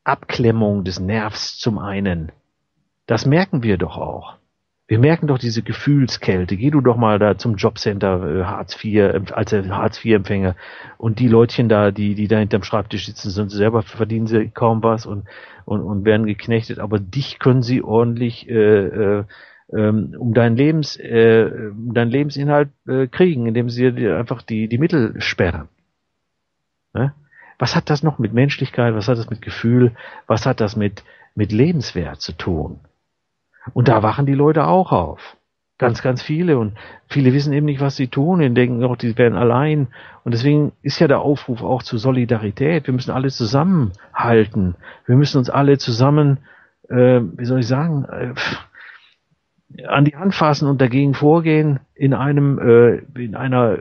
Speaker 1: Abklemmung des Nervs zum einen. Das merken wir doch auch. Wir merken doch diese Gefühlskälte. Geh du doch mal da zum Jobcenter äh, Hartz IV, als Hartz IV-Empfänger und die Leutchen da, die, die da hinterm Schreibtisch sitzen, sind selber verdienen sie kaum was und, und, und werden geknechtet, aber dich können sie ordentlich äh, äh, ähm, um deinen Lebens, äh, um deinen Lebensinhalt äh, kriegen, indem sie dir einfach die, die Mittel sperren. Ne? Was hat das noch mit Menschlichkeit, was hat das mit Gefühl, was hat das mit, mit Lebenswert zu tun? Und da wachen die Leute auch auf. Ganz, ganz viele. Und viele wissen eben nicht, was sie tun und denken auch, die werden allein. Und deswegen ist ja der Aufruf auch zur Solidarität. Wir müssen alle zusammenhalten. Wir müssen uns alle zusammen, äh, wie soll ich sagen, äh, an die Hand fassen und dagegen vorgehen in einem, äh, in einer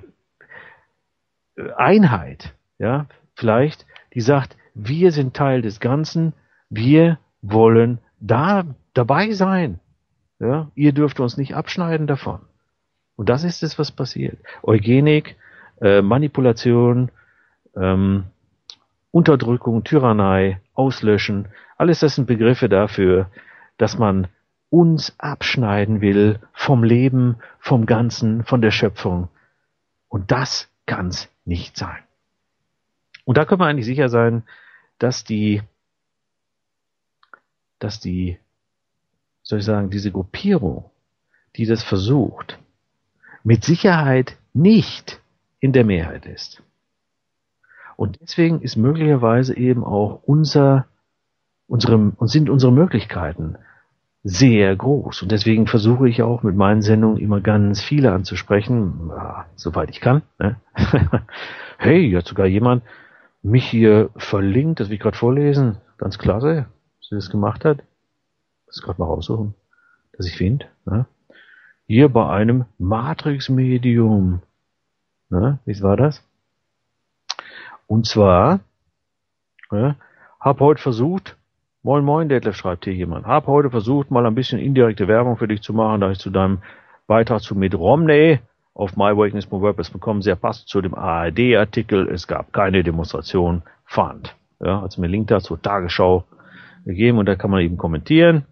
Speaker 1: äh, Einheit, ja, vielleicht, die sagt, wir sind Teil des Ganzen, wir wollen da dabei sein. Ja, ihr dürft uns nicht abschneiden davon. Und das ist es, was passiert. Eugenik, äh, Manipulation, ähm, Unterdrückung, Tyrannei, Auslöschen, alles das sind Begriffe dafür, dass man uns abschneiden will vom Leben, vom Ganzen, von der Schöpfung. Und das kann's nicht sein. Und da können wir eigentlich sicher sein, dass die, dass die, soll ich sagen, diese Gruppierung, die das versucht, mit Sicherheit nicht in der Mehrheit ist. Und deswegen ist möglicherweise eben auch unser, unsere, und sind unsere Möglichkeiten sehr groß. Und deswegen versuche ich auch mit meinen Sendungen immer ganz viele anzusprechen, ja, soweit ich kann. Ne? hey, hat sogar jemand mich hier verlinkt, das will ich gerade vorlesen. Ganz klasse, sie das gemacht hat. Das gerade mal raussuchen, dass ich finde. Ne? Hier bei einem Matrix-Medium. Ne? Wie war das? Und zwar, ne, habe heute versucht, Moin Moin, Detlef schreibt hier jemand. Hab heute versucht, mal ein bisschen indirekte Werbung für dich zu machen, da ich zu deinem Beitrag zu Mitt Romney auf MyWakeness.wordpress bekommen, sehr passend zu dem ARD-Artikel. Es gab keine Demonstration, fand. Ja, also mir Link dazu Tagesschau gegeben und da kann man eben kommentieren.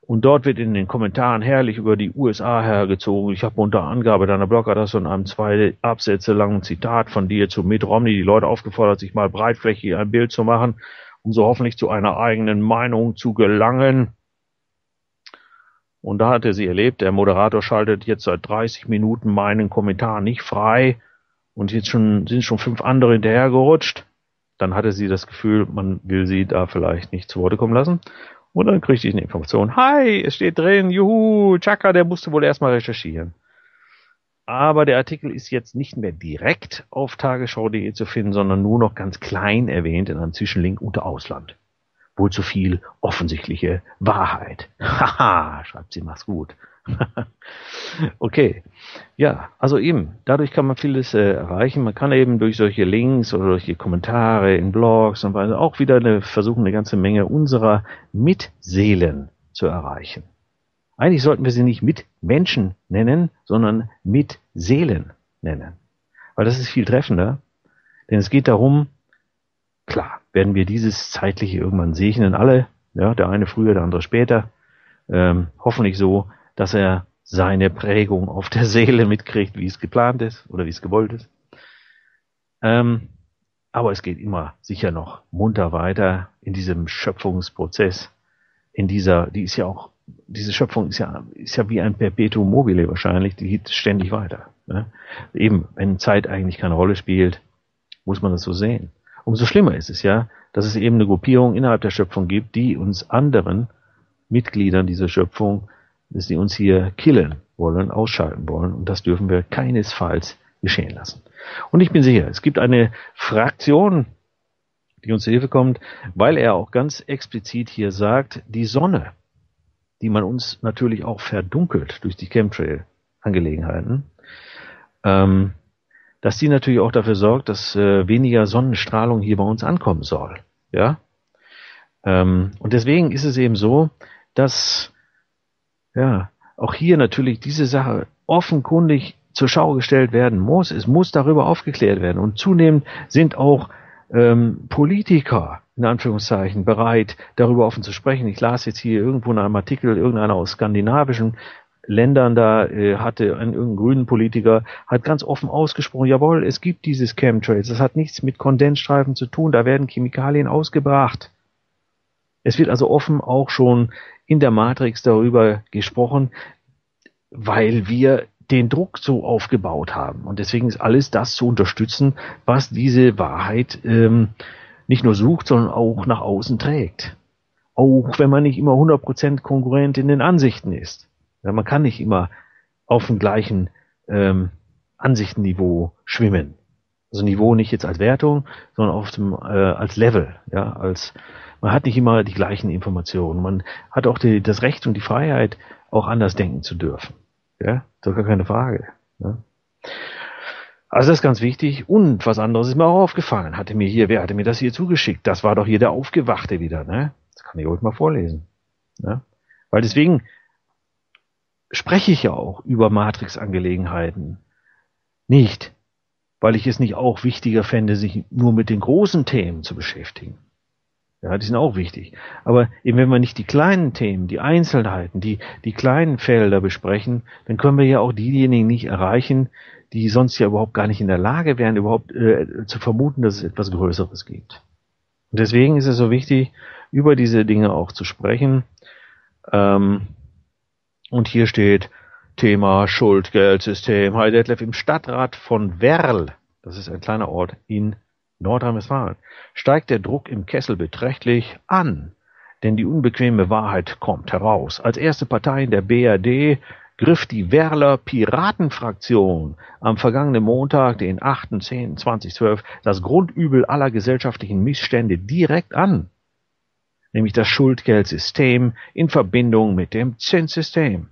Speaker 1: Und dort wird in den Kommentaren herrlich über die USA hergezogen. Ich habe unter Angabe deiner Blogadresse und einem zwei Absätze langen Zitat von dir zu Mitt Romney die Leute aufgefordert, sich mal breitflächig ein Bild zu machen um so hoffentlich zu einer eigenen Meinung zu gelangen. Und da hatte sie erlebt, der Moderator schaltet jetzt seit 30 Minuten meinen Kommentar nicht frei und jetzt schon, sind schon fünf andere hinterhergerutscht. Dann hatte sie das Gefühl, man will sie da vielleicht nicht zu Wort kommen lassen. Und dann kriegte ich eine Information. Hi, es steht drin, juhu, Chaka, der musste wohl erstmal recherchieren. Aber der Artikel ist jetzt nicht mehr direkt auf tagesschau.de zu finden, sondern nur noch ganz klein erwähnt in einem Zwischenlink unter Ausland. Wohl zu viel offensichtliche Wahrheit. Haha, schreibt sie, mach's gut. okay. Ja, also eben, dadurch kann man vieles äh, erreichen. Man kann eben durch solche Links oder durch die Kommentare in Blogs und weiter auch wieder eine, versuchen, eine ganze Menge unserer Mitseelen zu erreichen. Eigentlich sollten wir sie nicht mit Menschen nennen, sondern mit Seelen nennen. Weil das ist viel treffender. Denn es geht darum, klar, werden wir dieses zeitliche irgendwann segnen, alle, ja, der eine früher, der andere später, ähm, hoffentlich so, dass er seine Prägung auf der Seele mitkriegt, wie es geplant ist oder wie es gewollt ist. Ähm, aber es geht immer sicher noch munter weiter in diesem Schöpfungsprozess, in dieser, die ist ja auch diese Schöpfung ist ja, ist ja wie ein Perpetuum mobile wahrscheinlich, die geht ständig weiter. Ne? Eben, wenn Zeit eigentlich keine Rolle spielt, muss man das so sehen. Umso schlimmer ist es ja, dass es eben eine Gruppierung innerhalb der Schöpfung gibt, die uns anderen Mitgliedern dieser Schöpfung, dass die uns hier killen wollen, ausschalten wollen. Und das dürfen wir keinesfalls geschehen lassen. Und ich bin sicher, es gibt eine Fraktion, die uns zu Hilfe kommt, weil er auch ganz explizit hier sagt, die Sonne die man uns natürlich auch verdunkelt durch die Chemtrail-Angelegenheiten, ähm, dass die natürlich auch dafür sorgt, dass äh, weniger Sonnenstrahlung hier bei uns ankommen soll. Ja. Ähm, und deswegen ist es eben so, dass ja auch hier natürlich diese Sache offenkundig zur Schau gestellt werden muss. Es muss darüber aufgeklärt werden. Und zunehmend sind auch ähm, Politiker in Anführungszeichen bereit, darüber offen zu sprechen. Ich las jetzt hier irgendwo in einem Artikel, irgendeiner aus skandinavischen Ländern, da äh, hatte ein irgendein grünen Politiker, hat ganz offen ausgesprochen, jawohl, es gibt dieses Chemtrails, das hat nichts mit Kondensstreifen zu tun, da werden Chemikalien ausgebracht. Es wird also offen auch schon in der Matrix darüber gesprochen, weil wir den Druck so aufgebaut haben. Und deswegen ist alles das zu unterstützen, was diese Wahrheit ähm, nicht nur sucht, sondern auch nach außen trägt. Auch wenn man nicht immer 100% Konkurrent in den Ansichten ist. Ja, man kann nicht immer auf dem gleichen ähm, Ansichtenniveau schwimmen. Also Niveau nicht jetzt als Wertung, sondern auf dem, äh, als Level, ja, als man hat nicht immer die gleichen Informationen. Man hat auch die, das Recht und die Freiheit, auch anders denken zu dürfen. Ja, das ist gar keine Frage. Ja. Also das ist ganz wichtig. Und was anderes ist mir auch aufgefallen. Hatte mir hier, wer hatte mir das hier zugeschickt? Das war doch hier der Aufgewachte wieder, ne? Das kann ich euch mal vorlesen. Ja? Weil deswegen spreche ich ja auch über Matrix-Angelegenheiten. Nicht, weil ich es nicht auch wichtiger fände, sich nur mit den großen Themen zu beschäftigen. Ja, die sind auch wichtig. Aber eben wenn wir nicht die kleinen Themen, die Einzelheiten, die, die kleinen Felder besprechen, dann können wir ja auch diejenigen nicht erreichen, die sonst ja überhaupt gar nicht in der Lage wären, überhaupt äh, zu vermuten, dass es etwas Größeres gibt. Und deswegen ist es so wichtig, über diese Dinge auch zu sprechen. Ähm, und hier steht Thema Schuldgeldsystem. Hi Detlef, im Stadtrat von Werl, das ist ein kleiner Ort in Nordrhein-Westfalen, steigt der Druck im Kessel beträchtlich an. Denn die unbequeme Wahrheit kommt heraus. Als erste Partei in der BRD griff die Werler Piratenfraktion am vergangenen Montag, den 8.10.2012, das Grundübel aller gesellschaftlichen Missstände direkt an, nämlich das Schuldgeldsystem in Verbindung mit dem Zinssystem.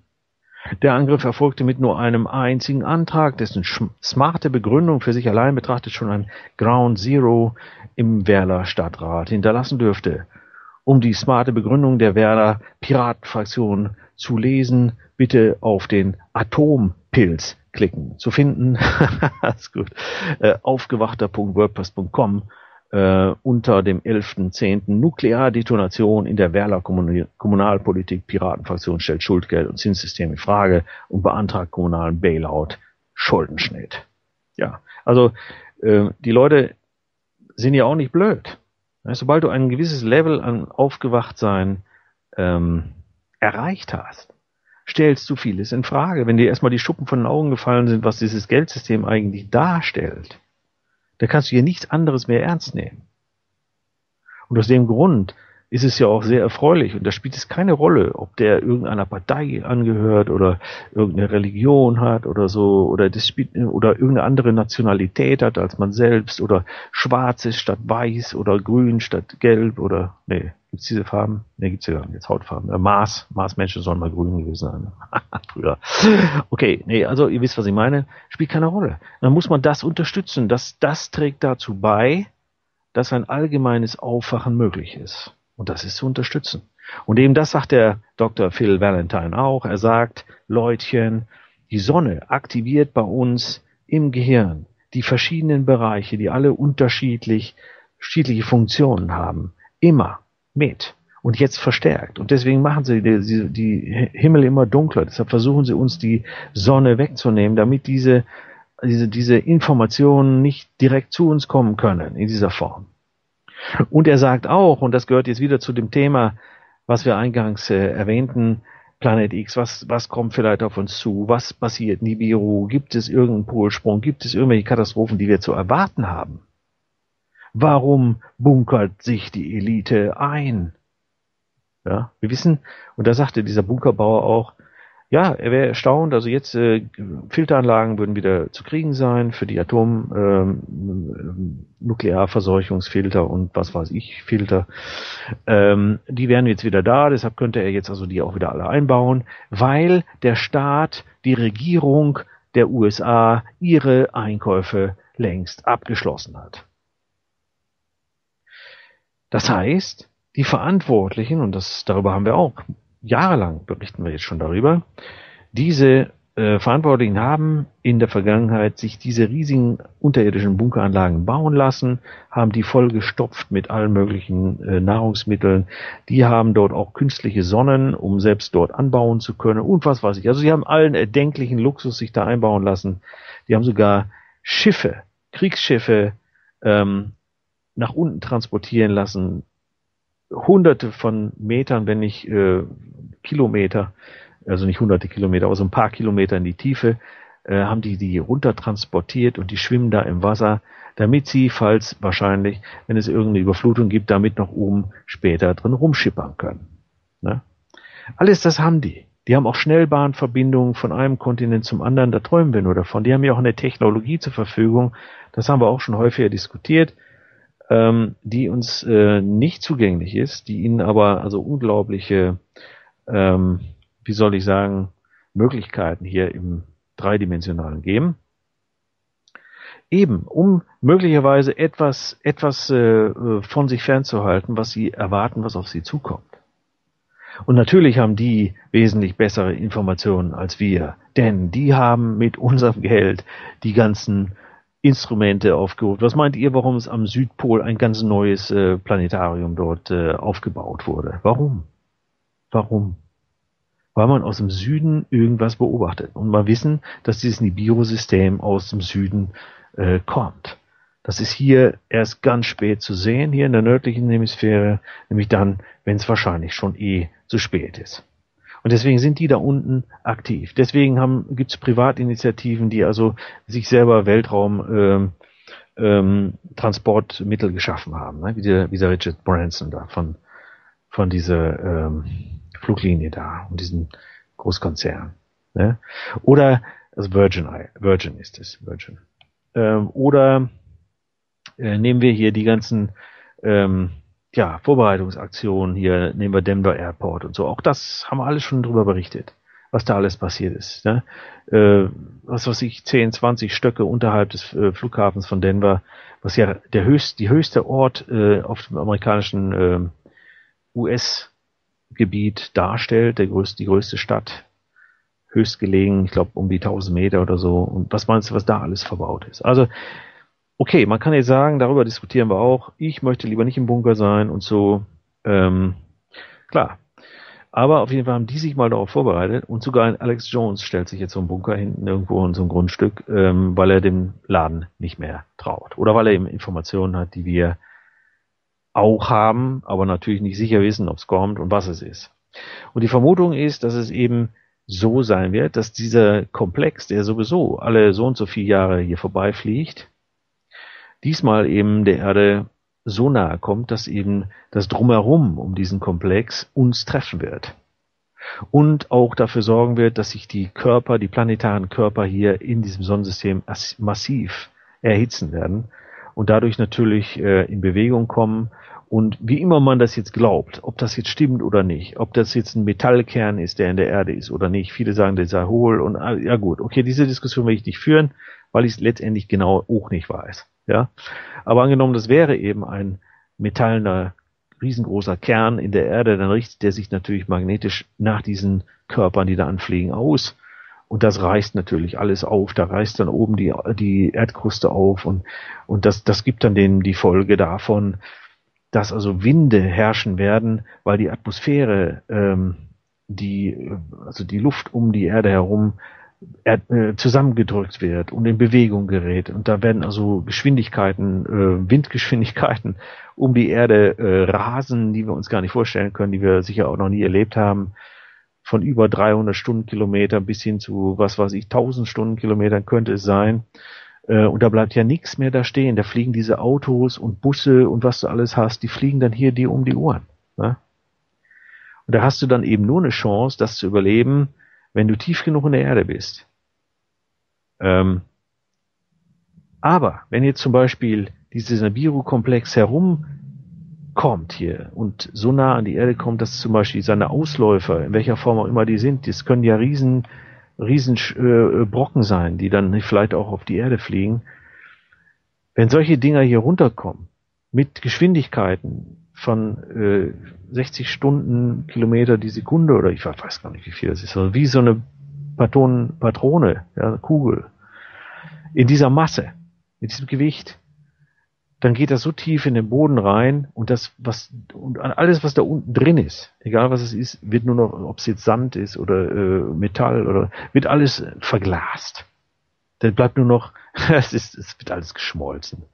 Speaker 1: Der Angriff erfolgte mit nur einem einzigen Antrag, dessen smarte Begründung für sich allein betrachtet schon ein Ground Zero im Werler Stadtrat hinterlassen dürfte. Um die smarte Begründung der Werler Piratenfraktion zu lesen, bitte auf den Atompilz klicken. Zu finden, ist gut, äh, aufgewachter.wordpress.com äh, unter dem 11.10. Nukleardetonation in der Werler Kommunalpolitik. Piratenfraktion stellt Schuldgeld und Zinssystem in Frage und beantragt kommunalen Bailout Schuldenschnitt. Ja, also äh, die Leute sind ja auch nicht blöd. Sobald du ein gewisses Level an Aufgewachtsein ähm, erreicht hast, stellst du vieles in Frage. Wenn dir erstmal die Schuppen von den Augen gefallen sind, was dieses Geldsystem eigentlich darstellt, da kannst du hier nichts anderes mehr ernst nehmen. Und aus dem Grund ist es ja auch sehr erfreulich. Und da spielt es keine Rolle, ob der irgendeiner Partei angehört oder irgendeine Religion hat oder so. Oder das spielt oder irgendeine andere Nationalität hat als man selbst. Oder schwarz ist statt weiß oder grün statt gelb oder nee, gibt's diese Farben? Nee, gibt's ja gar nicht, jetzt Hautfarben. Äh, Mars, Marsmenschen sollen mal grün gewesen sein. Früher. Okay, nee, also ihr wisst, was ich meine, spielt keine Rolle. Dann muss man das unterstützen, dass das trägt dazu bei, dass ein allgemeines Aufwachen möglich ist. Und das ist zu unterstützen. Und eben das sagt der Dr. Phil Valentine auch. Er sagt, Leutchen, die Sonne aktiviert bei uns im Gehirn die verschiedenen Bereiche, die alle unterschiedlich, unterschiedliche Funktionen haben. Immer mit. Und jetzt verstärkt. Und deswegen machen sie die, die Himmel immer dunkler. Deshalb versuchen sie uns die Sonne wegzunehmen, damit diese, diese, diese Informationen nicht direkt zu uns kommen können in dieser Form. Und er sagt auch, und das gehört jetzt wieder zu dem Thema, was wir eingangs äh, erwähnten, Planet X, was, was kommt vielleicht auf uns zu? Was passiert? Nibiru? Gibt es irgendeinen Polsprung? Gibt es irgendwelche Katastrophen, die wir zu erwarten haben? Warum bunkert sich die Elite ein? Ja, wir wissen, und da sagte dieser Bunkerbauer auch, ja, er wäre erstaunt, also jetzt äh, Filteranlagen würden wieder zu kriegen sein für die Atom ähm, Nuklearverseuchungsfilter und was weiß ich Filter. Ähm, die wären jetzt wieder da, deshalb könnte er jetzt also die auch wieder alle einbauen, weil der Staat, die Regierung der USA ihre Einkäufe längst abgeschlossen hat. Das heißt, die Verantwortlichen, und das, darüber haben wir auch jahrelang berichten wir jetzt schon darüber, diese äh, Verantwortlichen haben in der Vergangenheit sich diese riesigen unterirdischen Bunkeranlagen bauen lassen, haben die voll gestopft mit allen möglichen äh, Nahrungsmitteln. Die haben dort auch künstliche Sonnen, um selbst dort anbauen zu können und was weiß ich. Also sie haben allen erdenklichen Luxus sich da einbauen lassen. Die haben sogar Schiffe, Kriegsschiffe ähm, nach unten transportieren lassen, hunderte von Metern, wenn nicht äh, Kilometer also nicht hunderte Kilometer, aber so ein paar Kilometer in die Tiefe, äh, haben die die runter transportiert und die schwimmen da im Wasser, damit sie, falls wahrscheinlich, wenn es irgendeine Überflutung gibt, damit noch oben später drin rumschippern können. Ne? Alles das haben die. Die haben auch Schnellbahnverbindungen von einem Kontinent zum anderen, da träumen wir nur davon. Die haben ja auch eine Technologie zur Verfügung, das haben wir auch schon häufiger diskutiert, ähm, die uns äh, nicht zugänglich ist, die ihnen aber also unglaubliche ähm, wie soll ich sagen, Möglichkeiten hier im dreidimensionalen geben. Eben, um möglicherweise etwas, etwas äh, von sich fernzuhalten, was sie erwarten, was auf sie zukommt. Und natürlich haben die wesentlich bessere Informationen als wir, denn die haben mit unserem Geld die ganzen Instrumente aufgeholt. Was meint ihr, warum es am Südpol ein ganz neues äh, Planetarium dort äh, aufgebaut wurde? Warum? Warum? weil man aus dem Süden irgendwas beobachtet. Und mal wissen, dass dieses Nibiru-System aus dem Süden äh, kommt. Das ist hier erst ganz spät zu sehen, hier in der nördlichen Hemisphäre, nämlich dann, wenn es wahrscheinlich schon eh zu spät ist. Und deswegen sind die da unten aktiv. Deswegen gibt es Privatinitiativen, die also sich selber Weltraum ähm, ähm, Transportmittel geschaffen haben, ne? wie, der, wie der Richard Branson da von, von dieser ähm, Fluglinie da und diesen Großkonzern. Ne? Oder also Virgin, Virgin ist es, Virgin. Ähm, oder äh, nehmen wir hier die ganzen ähm, ja, Vorbereitungsaktionen hier, nehmen wir Denver Airport und so. Auch das haben wir alles schon drüber berichtet, was da alles passiert ist. Ne? Äh, was weiß ich, 10, 20 Stöcke unterhalb des äh, Flughafens von Denver, was ja der höchst, die höchste Ort äh, auf dem amerikanischen äh, US Gebiet darstellt, der größte, die größte Stadt, höchst gelegen, ich glaube um die 1000 Meter oder so. Und was meinst du, was da alles verbaut ist? Also, okay, man kann jetzt sagen, darüber diskutieren wir auch. Ich möchte lieber nicht im Bunker sein und so. Ähm, klar. Aber auf jeden Fall haben die sich mal darauf vorbereitet und sogar Alex Jones stellt sich jetzt so einen Bunker hinten irgendwo in so ein Grundstück, ähm, weil er dem Laden nicht mehr traut. Oder weil er eben Informationen hat, die wir auch haben, aber natürlich nicht sicher wissen, ob es kommt und was es ist. Und die Vermutung ist, dass es eben so sein wird, dass dieser Komplex, der sowieso alle so und so viele Jahre hier vorbeifliegt, diesmal eben der Erde so nahe kommt, dass eben das Drumherum um diesen Komplex uns treffen wird. Und auch dafür sorgen wird, dass sich die Körper, die planetaren Körper hier in diesem Sonnensystem massiv erhitzen werden und dadurch natürlich äh, in Bewegung kommen und wie immer man das jetzt glaubt, ob das jetzt stimmt oder nicht, ob das jetzt ein Metallkern ist, der in der Erde ist oder nicht. Viele sagen, der sei hohl und ja gut, okay, diese Diskussion will ich nicht führen, weil ich es letztendlich genau auch nicht weiß. Ja, aber angenommen, das wäre eben ein metallener riesengroßer Kern in der Erde, dann richtet der sich natürlich magnetisch nach diesen Körpern, die da anfliegen, aus. Und das reißt natürlich alles auf. Da reißt dann oben die, die Erdkruste auf und, und das, das gibt dann denen die Folge davon, dass also Winde herrschen werden, weil die Atmosphäre, ähm, die, also die Luft um die Erde herum zusammengedrückt wird und in Bewegung gerät. Und da werden also Geschwindigkeiten, äh, Windgeschwindigkeiten um die Erde äh, rasen, die wir uns gar nicht vorstellen können, die wir sicher auch noch nie erlebt haben. Von über 300 Stundenkilometer bis hin zu, was weiß ich, 1000 Stundenkilometern könnte es sein. Äh, und da bleibt ja nichts mehr da stehen. Da fliegen diese Autos und Busse und was du alles hast, die fliegen dann hier dir um die Ohren. Ne? Und da hast du dann eben nur eine Chance, das zu überleben, wenn du tief genug in der Erde bist. Ähm, aber wenn jetzt zum Beispiel dieser Nibiru-Komplex herumkommt hier und so nah an die Erde kommt, dass zum Beispiel seine Ausläufer, in welcher Form auch immer die sind, das können ja riesen Riesenbrocken äh, sein, die dann vielleicht auch auf die Erde fliegen. Wenn solche Dinger hier runterkommen, mit Geschwindigkeiten von äh, 60 Stunden Kilometer die Sekunde oder ich weiß gar nicht, wie viel das ist, also wie so eine Patronen, Patrone, ja, Kugel, in dieser Masse, mit diesem Gewicht, dann geht das so tief in den Boden rein und das, was, und alles, was da unten drin ist, egal was es ist, wird nur noch, ob es jetzt Sand ist oder äh, Metall oder, wird alles verglast. Dann bleibt nur noch, es ist, es wird alles geschmolzen.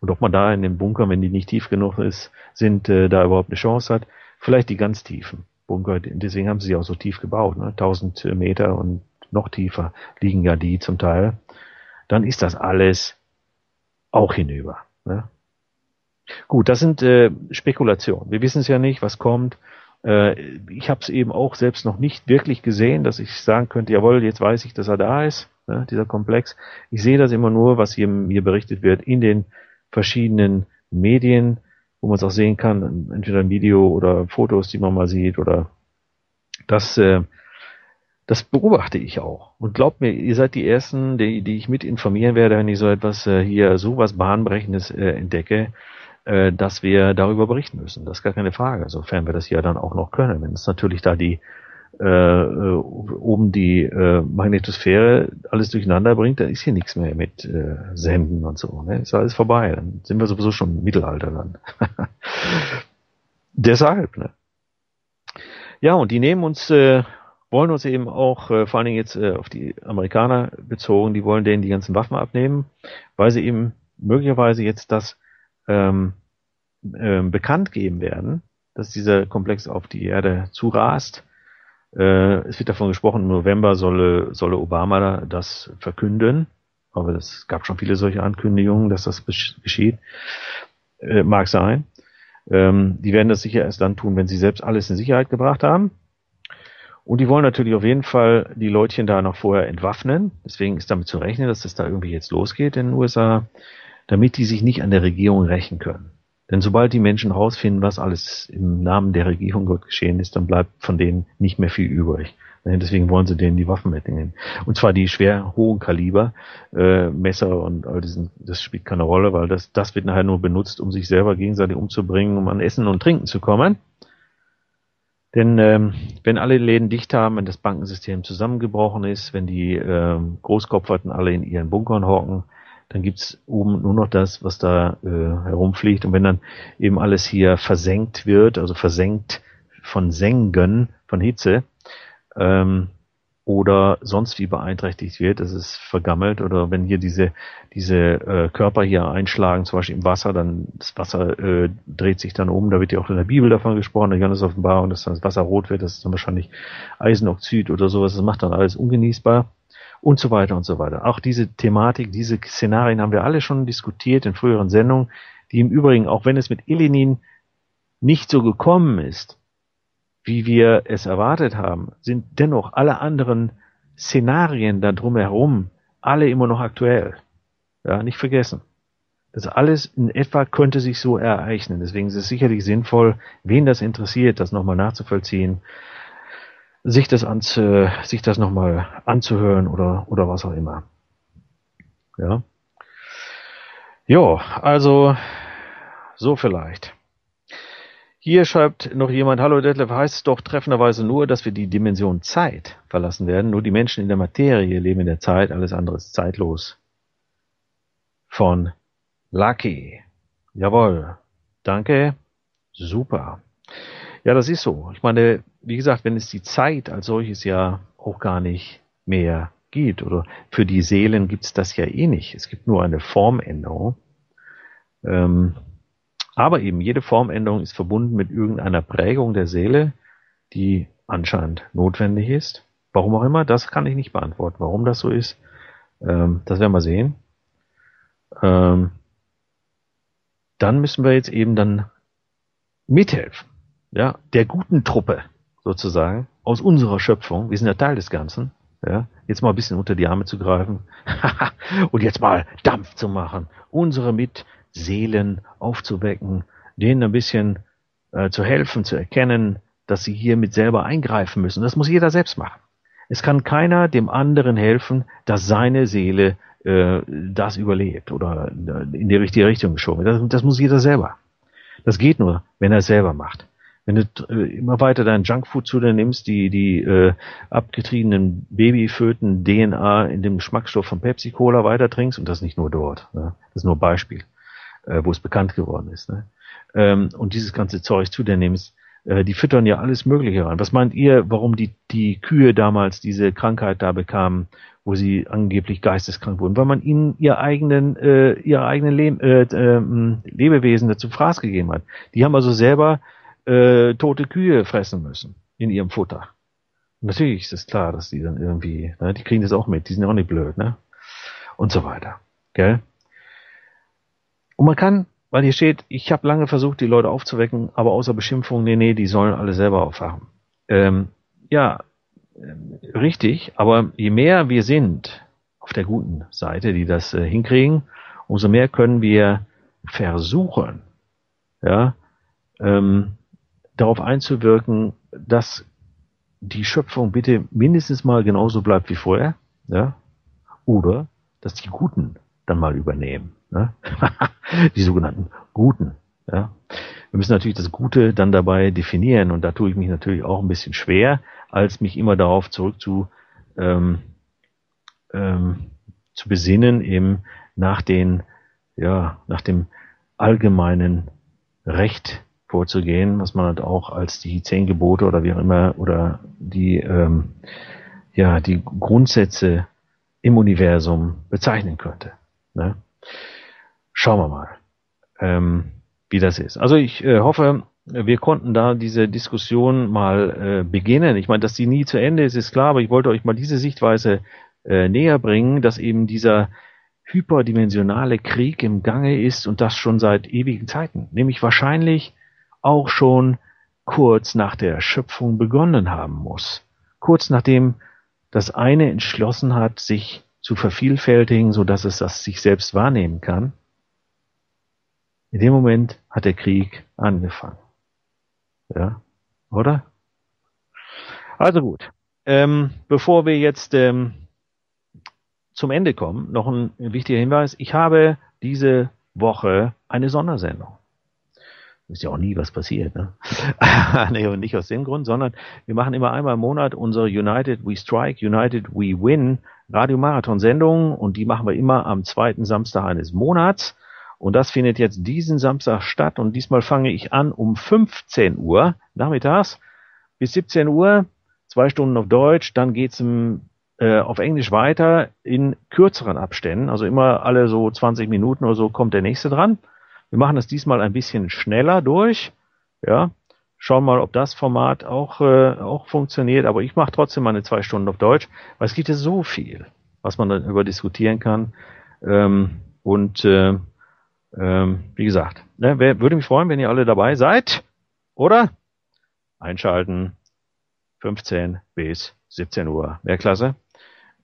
Speaker 1: Und ob man da in dem Bunker, wenn die nicht tief genug ist, sind, äh, da überhaupt eine Chance hat, vielleicht die ganz tiefen Bunker, deswegen haben sie sie auch so tief gebaut, ne? 1000 Meter und noch tiefer liegen ja die zum Teil. Dann ist das alles auch hinüber. Ne? Gut, das sind äh, Spekulationen. Wir wissen es ja nicht, was kommt. Äh, ich habe es eben auch selbst noch nicht wirklich gesehen, dass ich sagen könnte, jawohl, jetzt weiß ich, dass er da ist, ne, dieser Komplex. Ich sehe das immer nur, was hier mir berichtet wird in den verschiedenen Medien, wo man es auch sehen kann, entweder ein Video oder Fotos, die man mal sieht oder das äh, das beobachte ich auch. Und glaubt mir, ihr seid die Ersten, die, die ich mit informieren werde, wenn ich so etwas äh, hier, so was Bahnbrechendes äh, entdecke, äh, dass wir darüber berichten müssen. Das ist gar keine Frage, sofern wir das ja dann auch noch können. Wenn es natürlich da die äh, äh, oben die äh, Magnetosphäre alles durcheinander bringt, dann ist hier nichts mehr mit äh, Senden und so. Ne? Ist alles vorbei. Dann sind wir sowieso schon im Mittelalter dann. Deshalb, ne? Ja, und die nehmen uns äh, wollen uns eben auch, äh, vor allen Dingen jetzt äh, auf die Amerikaner bezogen, die wollen denen die ganzen Waffen abnehmen, weil sie eben möglicherweise jetzt das ähm, ähm, bekannt geben werden, dass dieser Komplex auf die Erde zurast. Äh, es wird davon gesprochen, im November solle, solle Obama das verkünden. Aber es gab schon viele solche Ankündigungen, dass das geschieht. Äh, mag sein. Ähm, die werden das sicher erst dann tun, wenn sie selbst alles in Sicherheit gebracht haben. Und die wollen natürlich auf jeden Fall die Leutchen da noch vorher entwaffnen. Deswegen ist damit zu rechnen, dass das da irgendwie jetzt losgeht in den USA, damit die sich nicht an der Regierung rächen können. Denn sobald die Menschen herausfinden, was alles im Namen der Regierung dort geschehen ist, dann bleibt von denen nicht mehr viel übrig. Deswegen wollen sie denen die Waffen mitnehmen. Und zwar die schwer hohen Kaliber, äh, Messer und all diesen, das spielt keine Rolle, weil das, das wird nachher nur benutzt, um sich selber gegenseitig umzubringen, um an Essen und Trinken zu kommen. Denn ähm, wenn alle Läden dicht haben, wenn das Bankensystem zusammengebrochen ist, wenn die ähm, Großkopferten alle in ihren Bunkern hocken, dann gibt's oben nur noch das, was da äh, herumfliegt. Und wenn dann eben alles hier versenkt wird, also versenkt von Sengen, von Hitze, ähm, oder sonst wie beeinträchtigt wird, dass es vergammelt. Oder wenn hier diese diese äh, Körper hier einschlagen, zum Beispiel im Wasser, dann das Wasser äh, dreht sich dann um, da wird ja auch in der Bibel davon gesprochen, in der Johannes Offenbarung, dass dann das Wasser rot wird, das ist dann wahrscheinlich Eisenoxid oder sowas, das macht dann alles ungenießbar und so weiter und so weiter. Auch diese Thematik, diese Szenarien haben wir alle schon diskutiert in früheren Sendungen, die im Übrigen, auch wenn es mit Elenin nicht so gekommen ist, wie wir es erwartet haben, sind dennoch alle anderen Szenarien da drumherum alle immer noch aktuell. Ja, nicht vergessen. Das alles in etwa könnte sich so ereignen. Deswegen ist es sicherlich sinnvoll, wen das interessiert, das nochmal nachzuvollziehen, sich das, anzu, sich das nochmal anzuhören oder, oder was auch immer. Ja. Jo, also, so vielleicht. Hier schreibt noch jemand, hallo Detlef, heißt es doch treffenderweise nur, dass wir die Dimension Zeit verlassen werden. Nur die Menschen in der Materie leben in der Zeit, alles andere ist zeitlos. Von Lucky. Jawohl. Danke. Super. Ja, das ist so. Ich meine, wie gesagt, wenn es die Zeit als solches ja auch gar nicht mehr gibt, oder für die Seelen gibt es das ja eh nicht. Es gibt nur eine Formänderung. Ähm, aber eben jede Formänderung ist verbunden mit irgendeiner Prägung der Seele, die anscheinend notwendig ist. Warum auch immer, das kann ich nicht beantworten. Warum das so ist, ähm, das werden wir sehen. Ähm, dann müssen wir jetzt eben dann mithelfen, ja, der guten Truppe sozusagen aus unserer Schöpfung. Wir sind ja Teil des Ganzen. Ja, jetzt mal ein bisschen unter die Arme zu greifen und jetzt mal Dampf zu machen, unsere mit Seelen aufzuwecken, denen ein bisschen äh, zu helfen, zu erkennen, dass sie hiermit selber eingreifen müssen. Das muss jeder selbst machen. Es kann keiner dem anderen helfen, dass seine Seele äh, das überlebt oder in die richtige Richtung geschoben wird. Das, das muss jeder selber. Das geht nur, wenn er es selber macht. Wenn du äh, immer weiter dein Junkfood zu dir nimmst, die, die äh, abgetriebenen Babyföten DNA in dem Geschmacksstoff von Pepsi Cola weiter trinkst, und das nicht nur dort, ne? das ist nur ein Beispiel, äh, wo es bekannt geworden ist, ne? ähm, und dieses ganze Zeug zu dir nimmst, äh, die füttern ja alles Mögliche rein. Was meint ihr, warum die, die Kühe damals diese Krankheit da bekamen, wo sie angeblich geisteskrank wurden? Weil man ihnen ihr eigenen, äh, ihre eigenen Le äh, äh, Lebewesen dazu Fraß gegeben hat. Die haben also selber äh, tote Kühe fressen müssen in ihrem Futter. Und natürlich ist es klar, dass die dann irgendwie, ne, die kriegen das auch mit, die sind ja auch nicht blöd, ne? Und so weiter. Gell? Und man kann, weil hier steht, ich habe lange versucht, die Leute aufzuwecken, aber außer Beschimpfung, nee, nee, die sollen alle selber aufwachen. Ähm, ja, äh, richtig, aber je mehr wir sind auf der guten Seite, die das äh, hinkriegen, umso mehr können wir versuchen, ja, ähm, darauf einzuwirken, dass die Schöpfung bitte mindestens mal genauso bleibt wie vorher, ja, oder dass die Guten dann mal übernehmen, ne? die sogenannten Guten, ja. Wir müssen natürlich das Gute dann dabei definieren und da tue ich mich natürlich auch ein bisschen schwer, als mich immer darauf zurück zu, ähm, ähm, zu besinnen, eben nach den, ja, nach dem allgemeinen Recht vorzugehen, was man halt auch als die zehn Gebote oder wie auch immer oder die ähm, ja die Grundsätze im Universum bezeichnen könnte. Ne? Schauen wir mal, ähm, wie das ist. Also ich äh, hoffe, wir konnten da diese Diskussion mal äh, beginnen. Ich meine, dass die nie zu Ende ist, ist klar, aber ich wollte euch mal diese Sichtweise äh, näher bringen, dass eben dieser hyperdimensionale Krieg im Gange ist und das schon seit ewigen Zeiten. Nämlich wahrscheinlich auch schon kurz nach der Schöpfung begonnen haben muss. Kurz nachdem das eine entschlossen hat, sich zu vervielfältigen, so dass es das sich selbst wahrnehmen kann. In dem Moment hat der Krieg angefangen. Ja, oder? Also gut. Ähm, bevor wir jetzt ähm, zum Ende kommen, noch ein wichtiger Hinweis. Ich habe diese Woche eine Sondersendung ist ja auch nie was passiert. Ne? nee, und nicht aus dem Grund, sondern wir machen immer einmal im Monat unsere United We Strike, United We Win Radiomarathon-Sendung und die machen wir immer am zweiten Samstag eines Monats. Und das findet jetzt diesen Samstag statt und diesmal fange ich an um 15 Uhr nachmittags bis 17 Uhr, zwei Stunden auf Deutsch, dann geht's im, äh, auf Englisch weiter in kürzeren Abständen, also immer alle so 20 Minuten oder so kommt der nächste dran. Wir machen das diesmal ein bisschen schneller durch. Ja, schauen mal, ob das Format auch, äh, auch funktioniert. Aber ich mache trotzdem meine zwei Stunden auf Deutsch, weil es gibt ja so viel, was man darüber diskutieren kann. Ähm, und äh, ähm, wie gesagt, ne, wer, würde mich freuen, wenn ihr alle dabei seid. Oder? Einschalten 15 bis 17 Uhr. Wäre klasse,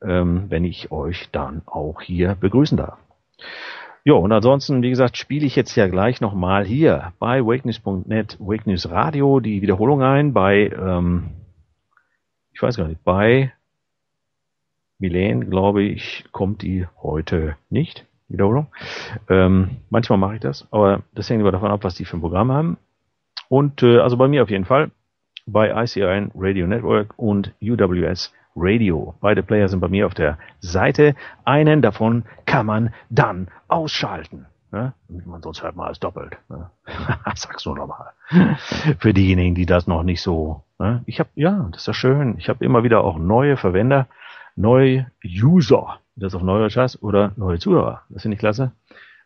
Speaker 1: ähm, wenn ich euch dann auch hier begrüßen darf. Jo, und ansonsten, wie gesagt, spiele ich jetzt ja gleich nochmal hier bei wakenews.net, Wakenews Radio, die Wiederholung ein, bei, ähm, ich weiß gar nicht, bei Milen, glaube ich, kommt die heute nicht. Wiederholung. Ähm, manchmal mache ich das, aber das hängt immer davon ab, was die für ein Programm haben. Und äh, also bei mir auf jeden Fall bei ICIN Radio Network und UWS Radio. Beide Player sind bei mir auf der Seite. Einen davon kann man dann ausschalten. Ne? Man sonst hört man alles doppelt. Ne? Sag's nur nochmal. Für diejenigen, die das noch nicht so. Ne? Ich habe ja, das ist ja schön. Ich habe immer wieder auch neue Verwender, neue User, das auf Neudeutsch heißt, oder neue Zuhörer. Das finde ich klasse.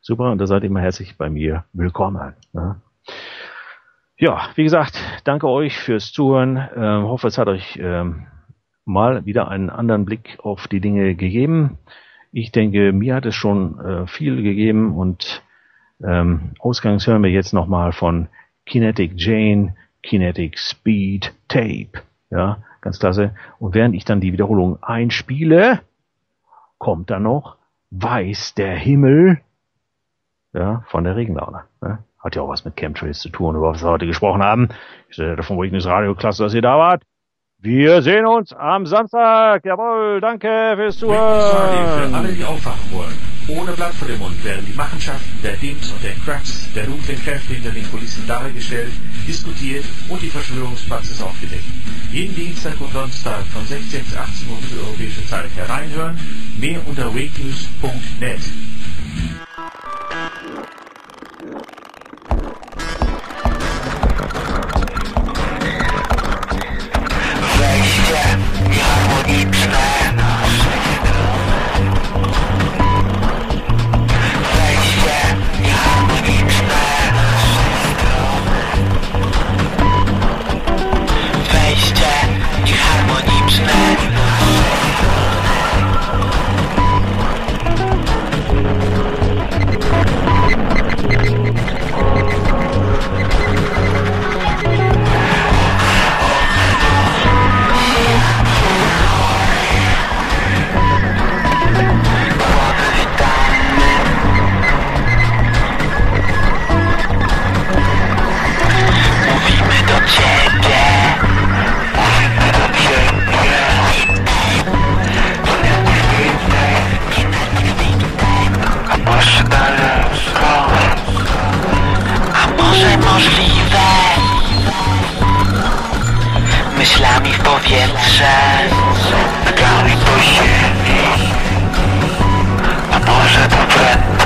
Speaker 1: Super, und da seid ihr immer herzlich bei mir willkommen. Ne? Ja, wie gesagt, danke euch fürs Zuhören. Ähm, hoffe, es hat euch ähm, mal wieder einen anderen Blick auf die Dinge gegeben. Ich denke, mir hat es schon äh, viel gegeben und ähm, ausgangs hören wir jetzt nochmal von Kinetic Jane, Kinetic Speed Tape. Ja, ganz klasse. Und während ich dann die Wiederholung einspiele, kommt dann noch Weiß der Himmel ja, von der Regenlaune. Ne? Hat ja auch was mit Chemtrails zu tun, über was wir heute gesprochen haben. Ich sehe davon Weakness Radio, klasse, dass ihr da wart. Wir sehen uns am Samstag. Jawohl, danke fürs Zuhören.
Speaker 5: Für alle, die aufwachen wollen. Ohne Blatt vor dem Mund werden die Machenschaften der Dims und der Cracks, der dunklen Kräfte hinter den Kulissen dargestellt, diskutiert und die Verschwörungspraxis aufgedeckt. Jeden Dienstag und Donnerstag von 16 bis 18 Uhr mitteleuropäische Zeit hereinhören, mehr unter wakenews.net.
Speaker 6: że grałeś po siebie A może to prędko